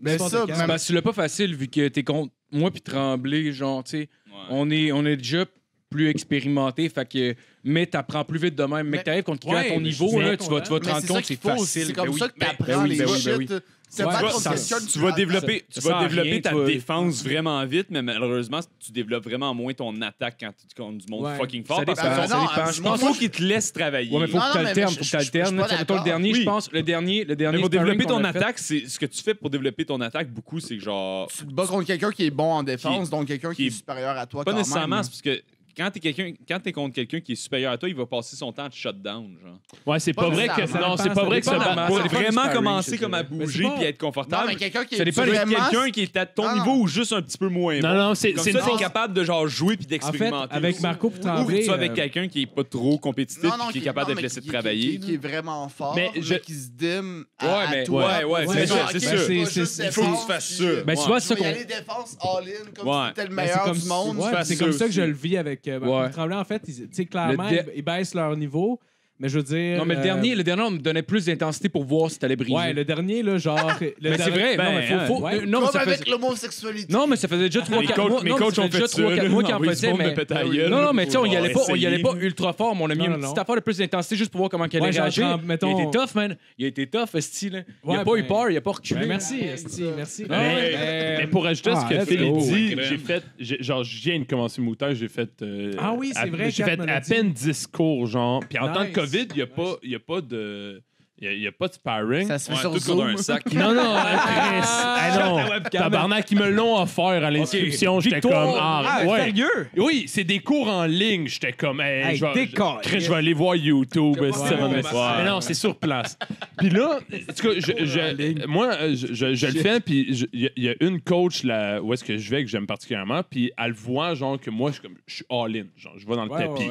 Mais ça, quand. même- Parce que pas facile vu que t'es contre moi puis Tremblay, genre, tu sais. Ouais. On est, on est déjà plus expérimenté. Fait que, mais t'apprends plus vite de même. Mais Mais- que t'arrives contre quelqu'un à Ouais, ton niveau, là, tu vas, tu vas te rendre compte que c'est facile. C'est comme Ben oui. ça que t'apprends ben oui, les ben oui, ben shit. Ça- ça- tu vas développer, tu ça vas sert à développer rien, ta défense vraiment vite, mais malheureusement, tu développes vraiment moins ton attaque quand tu contre du monde Ouais. fucking fort. Ça parce dépend, que Ben ça non, dépend. moi, Je pense il faut qu'il te laisse travailler. Ouais, mais faut Non, que tu alternes, faut que tu alternes. le dernier, je pense, le dernier, le dernier Mais pour développer ton attaque, c'est ce que tu fais pour développer ton attaque beaucoup, c'est que genre Tu te bats contre quelqu'un qui est bon en défense, donc quelqu'un qui, est supérieur à toi pas nécessairement, parce que quand t'es quelqu'un, quand t'es contre quelqu'un qui est supérieur à toi, il va passer son temps à te shut down, genre. Ouais, c'est Pas pas vrai que. Non, c'est Ça pas vrai que ça va. Pour pas vraiment commencer comme à. Mais bouger pas- puis à être Non, confortable. mais quelqu'un qui Ça est vraiment... quelqu'un qui est à ton Non, niveau non. ou juste un petit peu moins Non, non, c'est Comme c'est capable de genre jouer puis En fait, d'expérimenter. avec. Marco Ou tu sois avec euh, quelqu'un qui est pas trop compétitif Non, non, qui est capable non, de te mais laisser qui- travailler. Qui, est vraiment fort, Mais mais, je- qui se dim à, mais- toi. ouais, ouais, pour c'est dire, ça, ok, c'est je ça. vais C'est- pas c'est- juste il faut que tu fasses ça. Ben, tu vois, ça qu'on. défense all-in comme Ouais. si t'étais le meilleur c'est du comme- monde. c'est ça comme ça que je le vis avec Marco Ouais. Tremblay. En fait, tu sais, clairement, ils baissent leur niveau, mais je veux dire... Non, mais le euh, dernier, le dernier, on me donnait plus d'intensité pour voir si t'allais briser. Ouais, le dernier, là, genre... le Mais c'est dernier- vrai, non, mais faut. faut- ouais. non, mais Comme ça avec faisait- l'homosexualité. Non, mais ça faisait déjà 3 Mes 4 coachs, mois. mes non, mais coachs ça ont faisait fait déjà 3 4 mois qu'ils en faisaient, mais. Non, non, mais tu sais, on y allait pas, on y allait pas ultra fort, mais on a mis Non, une non, petite non. affaire de plus d'intensité juste pour voir comment qu'elle Ouais, allait genre, réagir. mettons- Il a été tough, man. Il a été tough, style. là. Il a Ouais, pas eu ben- peur, il a pas reculé. Ben, merci, Esti, ça. merci. Ah. Euh, Mais pour ajouter ah, ce que let's Phil go. dit, j'ai fait, j'ai- genre, je viens de commencer Mouton, j'ai fait. euh, Ah oui, c'est à- vrai, J'ai Kat fait me l'a à dit. peine 10 cours, genre. Puis en temps de Nice. COVID, il n'y a, pas- y a pas de. Il y a- pas de sparring. Ça se fait Ouais, sur tout Zoom. un sac. Non, non, Chris. Ah non. Tabarnak, ils me l'ont offert à l'inscription. J'étais comme. Ah, Ah, ouais. sérieux? Oui, c'est des cours en ligne. J'étais comme. Hey, Hey, je vais-. Chris, je vais aller voir YouTube. C'est ouais, vraiment- ouais, Mais non, c'est sur place. Puis là, en tout cas, je- je- moi, je, le fais, puis il y, a- il y a une coach là, où est-ce que je vais que j'aime particulièrement, puis elle voit, genre, que moi, je suis comme- je suis all-in. Genre, je vais dans le Ouais, tapis.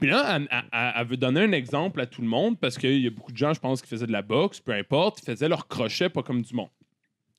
Puis là, elle- elle veut donner un exemple à tout le monde parce qu'il y a beaucoup de gens, je pense, qui faisaient de la boxe, peu importe, ils faisaient leur crochet pas comme du monde.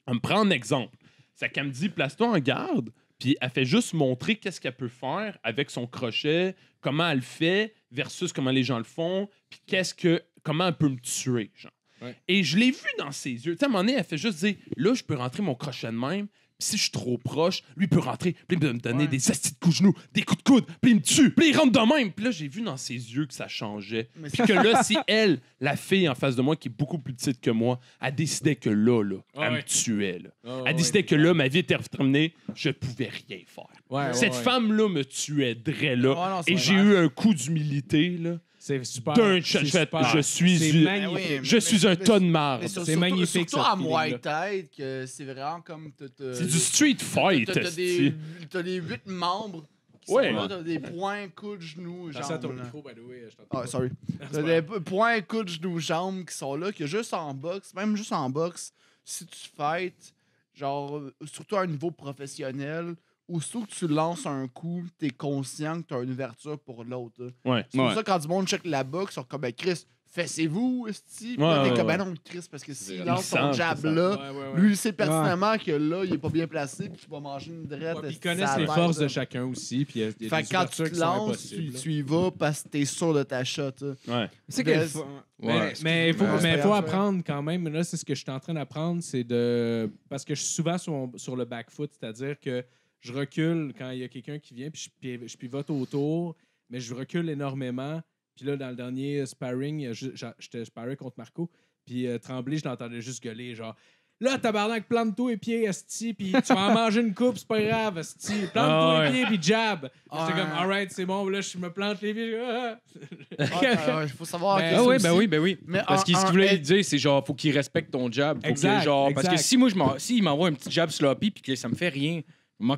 Elle me prend un exemple. C'est qu'elle me dit, place-toi en garde, puis elle fait juste montrer qu'est-ce qu'elle peut faire avec son crochet, comment elle le fait versus comment les gens le font, puis qu'est-ce que, comment elle peut me tuer, genre. Ouais. Et je l'ai vu dans ses yeux. Tu sais, à un moment donné, elle fait juste dire, là, je peux rentrer mon crochet de même, si je suis trop proche, lui peut rentrer, puis il peut me donner Ouais. des astis de coups de genoux, des coups de coude, puis il me tue, puis il rentre de même. Puis là, j'ai vu dans ses yeux que ça changeait. Mais Puis que là, si elle, la fille en face de moi, qui est beaucoup plus petite que moi, elle décidait que là, là, elle me tuait. Là. Elle ouais. décidait que là, ma vie était terminée, je pouvais rien faire. Cette femme-là me tuait là. Non, et j'ai eu un coup d'humilité, là. C'est super. D'un shot, je suis C'est une- magnifique. Ben oui, Je mais- suis un mais- de. Mais sur- C'est surtout- magnifique, Surtout ce à. Muay Thai, que c'est vraiment comme... t'as- C'est du street fight, T'as des huit membres qui Ouais. sont là, t'as des points, coudes, genoux, Attention à ton jambes. micro, by the way, je t'entends. Ah, sorry. T'as des points, coudes, genoux, jambes qui sont là, que juste en boxe, même juste en boxe, si tu fights, genre, euh, surtout à un niveau professionnel, ou surtout que tu lances un coup, t'es conscient que t'as une ouverture pour l'autre. là. Ouais. C'est pour Ouais. ça quand du monde check la boxe, ils sont comme, ben Chris, fessez-vous, esti. Puis Ouais, là, t'es ouais, comme, ouais. ben non, Chris, parce que s'il Il lance son jab c'est ça. là, Ouais, ouais, ouais. lui, il sait pertinemment que là, il est pas bien placé, puis tu vas manger une drette. Ouais, puis ils esti, connaissent ça les a forces de chacun aussi. Puis il y a, il y a Fait des que quand ouvertures tu qui te sont lances, tu, impossibles, là. tu y vas parce que t'es sûr de ta shot. là. Ouais. C'est fun. Mais- mais il faut, Ouais, mais c'est faut grave, apprendre quand même. Là, c'est ce que je suis en train d'apprendre, c'est de. Parce que je suis souvent sur, sur le back foot, c'est-à-dire que je recule quand il y a quelqu'un qui vient, puis je, je pivote autour, mais je recule énormément. Puis là, dans le dernier sparring, il j'étais sparring contre Marco, puis euh, Tremblay, je l'entendais juste gueuler, genre. Là, tabarnak, plante-toi les pieds, esti, puis tu vas en manger une coupe, c'est pas grave, esti. Plante-toi Ah ouais. les pieds, puis jab. Ah J'étais comme, ouais. alright, c'est bon, là, je me plante les pieds. ah. Il faut savoir Ben, que Ah oui, ben oui, ben oui. Mais Parce un- qu'il ce qu'il voulait dire, c'est genre, faut qu'il respecte ton jab. Faut Exact, que, genre, Parce que exact. si moi, je m'en- s'il m'envoie un petit jab sloppy puis que ça me fait rien,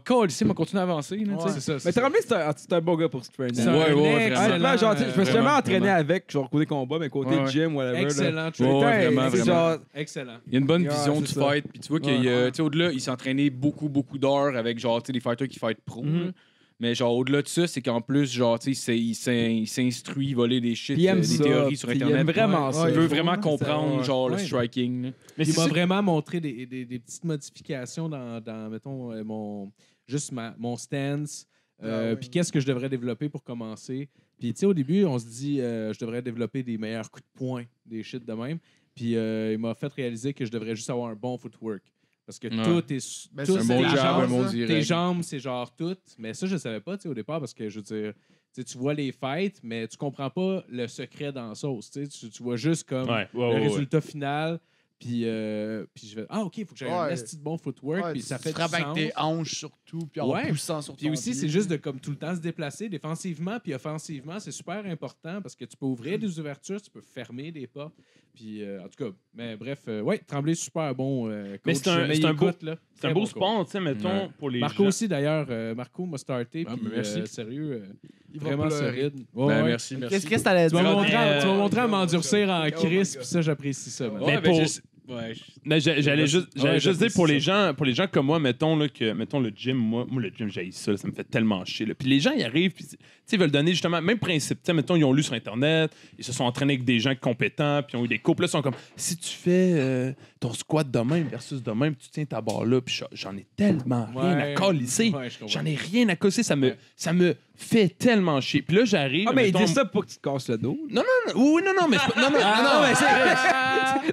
call, il m'a continué à avancer. Là, tu. C'est ça. Mais. Tremblay, c'est un, c'est un bon gars pour se trainer. C'est Ouais, ouais, genre, tu je me suis jamais vraiment, entraîné vraiment. avec, genre, côté combat, mais côté Ouais, ouais. gym, whatever. Excellent. Ouais, ouais, Putain, vraiment, vraiment. genre- Excellent. Il y a une bonne Ouais, vision du ça. fight. Puis tu vois qu'il y a, tu sais, au-delà, il s'entraînait beaucoup, beaucoup d'heures avec genre, tu sais, des fighters qui fight pro. Mhm. là. Mais genre, au-delà de ça, c'est qu'en plus, genre, tu sais, il s'in- il s'instruit, voler des shit, euh, aime des ça, théories sur puis il Internet. aime vraiment Ouais, ça. Il veut vraiment comprendre, genre, le striking. là. Mais il m'a vraiment montré des, des- des petites modifications dans, dans, mettons, euh, mon, juste ma- mon stance. euh, Ah. Puis qu'est-ce que je devrais développer pour commencer. Puis, tu sais, au début, on se dit, euh, je devrais développer des meilleurs coups de poing, des shit de même. Puis, euh, il m'a fait réaliser que je devrais juste avoir un bon footwork. Parce que Ouais. tout est. Ben, tout, c'est Un C'est bon base, bon hein. tes jambes, c'est genre tout. Mais ça, je savais pas tu au départ parce que je veux dire, tu tu vois les fights, mais tu comprends pas le secret dans la sauce. tu. Tu, tu vois juste comme Ouais, ouais, le ouais, ouais. résultat final. Puis, euh, puis je vais Ah, OK, il faut que j'aie un de bon footwork. Ouais, puis tu- ça tu fait du frappes avec sens. tes hanches surtout, puis en Ouais. poussant sur Puis aussi, c'est juste de comme tout le temps se déplacer défensivement puis offensivement, c'est super important parce que tu peux ouvrir des ouvertures, tu peux fermer des portes. Puis euh, en tout cas, mais bref, euh, ouais, Tremblay super bon euh, coach. Mais c'est un- c'est un beau- là. C'est un beau bon sport, tu sais, mettons, Ouais. pour les Marco gens. aussi d'ailleurs, euh, Marco m'a starté Ah, puis merci. euh, sérieux, euh, Il vraiment solide. Ouais, Ben, ouais. merci, merci. Qu'est-ce qu'est-ce que t'allais Tu m'as dire? montré, à- euh, tu m'as montré à m'endurcir en Oh crise, puis ça j'apprécie ça. Mais pour- je- Ouais, Mais j'a- j'allais juste, ouais, j'allais juste dire pour les gens, pour les gens comme moi, mettons là, que mettons le gym, moi, moi le gym j'ai ça, ça me fait tellement chier. là. Puis les gens ils arrivent, puis ils veulent donner justement même principe. Mettons ils ont lu sur internet, ils se sont entraînés avec des gens compétents, puis ils ont eu des couples là, ils sont comme si tu fais euh, ton squat de même versus de même, tu tiens ta barre là, puis j'en- ai tellement rien Ouais. à colisser. Ouais. J'en ai rien à colisser, ça me, ça me fait tellement chier. Puis là j'arrive. Ah, mais il dit ça pour que tu te casses le dos. Non, non, non, oui, non, non, mais non, non, non, non, mais c'est vrai.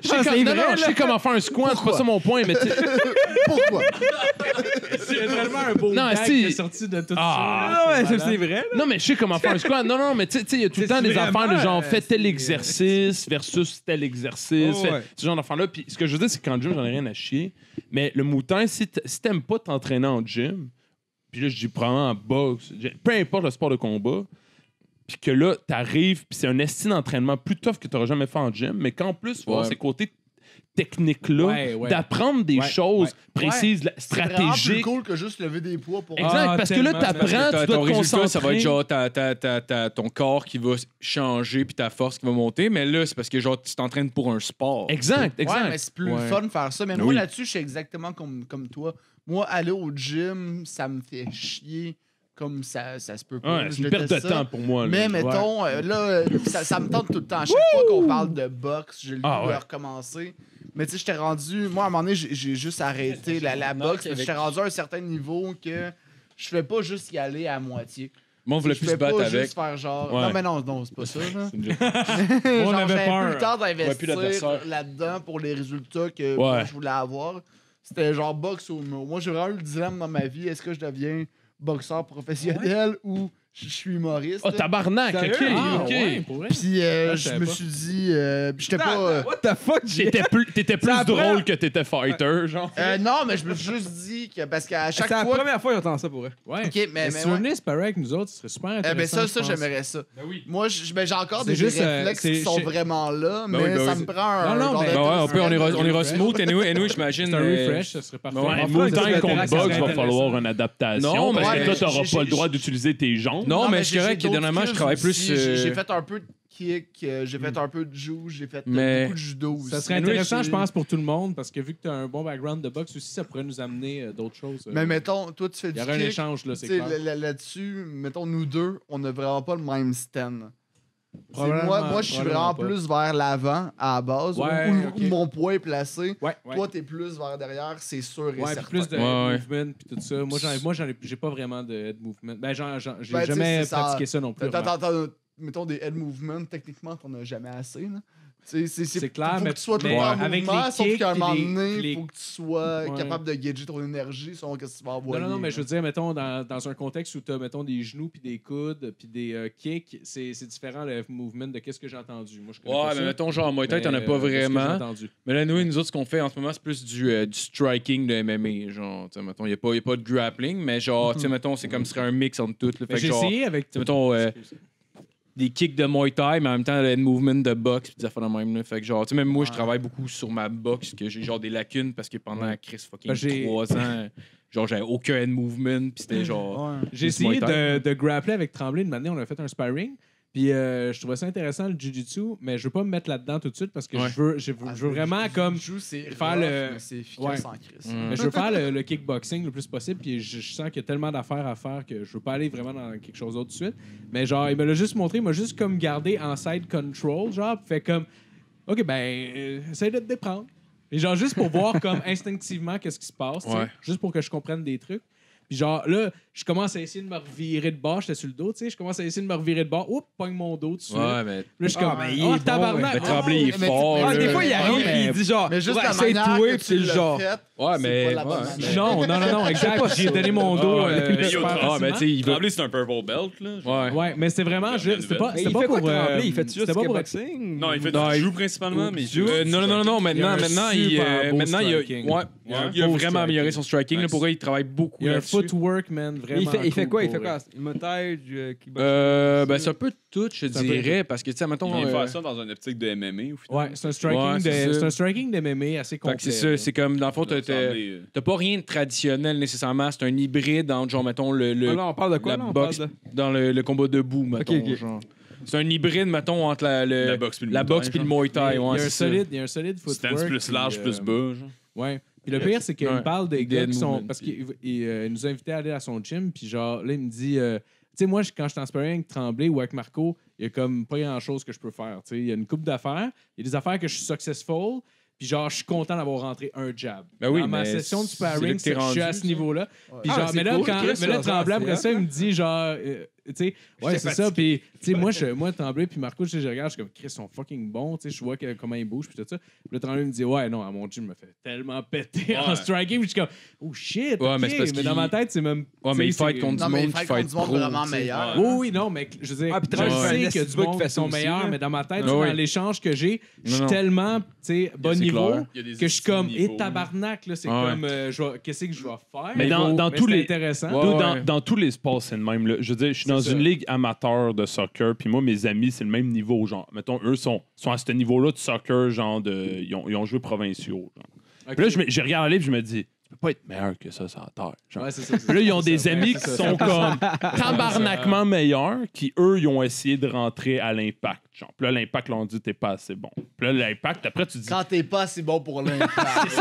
Je sais Ah, comment faire un squat, c'est pas ça mon point, mais tu sais- Pourquoi? C'est vraiment un beau Non, gag si- qui est sorti de tout Ah. Ah, ouais, ça. c'est vrai. là. Non, mais je sais comment faire un squat. Non, non, mais tu sais- tu sais, il y a tout le C'est temps des vraiment, affaires de genre, euh, fais tel c'est- exercice versus tel exercice. Oh, fais- ouais. Ce genre d'affaires-là. Puis ce que je veux dire, c'est qu'en gym, j'en ai rien à chier. Mais le mouton, si t- si t'aimes pas t'entraîner en gym, puis là, je dis probablement en boxe, peu importe le sport de combat, puis que là, t'arrives, puis c'est un estime d'entraînement plus tough que t'auras jamais fait en gym, mais qu'en plus, avoir Ouais. ces côtés Ouais, ouais. d'apprendre des Ouais, choses ouais. précises, la- C'est plus stratégiques. cool que juste lever des poids pour... Exact, Ah, parce que là, t'apprends, ta- tu dois ton te résultat, ça va concentrer. être genre ta- ta- ta- ta- ton corps qui va changer puis ta force qui va monter. Mais là, c'est parce que genre tu t'entraînes pour un sport. Exact, exact. Ouais, mais c'est plus fun de faire ça. Mais Ben moi, là-dessus, je suis exactement comme, comme toi. Moi, aller au gym, ça me fait chier comme ça, ça se peut pas. Ouais, Je c'est une perte de ça. temps pour moi. là. Mais mettons, euh, là, euh, ça, ça me tente tout le temps. À chaque fois qu'on parle de boxe, j'ai le goût Ah, de recommencer. Mais tu sais, j'étais rendu. Moi, à un moment donné, j'ai juste arrêté la, la boxe. J'étais rendu à un certain niveau que je fais pas juste y aller à moitié. Moi, on voulait je plus se battre pas avec. juste faire genre. Ouais. Non, mais non, non, c'est pas ça. Là. Une. Genre, avait j'avais peur. plus le temps d'investir là-dedans pour les résultats que Ouais. moi, je voulais avoir. C'était genre boxe au mur. Moi, j'ai vraiment eu le dilemme dans ma vie. Est-ce que je deviens boxeur professionnel ou je suis humoriste? Oh, tabarnak, Sérieux? ok, Ah, ok. ouais, pour vrai? Puis euh, Ah, je je savais me pas. suis dit... euh, j'étais pas... euh, What the fuck, j'ai. T'étais plus, t'étais plus C'est drôle que t'étais fighter, genre. euh, non, mais je me suis juste dit que... Parce qu'à C'est chaque la fois... première fois que j'entends ça pour vrai. Ouais. Ok, mais... Mais mais si ouais. venais se parer avec nous autres, ce serait super Eh intéressant. ben ça, je ça, pense. j'aimerais ça. Moi, je- ben, j'ai encore C'est des juste, euh, réflexes c'est- qui sont vraiment là, Ben mais oui, ben ça oui. me prend un Non, non, genre mais- de Ben ouais, on, peut, on, ira, on ira refresh. smooth. Anyway, anyway j'imagine. C'est un euh, refresh, ça serait parfait. Ouais. Ça contre box, va falloir une adaptation. Non, parce mais que toi, t'auras j'ai- pas le droit d'utiliser tes jambes. Non, mais c'est j'ai- correct que dernièrement, je travaille plus. J'ai- euh, J'ai fait un peu de kick, euh, j'ai fait un peu de jiu, j'ai fait Mais- beaucoup de judo aussi. Ça serait intéressant, je pense, pour tout le monde, parce que vu que tu as un bon background de boxe aussi, ça pourrait nous amener euh, d'autres choses. Mais mettons, toi, tu fais Il du y aurait un kick. échange, là, c'est clair. là- là- Là-dessus, mettons, nous deux, on n'a vraiment pas le même stand. Moi, moi je suis vraiment pas. plus vers l'avant à la base, où- Ouais, où, où mon poids est placé. Ouais, ouais. Toi, t'es plus vers derrière, c'est sûr et Ouais, certain. plus de Ouais, ouais. movement puis tout ça. Moi, j'en ai, moi, j'en ai, j'ai pas vraiment de, de movement. Ben, j'en- j'en- j'ai Ben, jamais c'est ça. pratiqué ça non plus. Mettons des head movements, techniquement, t'en as jamais assez. Là. C'est, clair, faut mais- que tu sois tout le temps en avec mouvement, les sauf kicks qu'à un puis moment les- donné, les- faut que tu sois Ouais. capable de gager ton énergie selon que tu vas envoyer. Non, non, non, mais je veux dire, mettons, dans, dans un contexte où tu as, mettons, des genoux, puis des coudes, puis des euh, kicks, c'est c'est différent le movement de qu'est-ce que j'ai entendu. Moi, je connais pas Ouais, ça, mais mettons, genre, en Muay Thai, t'en as pas euh, vraiment. entendu? Mais là, nous, nous autres, ce qu'on fait en ce moment, c'est plus du, euh, du striking de MMA. Genre, tu sais, mettons, il n'y a, pas- y a pas de grappling, mais genre, tu sais, mettons, c'est comme ce serait un mix entre tout. J'ai genre, essayé avec. tu sais, mettons, euh, des kicks de Muay Thai, mais en même temps, le movement de boxe, puis des affaires de même. là. Fait que genre, tu sais, même moi, je travaille beaucoup sur ma boxe, que j'ai genre des lacunes parce que pendant Chris fucking Ben, j'ai- 3 ans, genre, j'avais aucun head movement, puis c'était genre. Ouais. J'ai essayé de, de grappler avec Tremblay une année, on a fait un sparring. Puis euh, je trouvais ça intéressant le jiu-jitsu, mais je veux pas me mettre là-dedans tout de suite parce que Ouais. je veux, je veux, Ah, je veux vraiment comme. faire le- mais c'est efficace Ouais. en crise. Mm. Mais je veux faire le, le kickboxing le plus possible, puis je, je sens qu'il y a tellement d'affaires à faire que je veux pas aller vraiment dans quelque chose d'autre tout de suite. Mais genre, il me l'a juste montré, il m'a juste comme gardé en side control, genre, fait comme, ok, ben, euh, essaye de te déprendre. Et genre, juste pour voir comme instinctivement qu'est-ce qui se passe, Ouais. juste pour que je comprenne des trucs. Puis genre, là, je commence à essayer de me revirer de bord. J'étais sur le dos, tu sais. Je commence à essayer de me revirer de bord. Oups, pogne mon dos dessus. Ouais, mais. Là, je suis comme, Ah, mais il oh, tabarnak. Mais Tremblay, il est mais fort. Ah, des fois, il arrive mais- et il dit genre, Mais juste ouais, la manière que c'est tu le genre. fait, Ouais, c'est mais-. Non, non, non, non, exact. J'ai donné mon dos. Ah, euh, mais Ah, ben, tu sais, il veut. Tremblay, c'est un purple belt, là. Ouais. Ouais, mais c'était vraiment juste. C'était pas, Mais pour. euh, trembler? Il fait juste du pour. boxing? Non, il fait du il- joue principalement, mais il joue. Euh, non, non, non, maintenant, maintenant, il, maintenant, il ouais, Il a il a vraiment striking. amélioré son striking. Là, Nice. pour vrai, il travaille beaucoup. Il a un footwork, man, vraiment. Il fait, il fait cool quoi? Il pour fait quoi? Montage, euh, kickboxing? Euh, ben, c'est un peu tout, je un peu dirais, parce que, tu sais, Il mettons. vient euh, faire ça dans une optique de MMA au. Ouais, c'est un striking, Ouais, de, un striking de MMA assez complet. c'est ça, là. c'est comme, dans le fond, t'as- t'as Tremblay, euh, t'as pas rien de traditionnel nécessairement. C'est un hybride entre, genre, mettons, le, le- Ah, là, on parle de quoi, la là? On boxe parle de... dans le, le combat debout, mettons. ok. genre. C'est un hybride, mettons, entre la, le- La boxe puis le la Muay Thai, Il y a- Thai. il y a ouais, un solide, il y a un solide footwork. Stance plus large, euh, plus bas. genre. Ouais. Puis le pire, c'est qu'il Ouais. me parle des gars qui sont. Parce qu'il il, euh, nous a invités à aller à son gym, puis genre, là, il me dit. euh, tu sais, moi, quand je suis en sparring avec Tremblay ou avec Marco, il y a comme pas grand-chose que je peux faire. Tu sais, il y a une coupe d'affaires. Il y a des affaires que je suis successful, puis genre, je suis content d'avoir rentré un jab. Ben oui, Dans ma mais session de sparring, je suis à ce niveau-là. Puis Ah, genre, mais là, cool, quand, mais là Tremblay, après ça, il me dit genre, euh, sais, ouais, c'est ça. Puis, tu sais, moi, je, moi, Tremblay, puis Marco, je regarde, je suis comme, Chris, ils sont fucking bons, tu sais, je vois que- comment ils bougent, puis tout ça. Puis là, Tremblay me dit, ouais, non, à mon gym, me fait tellement péter en striking, puis je suis comme, oh shit, Ouais, mais c'est parce mais dans ma tête, c'est même. Ouais, mais il sais, fight contre Non, du mais monde il qui fait fight contre du monde pro. vraiment meilleur. Oui, oui, non, mais je veux dire, je sais que du monde fait meilleurs, là. mais dans ma tête, dans l'échange que j'ai, je suis tellement, tu sais, bon niveau que je suis comme, et tabarnak, là, c'est comme, euh, je qu'est-ce que je vais faire? Mais dans- tous c'est les- dans, tous les sports, c'est le même. là. Je veux dire, je suis dans une ligue amateur de soccer, puis moi, mes amis, c'est le même niveau. Genre, mettons, eux sont, sont à ce niveau-là de soccer, genre, de, ils, ont, ils ont joué provinciaux. genre. Puis là, je, je regarde aller, puis je me dis, peux pas être meilleur que ça terre. genre. Ouais, c'est ça, c'est Puis là, ils ont ça, des c'est amis ça, qui c'est sont ça. comme tabarnakement meilleurs, qui eux, ils ont essayé de rentrer à l'impact. Genre, puis là, l'impact, ont dit, t'es pas assez bon. Puis là, l'impact, après, tu dis, Quand t'es pas assez bon pour l'impact. Puis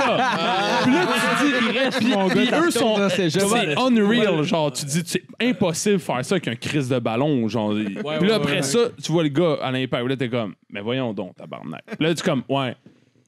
là, tu dis, puis, puis eux sont. dans ces jeux. C'est unreal, genre, tu dis, c'est impossible de faire ça avec un crise de ballon, genre. puis là, après ça, tu vois le gars à l'impact, là, t'es comme, mais voyons donc, tabarnak. Puis là, tu es comme, ouais,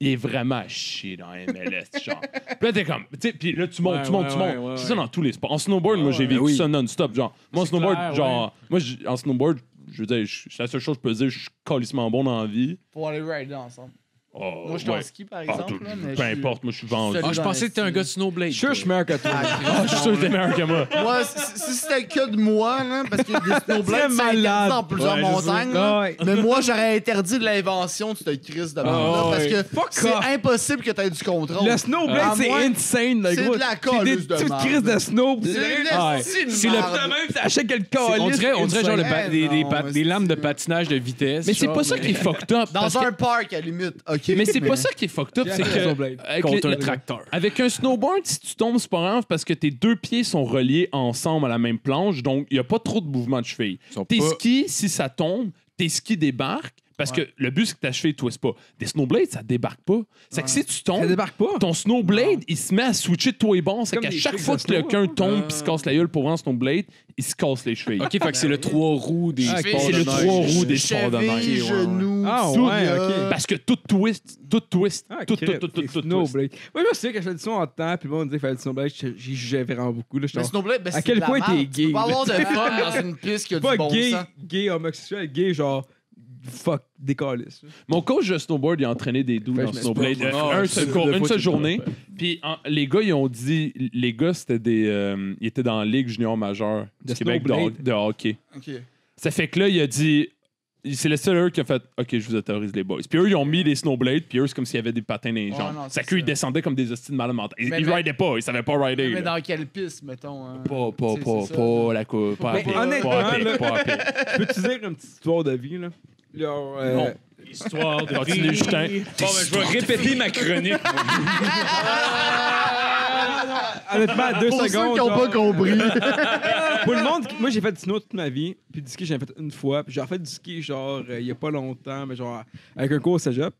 il est vraiment à chier dans MLS, genre. Puis là, t'es comme, tu sais, puis là, tu montes, Ouais, tu montes, ouais, tu montes. ouais, ouais, c'est ça dans tous les sports. En snowboard, moi, j'ai vécu Oui. ça non-stop, genre. Moi, en snowboard, clair, genre, moi, en snowboard, je veux dire, la seule chose que je peux dire, je suis calissement bon dans la vie. Pour aller rider ensemble. Oh, Moi, je suis en ski, par Ah, exemple. là, mais peu je importe, moi, je suis vendu. Ah, je pensais que t'étais un gars de Snowblade. Je suis sûr que je suis meilleur que toi. Ah, Ah, je suis sûr que t'es meilleur que moi. Moi, si, c'était le cas de moi, là, parce qu'il y a des snowblades c'est interdit malade. dans plusieurs Ouais, montagnes. sais. là. Ouais. Mais moi, j'aurais interdit de l'invention de cette crise de merde-là. Ah, parce que c'est impossible que t'aies du contrôle. Le snowblade, c'est insane, le c'est gros. de la C'est calice de merde. crises de snow. C'est C'est c'est C'est le- merde. de même, t'achètes C'est- On dirait, on dirait genre le des, lames de c'est- patinage de vitesse. Mais c'est pas ça qui est fucked up. Dans que- un parc, à la limite. OK. Mais c'est pas ça qui est fucked up, c'est que avec, Contre les- un tracteur. avec un snowboard, si tu tombes, c'est pas grave parce que tes deux pieds sont reliés ensemble à la même planche, donc il n'y a pas trop de mouvement de cheville. Ils sont Tes pas- skis, si ça tombe, tes skis débarquent parce que le but, c'est que ta cheville ne twiste pas. Des snowblades, ça débarque pas. C'est que si tu Ça tombes, débarque pas. ton snowblade, il se met à switcher de toi et bon. C'est qu'à chaque fois que quelqu'un tombe et se casse la gueule pour un snowblade, il se casse les chevilles. Ok, fait que c'est le trois roues des Ah, sports c'est de le trois roues des sports de neige. genoux, Ah, tout, ouais, ok. Parce que tout twist, tout twist, Ah, tout, tout, tout, tout, c'est tout. Snowblade. Moi, je souviens quand je faisais du son en temps, puis le monde disait qu'il fallait du snowblade, j'ai j'ai jugeais vraiment beaucoup. Là, Mais snowblade, ben, À c'est quel point t'es Tu gay, peux pas avoir de fun dans une piste qui a pas du bon gay, sens. gay homosexuel, gay genre fuck décalisse. Mon coach de snowboard, il a entraîné des euh, un Ah, seul cours- le une seule journée. Puis en- les gars, ils ont dit, les gars, c'était des, euh, ils étaient dans la ligue junior majeure du De Québec de, snowblade. de hockey. OK. Ça fait que là, il a dit, c'est le seul eux qui a fait, ok, je vous autorise les boys. Puis eux, ils ont mis des snowblades, puis eux, c'est comme s'il y avait des patins dans les Ouais, jambes. non, ça c'est ça. descendaient comme des hosties de malades mentales. Ils, Mais- ils mais- ridaient pas, ils savaient pas rider. Mais là. dans quelle piste, mettons? hein? Pas, pas, C'est- pas, c'est ça, pas la coupe, pas à Mais pied, honnêtement, pas à pied, là- pas à. Peux-tu dire une petite histoire de vie, là? Euh, Non. Histoire de Continue, Justin. Bon, ben, je vais répéter ma chronique. Honnêtement, deux Pour ceux secondes. qui n'ont pas compris. Pour le monde, moi j'ai fait du snow toute ma vie, puis du ski j'en ai fait une fois, puis j'ai refait du ski genre euh, il y a pas longtemps, mais genre avec un cours au cégep.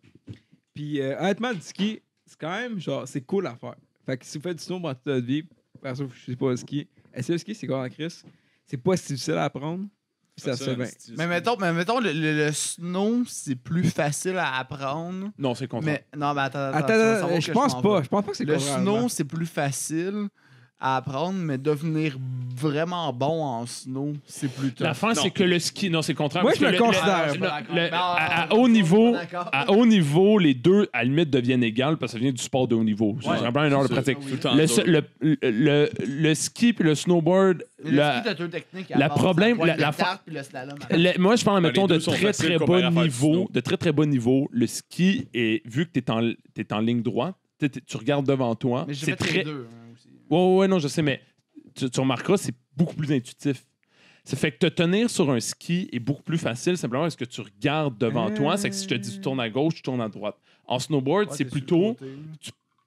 Puis euh, honnêtement, du ski, c'est quand même genre c'est cool à faire. Fait que si vous faites du snow pendant toute votre vie, perso, je sais pas le ski. Essayez le ski, c'est quoi en Chris? C'est pas si difficile à apprendre, ça bien. mais mettons, mais mettons le, le- le snow, c'est plus facile à apprendre. Non, c'est contraire. Mais non, mais attends, attends. Attends, attends, savoir je pense pas. Je pense pas que c'est Le snow, c'est plus facile à apprendre, mais devenir vraiment bon en snow, c'est plus tough. La fin, c'est que le ski. Non, c'est le contraire. Moi, parce je que le considère. le- le- à, haut niveau, d'accord. à haut niveau, les deux, à la limite, deviennent égales parce que ça vient du sport de haut niveau. C'est Ouais, vraiment une heure de pratique. Le temps Le, dur. le, le, le- le ski puis le snowboard, le la- ski, t'as deux techniques la problème- la- tarte slalom. moi, je parle, mettons, de très, très du niveau. De très, très bas niveau. Le ski, est, vu que tu es, en t'es en ligne droite, tu regardes devant toi. Mais j'ai C'est fait très. les deux hein. Ouais, ouais, non, je sais, mais tu, tu remarqueras, c'est beaucoup plus intuitif. Ça fait que te tenir sur un ski est beaucoup plus facile simplement parce que tu regardes devant toi? C'est que si je te dis tu tournes à gauche, tu tournes à droite. En snowboard, Ouais, c'est plutôt.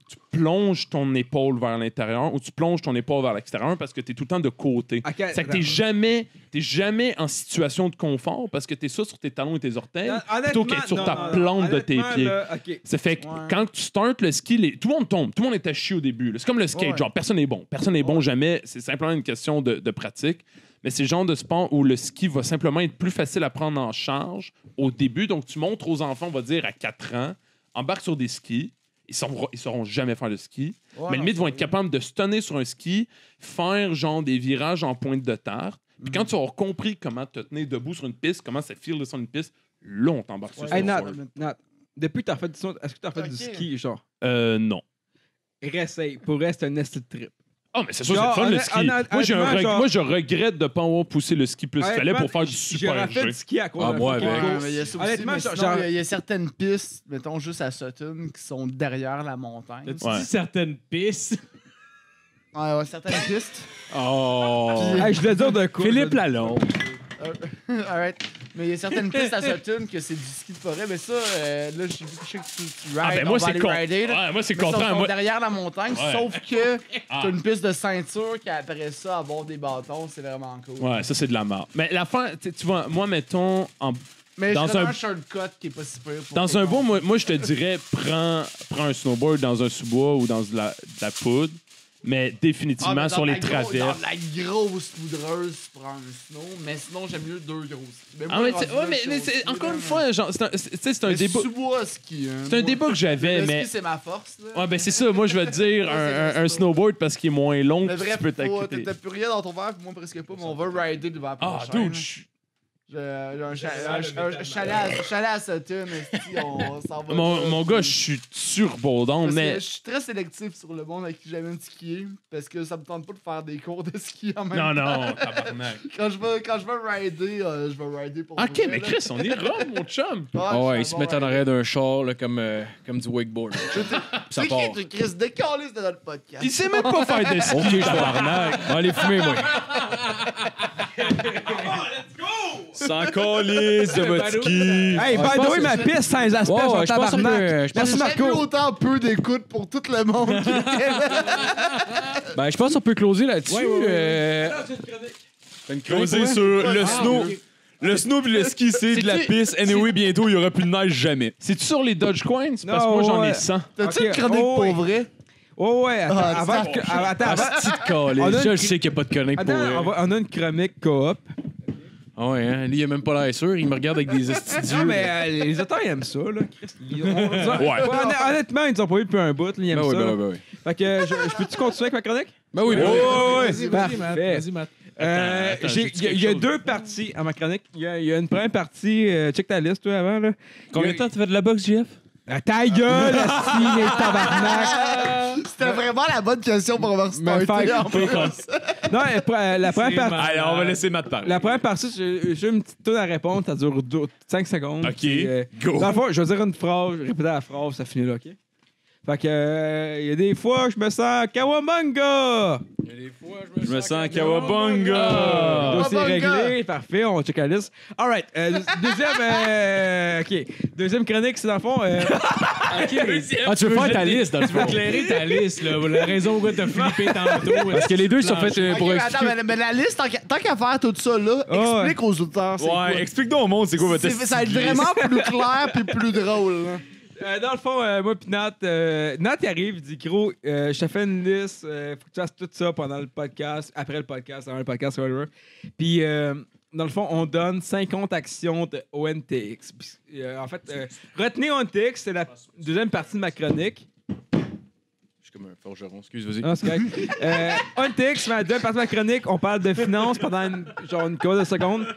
Tu plonges ton épaule vers l'intérieur ou tu plonges ton épaule vers l'extérieur parce que tu es tout le temps de côté. Ok, C'est que t'es jamais, jamais en situation de confort parce que t'es ça sur tes talons et tes orteils. plutôt qu'être sur ta plante de tes pieds. là. Ça fait que Ouais. quand tu startes le ski, les- tout le monde tombe. Tout le monde est à chier au début. C'est comme le skate. Ouais. Genre, personne n'est bon. Personne n'est bon jamais. C'est simplement une question de, de pratique. Mais c'est le genre de sport où le ski va simplement être plus facile à prendre en charge au début. Donc, tu montres aux enfants, on va dire, à 4 ans, embarque sur des skis. Ils ne ils sauront jamais faire de ski. Ouais, mais limite, ils vont être capables de se tenir sur un ski, faire genre des virages en pointe de terre. Puis quand tu auras compris comment te tenir debout sur une piste, comment ça file sur une piste, là, on t'embarque sur le Hey, Nat, depuis que t'as fait du son, est-ce que t'as fait du ski, genre? Euh, non. Réessaye. Pour rester un esti de trip. Ah, mais c'est sûr, c'est Genre, fun, le honnêt- ski. honnêt- moi, j'ai un honnêtement, reg- genre- moi, je regrette de ne pas avoir poussé le ski plus qu'il fallait pour faire du super G. du ski à cause Ah, de moi, fucking avec. Ouais, course. mais il y a ça aussi, Honnêtement, mais genre- sinon, il y a- genre- il y, a certaines pistes, mettons juste à Sutton, qui sont derrière la montagne. T'as-tu Ouais. dit certaines pistes? Ouais, ouais, certaines pistes. Oh. Puis- Hey, je voulais dire de quoi? Philippe Lalonde. Euh, Alright. Mais il y a certaines pistes à Sutton que c'est du ski de forêt, mais ça, euh, là, je sais que tu, tu rides, Ah, ben on moi, va c'est aller con- rider, là. Ouais, moi, c'est Mais contraire. Moi, derrière la montagne, Ouais. sauf que Ah. t'as une piste de ceinture qui après ça, avoir des bâtons, c'est vraiment cool. Ouais, ça, c'est de la merde. Mais la fin, tu tu vois, moi, mettons, en- Mais Dans serais un- un shortcut qui est pas si pire. pour dans un bois, moi, moi, je te dirais, prends, prends un snowboard dans un sous-bois ou dans de la, de la poudre, mais Ah, définitivement mais dans sur les traverses. Dans la grosse poudreuse, tu prends un snow, mais sinon, j'aime mieux deux grosses. Mais Ah, mais, ouais, mais, c'est- encore une fois, genre, c'est un, c'est- un débat. ski, hein, C'est un débat que j'avais, mais. c'est ma force, là? Ouais, ben c'est ça. Moi, je vais te dire un, un- snowboard parce qu'il est moins long, Mais bref, tu peux t'as plus rien dans ton verre, puis moi presque pas, mais on va rider devant la Ah, dude, je- un, cha- un, chalet à- Sutton, on s'en va. mon, mon gars, je suis que mais. je suis très sélectif sur le monde avec qui j'amène skier parce que ça me tente pas de faire des cours de ski en même Non, temps. non, tabarnak. Quand je vais, quand je vais rider, euh, je vais rider pour Ok, mais. Chris, on est rond, mon chum. Ah je ouais, ils se mettent en rider. arrière d'un char là, comme, euh, comme du wakeboard. Ça C'est part. qui, tu Chris, décaliste de notre podcast? Il sait même pas faire de ski. Ok, je tabarnak. On va aller fumer, moi. Sans calice de votre ski. Hey, by the way, ma piste sans aspect, Ouais, genre ouais, je pense qu'on peut- je pense Merci J'ai Marco. jamais eu autant peu d'écoute pour tout le monde. Ben, je pense qu'on peut closer là-dessus. Ouais, ouais, ouais. euh, t'as une chronique, Closé ouais? sur le Ah, snow. ok. Le snow pis le ski, c'est de la C'est-tu- piste. Anyway, bientôt, il y aura plus de neige jamais. C'est-tu sur les Dodge Coins? Parce que Non, moi, j'en ai ouais. 100. T'as-tu Ok, une chronique oh, pour oui. vrai? Oh ouais, attends, Ah, avant que- ah, attends, Ah, avant- c'est de On a calice. une Je sais qu'il n'y a pas de chronique pour attends, on, va- on a une chronique coop. Ah ouais, hein? Lui, il a même pas l'air sûr. Il me regarde avec des estidieux. Non, mais euh, les auteurs, ils aiment ça, là. Chris. Ils ont- Ouais. Honnêt- Honnêtement, ils nous ont pas eu depuis un bout, là, ils aiment Ben oui, ça. ben oui, ben oui. Fait que euh, je, je peux-tu continuer avec ma chronique? Ben oui, ben oui. Vas-y, vas-y, Matt. Parfait. Vas-y, Matt. Euh, attends, j'ai- j'ai-tu Il y a- il y, a quelque chose? deux parties à ma chronique. Il y, a- il y a une première partie. euh, check ta liste, toi, avant. Là. Combien de temps tu fais de la boxe, JF? Ah, ta gueule, les tabarnak! C'était vraiment la bonne question pour avoir starté. faire en couper, plus. Non, pr- la première partie. Allez, on va laisser Matt parler. La première partie, j'ai j'ai une petite tour à répondre, ça dure 5 secondes. Ok, Puis, euh, go. Dans le fond, je vais dire une phrase, répéter la phrase, ça finit là, OK? Fait que, euh, il y a des fois, je me sens Kawabanga! Je me sens Kawabunga. Dossier Kawabunga! réglé, parfait, on check la liste. Alright, euh, deuxième, euh, OK. Deuxième chronique, c'est dans le fond, euh, Ah, tu veux faire ta liste, dans le Tu veux éclairer ta liste, là. La raison pourquoi t'as flippé tantôt. Parce que les deux sont faits euh, pour Ok, expliquer. attends, mais, mais la liste, tant qu'à- faire tout ça, là, Ah ouais. explique aux quoi. Ouais, explique donc au monde c'est quoi votre Ça va être vraiment plus clair puis plus drôle. là. Euh, dans le fond, euh, moi pis Nat, euh, Nat arrive, il dit gros, euh, je te fais une liste, faut que tu fasses tout ça pendant le podcast, après le podcast, avant le podcast, whatever. Puis dans le fond, on donne 50 actions de ONTX. Puis, en fait, retenez ONTX, c'est la deuxième partie de ma chronique. Je suis comme un forgeron. Excuse, vas-y. Non, c'est correct. euh, Ontix, ma deuxième partie de ma chronique, on parle de finances pendant une, genre une quinzaine de secondes.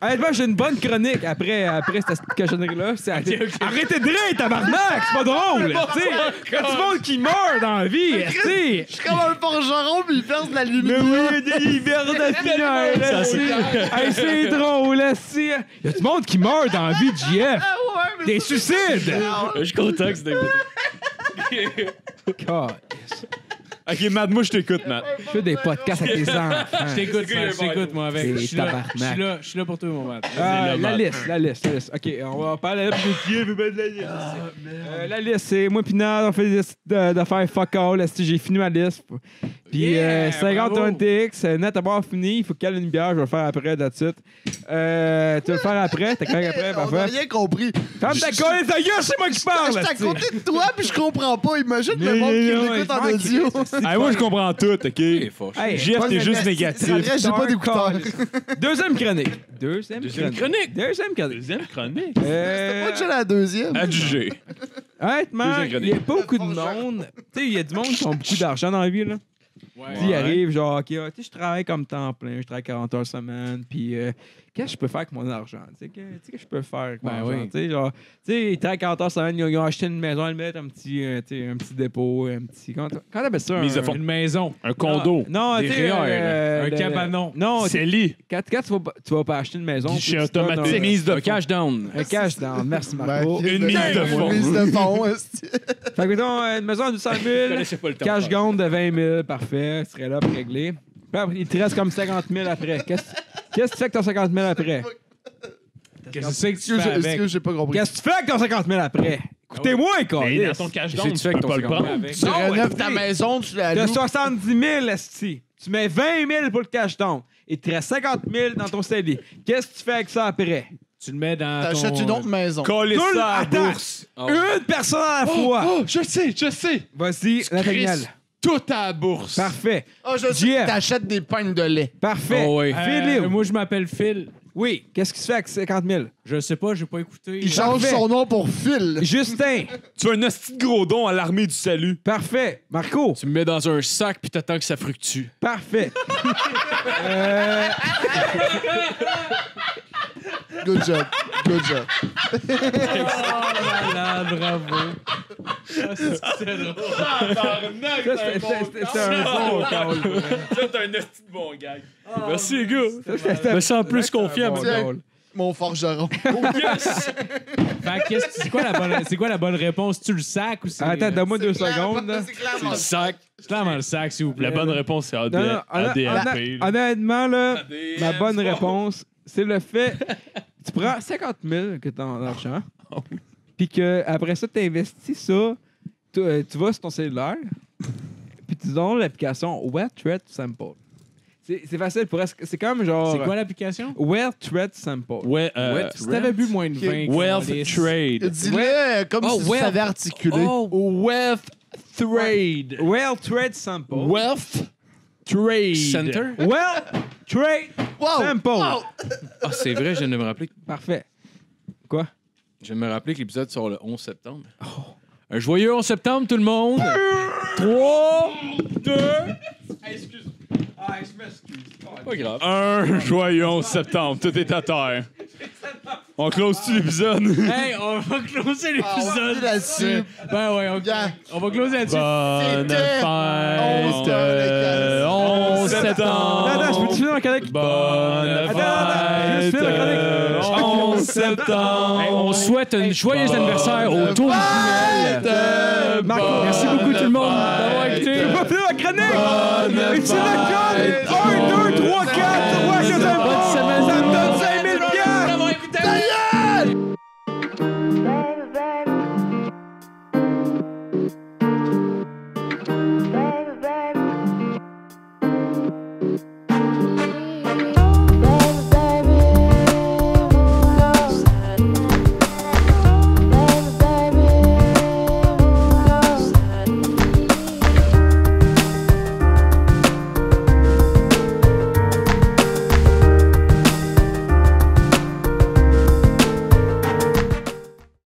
Honnêtement, j'ai une bonne chronique après, après cette cochonnerie-là. C'est- Arrêtez de rire, tabarnak! C'est pas drôle! tu sais. Il y a du monde qui meurt dans la vie! tu sais. Je suis comme un forgeron, puis il perce de la Mais lumière. oui, il hivers de là, c'est Hey, c'est drôle, là, c'est. Il y a du monde qui meurt dans la vie de JF! Ah ouais, mais Des suicides! Je suis content que c'était God. Ok, Matt, moi, je t'écoute, Matt. Je fais des podcasts avec les enfants. Je t'écoute, man, je t'écoute, moi, avec. C'est Je suis là, je suis là, je suis là pour toi, mon Matt. Euh, la liste, la liste, la liste. OK, on va parler de mettre la liste. Euh, la liste, c'est moi pis Nad, on fait des listes de- d'affaires fuck all. J'ai fini ma liste? Puis Yeah, euh, 50 bravo. 20X, euh, Net à fini. Il faut qu'elle ait une bière, je vais le faire après, that's it. Euh, tu vas le faire après, t'as correct après, parfait. rien compris. Ferme ta gueule, ta gueule, c'est moi qui parle! Je t'ai esti. compté de toi, puis je comprends pas. Imagine le monde qui l'écoute en audio. Ah, moi, je comprends tout, OK? Hey, Jeff, pas t'es juste négatif. J'ai pas d'écouteurs. Deuxième chronique. Deuxième, Deuxième chronique. Deuxième chronique. Deuxième chronique. Euh, Moi, j'ai la deuxième. Adjugé. Honnêtement, il y a pas beaucoup de monde. Tu sais, il y a du monde qui ont beaucoup d'argent dans la vie, là. Ouais. Ils arrivent, genre, OK, ah, tu sais, je travaille comme temps plein, je travaille 40 heures semaine, puis euh, qu'est-ce que je peux faire avec mon argent? Tu sais, que- tu sais, qu'est-ce que je peux faire avec mon Ben argent? oui. Tu sais, genre, tu sais, ils travaillent 40 heures semaine, ils ont, ils ont acheté une maison, ils mettent un petit, euh, tu sais, un petit dépôt, un petit. Comment comment t'appelles ça? Mise de un-. Une maison. Un condo. Non, Des tu sais, REER, euh, un le- cabanon. Non, C'est lit. quand, quand tu, vas, pas- tu vas pas acheter une maison, donnes automatique. Mise de Un cash down. Un cash down. Merci, Marco. Ben, Une mise de fonds. Une mise de fond. Fait que, mettons, une maison à 200 Je 000, connaissais pas le temps. cash gone de 20 000, parfait, tu serais là pour régler. Puis après, il te reste comme 50 000 après. Qu'est-ce qu'est-ce que tu fais avec ton 50 000 après? Qu'est-ce que c'est que tu Excuse, fais avec? excuse, j'ai pas compris. Qu'est-ce que tu fais avec ton 50 000 après? Écoutez-moi, Mais câlisse. dans ton cash down, que tu tu fais peux pas le prendre. Avec? Tu Non, ta maison, tu la T'as loues. 70 000, esti. Tu mets 20 000 pour le cash down. Il te reste 50 000 dans ton CD. Qu'est-ce que tu fais avec ça après? Tu le mets dans T'achètes ton... une autre maison. Coller Tout le- ça à la Attends. bourse. Une personne à la fois. Oh, je sais, je sais. Vas-y, Nathaniel. Tout à la bourse. Parfait. Ah, je sais JF. t'achètes des pagnes de lait. Parfait. Oh, ouais. Euh, Philippe. moi, je m'appelle Phil. Oui. Qu'est-ce que tu fais avec 50 000? Je sais pas, j'ai pas écouté. Il change Parfait. son nom pour Phil. Justin. Tu as un hostie de gros don à l'armée du salut. Parfait. Marco. Tu me mets dans un sac puis t'attends que ça fructue. Parfait. euh, Good job. Good job. Malade, bravo. Ah, c'est c'est drôle. ça, c'était un bon call. T'as un de bon gag. Merci, les gars. Ça, Je me sens plus confiant. bon call. Mon forgeron. Fait que qu'est-ce que- c'est quoi, la bonne- c'est quoi la bonne réponse? Tu le sac ou c'est. Attends, donne-moi deux C'est clairement- secondes. là. C'est clairement Le sac. C'est clairement le sac, s'il vous plaît. La bonne réponse, c'est AD, Non, non, honna- ADLP. honna- honnêtement, là, ma bonne bon. réponse, c'est le fait. tu prends 50 000 que t'as en argent, puis que après ça, tu investis ça, tu, euh, tu vas sur ton cellulaire, puis tu donnes l'application Wet Thread Sample. C'est c'est facile pour est-ce que- C'est comme genre. C'est quoi l'application? Wet Thread Sample. Ouais, euh, Si t'avais bu moins de vin. Wealth câlisse. Trade. Dis-le euh, comme Oh, si tu savais articuler. Wealth Trade. Well Thread Sample. Wealth Trade. Center? Well Trade Wow! Sample. Wow! Ah, c'est vrai, je viens de me rappeler. Parfait. Je viens de me rappeler que l'épisode sort le 11 septembre. Un joyeux 11 septembre, tout le monde. 3, 2. Pas grave. Un joyeux 11 septembre, tout est à terre. On close-tu l'épisode? Hey, on va closer Ah, on l'épisode. finit là-dessus. Ben ouais, on, Yeah. on va closer là-dessus. Bonne C'était fête. 11 euh, 11 septembre. Attends, attends, je peux-tu finir ma chronique? Bonne Attends, attends, juste fête. finir euh, chronique. 11 septembre. Hey, on souhaite un joyeux anniversaire au tour du tunnel. Bonne Merci beaucoup tout le monde d'avoir fête. écouté. Je vais pas finir ma chronique! Bonne Et tu le code! 1, 2, 3, 4, 3, 4, 5,